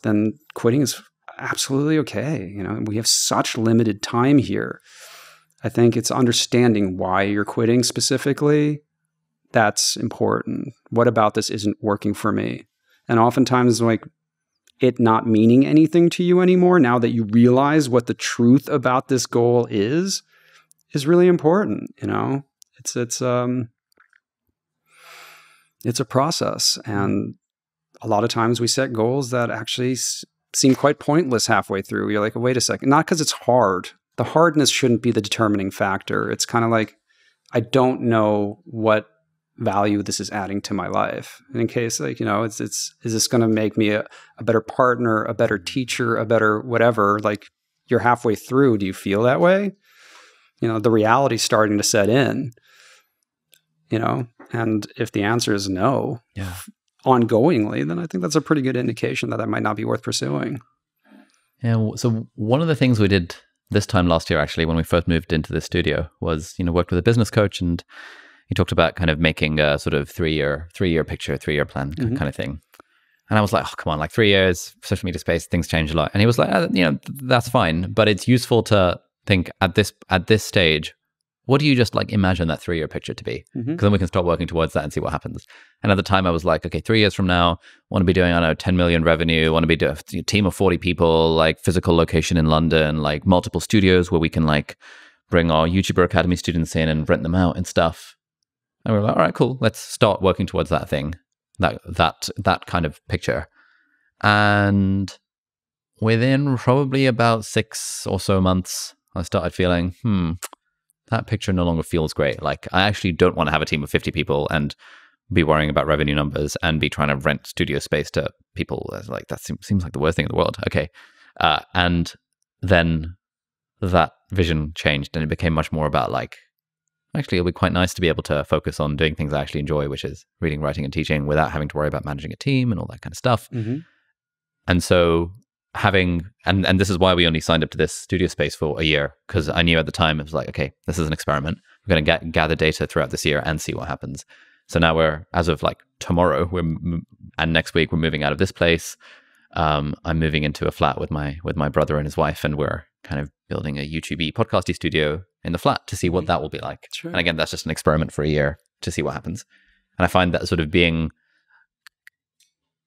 then quitting is absolutely okay. You know, we have such limited time here. I think it's understanding why you're quitting specifically. That's important. What about this isn't working for me? And oftentimes, like it not meaning anything to you anymore, now that you realize what the truth about this goal is, is really important. You know, it's it's um it's a process, and a lot of times we set goals that actually seem quite pointless halfway through. You're like, wait a second, not because it's hard. The hardness shouldn't be the determining factor. It's kind of like, I don't know what value this is adding to my life. in case, like, you know, it's, it's, is this going to make me a, a better partner, a better teacher, a better whatever? Like, you're halfway through. Do you feel that way? You know, the reality's starting to set in, you know, and if the answer is no, yeah ongoingly, then I think that's a pretty good indication that that might not be worth pursuing. Yeah. So one of the things we did this time last year, actually, when we first moved into the studio, was you know worked with a business coach, and he talked about kind of making a sort of three year three year picture, three year plan mm-hmm. kind of thing. And I was like, oh, come on, like three years, social media space, things change a lot. And he was like, oh, you know, that's fine, but it's useful to think at this at this stage, what do you just like imagine that three year picture to be? Because mm-hmm. then we can start working towards that and see what happens. And at the time, I was like, okay, three years from now, want to be doing, I don't know, 10 million revenue, want to be a team of 40 people, like physical location in London, like multiple studios where we can like bring our YouTuber Academy students in and rent them out and stuff. And we are like, all right, cool. Let's start working towards that thing, that that that kind of picture. And within probably about six or so months, I started feeling, hmm, that picture no longer feels great. Like I actually don't want to have a team of 50 people and be worrying about revenue numbers and be trying to rent studio space to people. Like that seems, seems like the worst thing in the world. Okay. Uh, and then that vision changed and it became much more about like, actually, it'll be quite nice to be able to focus on doing things I actually enjoy, which is reading, writing, and teaching without having to worry about managing a team and all that kind of stuff. Mm-hmm. And so having and and this is why we only signed up to this studio space for a year because I knew at the time it was like okay this is an experiment we're going to get gather data throughout this year and see what happens so now we're as of like tomorrow we're and next week we're moving out of this place um, I'm moving into a flat with my with my brother and his wife and we're kind of building a YouTube podcasty studio in the flat to see what that will be like. And again that's just an experiment for a year to see what happens. And I find that sort of being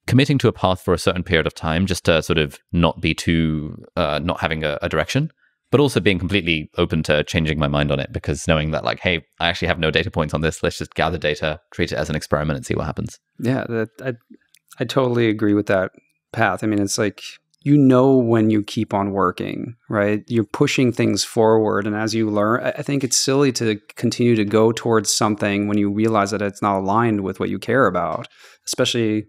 committing to a path for a certain period of time just to sort of not be too uh, not having a, a, direction but also being completely open to changing my mind on it because knowing that like hey i actually have no data points on this. Let's just gather data treat it as an experiment and see what happens. Yeah that, I, I totally agree with that path. I mean it's like you know when you keep on working, right? You're pushing things forward. And as you learn, I think it's silly to continue to go towards something when you realize that it's not aligned with what you care about, especially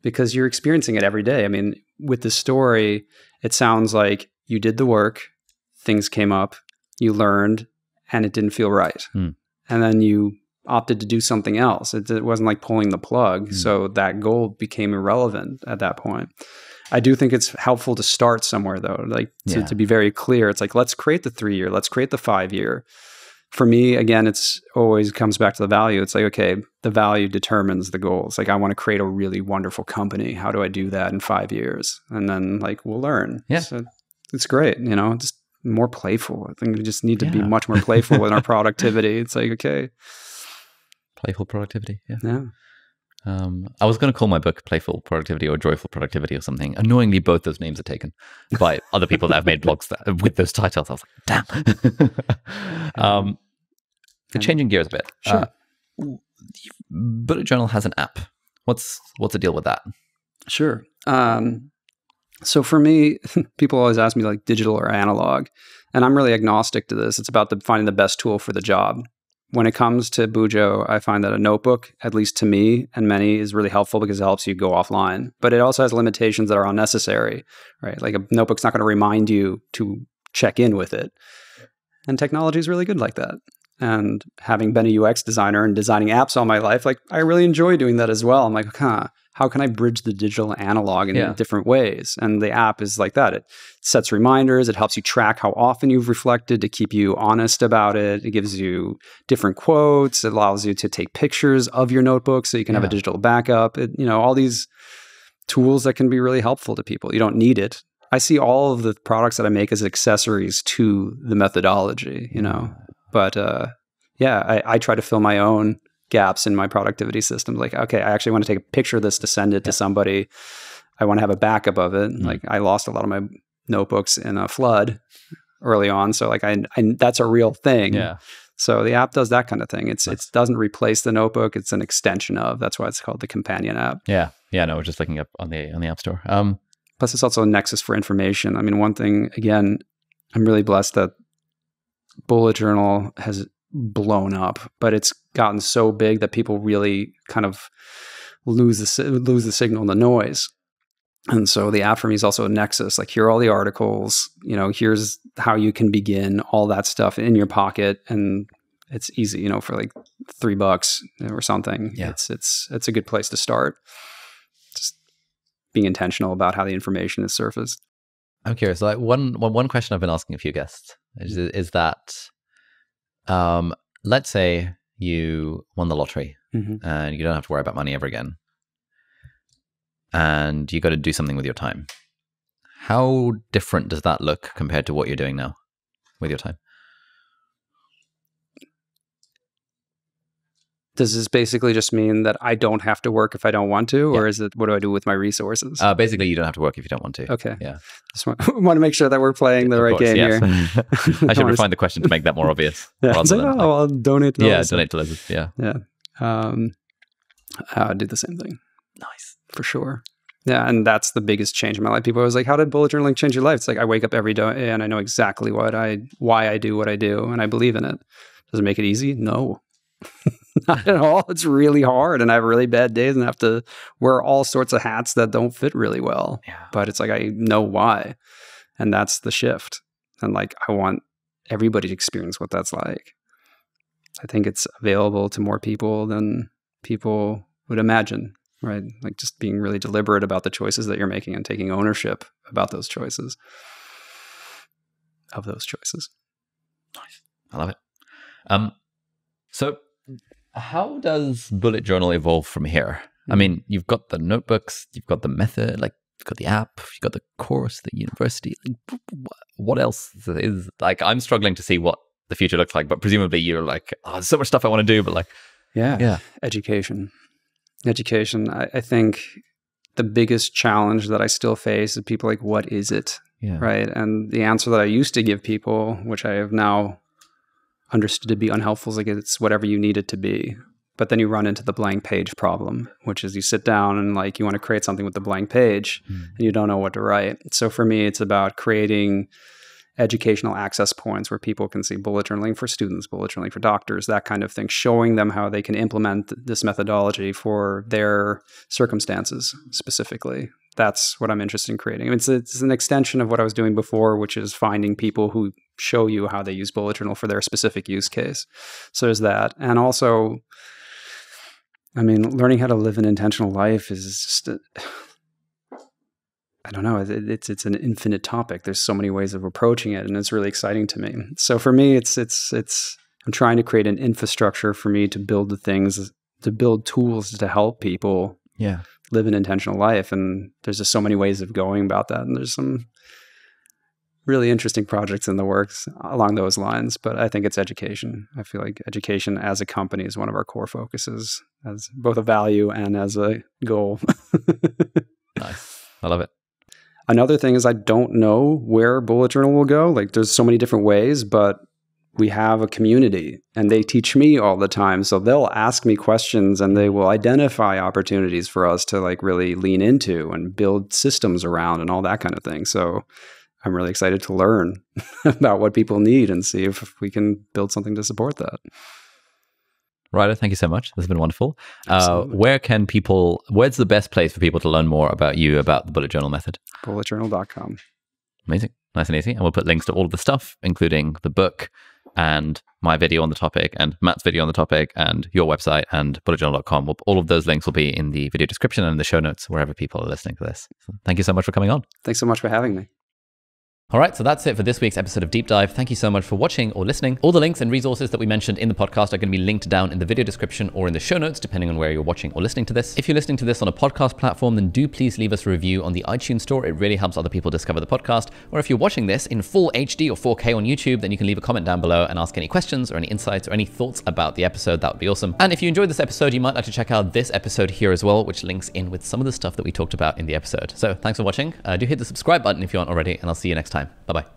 because you're experiencing it every day. I mean, with the story, it sounds like you did the work, things came up, you learned, and it didn't feel right. Mm. And then you opted to do something else. It, it wasn't like pulling the plug. Mm. So that goal became irrelevant at that point. I do think it's helpful to start somewhere though, like to, Yeah. to be very clear. It's like, let's create the three year, let's create the five year. For me, again, it's always comes back to the value. It's like, okay, the value determines the goals. Like, I want to create a really wonderful company. How do I do that in five years? And then, like, we'll learn. Yeah. So it's great, you know, just more playful. I think we just need to be much more playful in our productivity. It's like, okay, Playful productivity. Yeah. yeah. Um, I was going to call my book Playful Productivity or Joyful Productivity or something. Annoyingly, both those names are taken by other people that have made blogs that, with those titles. I was like, damn. um, And- changing gears a bit. Sure. Uh, Bullet Journal has an app. What's what's the deal with that? Sure. Um, so for me, people always ask me like digital or analog, and I'm really agnostic to this. It's about the, finding the best tool for the job. When it comes to Bujo, I find that a notebook, at least to me and many, is really helpful because it helps you go offline. But it also has limitations that are unnecessary, right? Like a notebook's not going to remind you to check in with it. And technology is really good like that. And having been a UX designer and designing apps all my life, like I really enjoy doing that as well. I'm like, huh, how can I bridge the digital analog in Yeah. different ways? And the app is like that. It sets reminders. It helps you track how often you've reflected to keep you honest about it. It gives you different quotes. It allows you to take pictures of your notebook so you can have a digital backup. It, you know, all these tools that can be really helpful to people. You don't need it. I see all of the products that I make as accessories to the methodology, you know. But uh, yeah, I, I try to fill my own gaps in my productivity system. Like, okay, I actually want to take a picture of this to send it to somebody. I want to have a backup of it. Mm. Like, I lost a lot of my notebooks in a flood early on, so like, I, I that's a real thing. Yeah. So the app does that kind of thing. It's it doesn't replace the notebook. It's an extension of. That's why it's called the companion app. Yeah. Yeah. No, we're just looking up on the on the App Store. Um, Plus, it's also a nexus for information. I mean, one thing again, I'm really blessed that Bullet Journal has blown up, but it's gotten so big that people really kind of lose the lose the signal and the noise. And so the app for me is also a nexus. Like here are all the articles. You know, here's how you can begin all that stuff in your pocket, and it's easy. You know, for like three bucks or something. Yeah. it's it's it's a good place to start. Just being intentional about how the information is surfaced. I'm curious. Like one one one question I've been asking a few guests is is that, um, let's say you won the lottery Mm-hmm. and you don't have to worry about money ever again, and you got to do something with your time. How different does that look compared to what you're doing now with your time? Does this basically just mean that I don't have to work if I don't want to, or is it what do I do with my resources? Uh, basically, you don't have to work if you don't want to. okay, yeah. Just want, want to make sure that we're playing the Of right course, game yes. here. I should refine the question to make that more obvious. Yeah, rather than, oh, like- I'll donate. To yeah, donate to Liz. Yeah, Yeah. Um, I do the same thing nice. for sure. Yeah, and that's the biggest change in my life. People always like, "How did bullet journaling change your life?" It's like I wake up every day and I know exactly what I why I do what I do, and I believe in it. Does it make it easy? No, not at all. It's really hard, and I have really bad days and I have to wear all sorts of hats that don't fit really well. Yeah. But it's like I know why, and that's the shift. And like I want everybody to experience what that's like. I think it's available to more people than people would imagine, right? Like just being really deliberate about the choices that you're making and taking ownership about those choices, of those choices. I love it. Um, so how does bullet journal evolve from here? I Hmm. mean, you've got the notebooks, you've got the method, like you've got the app, you've got the course, the university. Like, wh- wh- what else is like? I'm struggling to see what the future looks like, but presumably you're like, oh, there's so much stuff I want to do, but like, Yeah. yeah, Education. Education. I, I think the biggest challenge that I still face is people like, what is it? yeah, right? And the answer that I used to give people, which I have now understood to be unhelpful, is like it's whatever you need it to be. but then you run into the blank page problem, which is you sit down and like you want to create something with the blank page mm. and you don't know what to write. So for me, it's about creating educational access points where people can see bullet journaling for students, bullet journaling for doctors, that kind of thing, showing them how they can implement this methodology for their circumstances specifically. That's what I'm interested in creating. I It's, it's an extension of what I was doing before, which is finding people who show you how they use bullet journal for their specific use case. So there's that. And also, I mean, learning how to live an intentional life is just, I don't know, it's it's an infinite topic. There's so many ways of approaching it, and it's really exciting to me. So for me, it's it's it's I'm trying to create an infrastructure for me to build the things, to build tools to help people, yeah, live an intentional life. And there's just so many ways of going about that, and there's some really interesting projects in the works along those lines. But I think it's education. I feel like education as a company is one of our core focuses as both a value and as a goal. nice. I love it. Another thing is I don't know where bullet journal will go. Like there's so many different ways, but we have a community and they teach me all the time. So they'll ask me questions and they will identify opportunities for us to like really lean into and build systems around and all that kind of thing. So I'm really excited to learn about what people need and see if we can build something to support that. Ryder, thank you so much. This has been wonderful. Uh, where can people, where's the best place for people to learn more about you, about the bullet journal method? Bulletjournal.com. Amazing. Nice and easy. And we'll put links to all of the stuff, including the book and my video on the topic and Matt's video on the topic and your website and bulletjournal.com. All of those links will be in the video description and in the show notes wherever people are listening to this. So thank you so much for coming on. Thanks so much for having me. All right, so that's it for this week's episode of Deep Dive. Thank you so much for watching or listening. All the links and resources that we mentioned in the podcast are going to be linked down in the video description or in the show notes, depending on where you're watching or listening to this. If you're listening to this on a podcast platform, then do please leave us a review on the iTunes store. It really helps other people discover the podcast. Or if you're watching this in full HD or 4K on YouTube, then you can leave a comment down below and ask any questions or any insights or any thoughts about the episode. That would be awesome. And if you enjoyed this episode, you might like to check out this episode here as well, which links in with some of the stuff that we talked about in the episode. So thanks for watching. Uh, do hit the subscribe button if you aren't already, and I'll see you next time. Bye bye.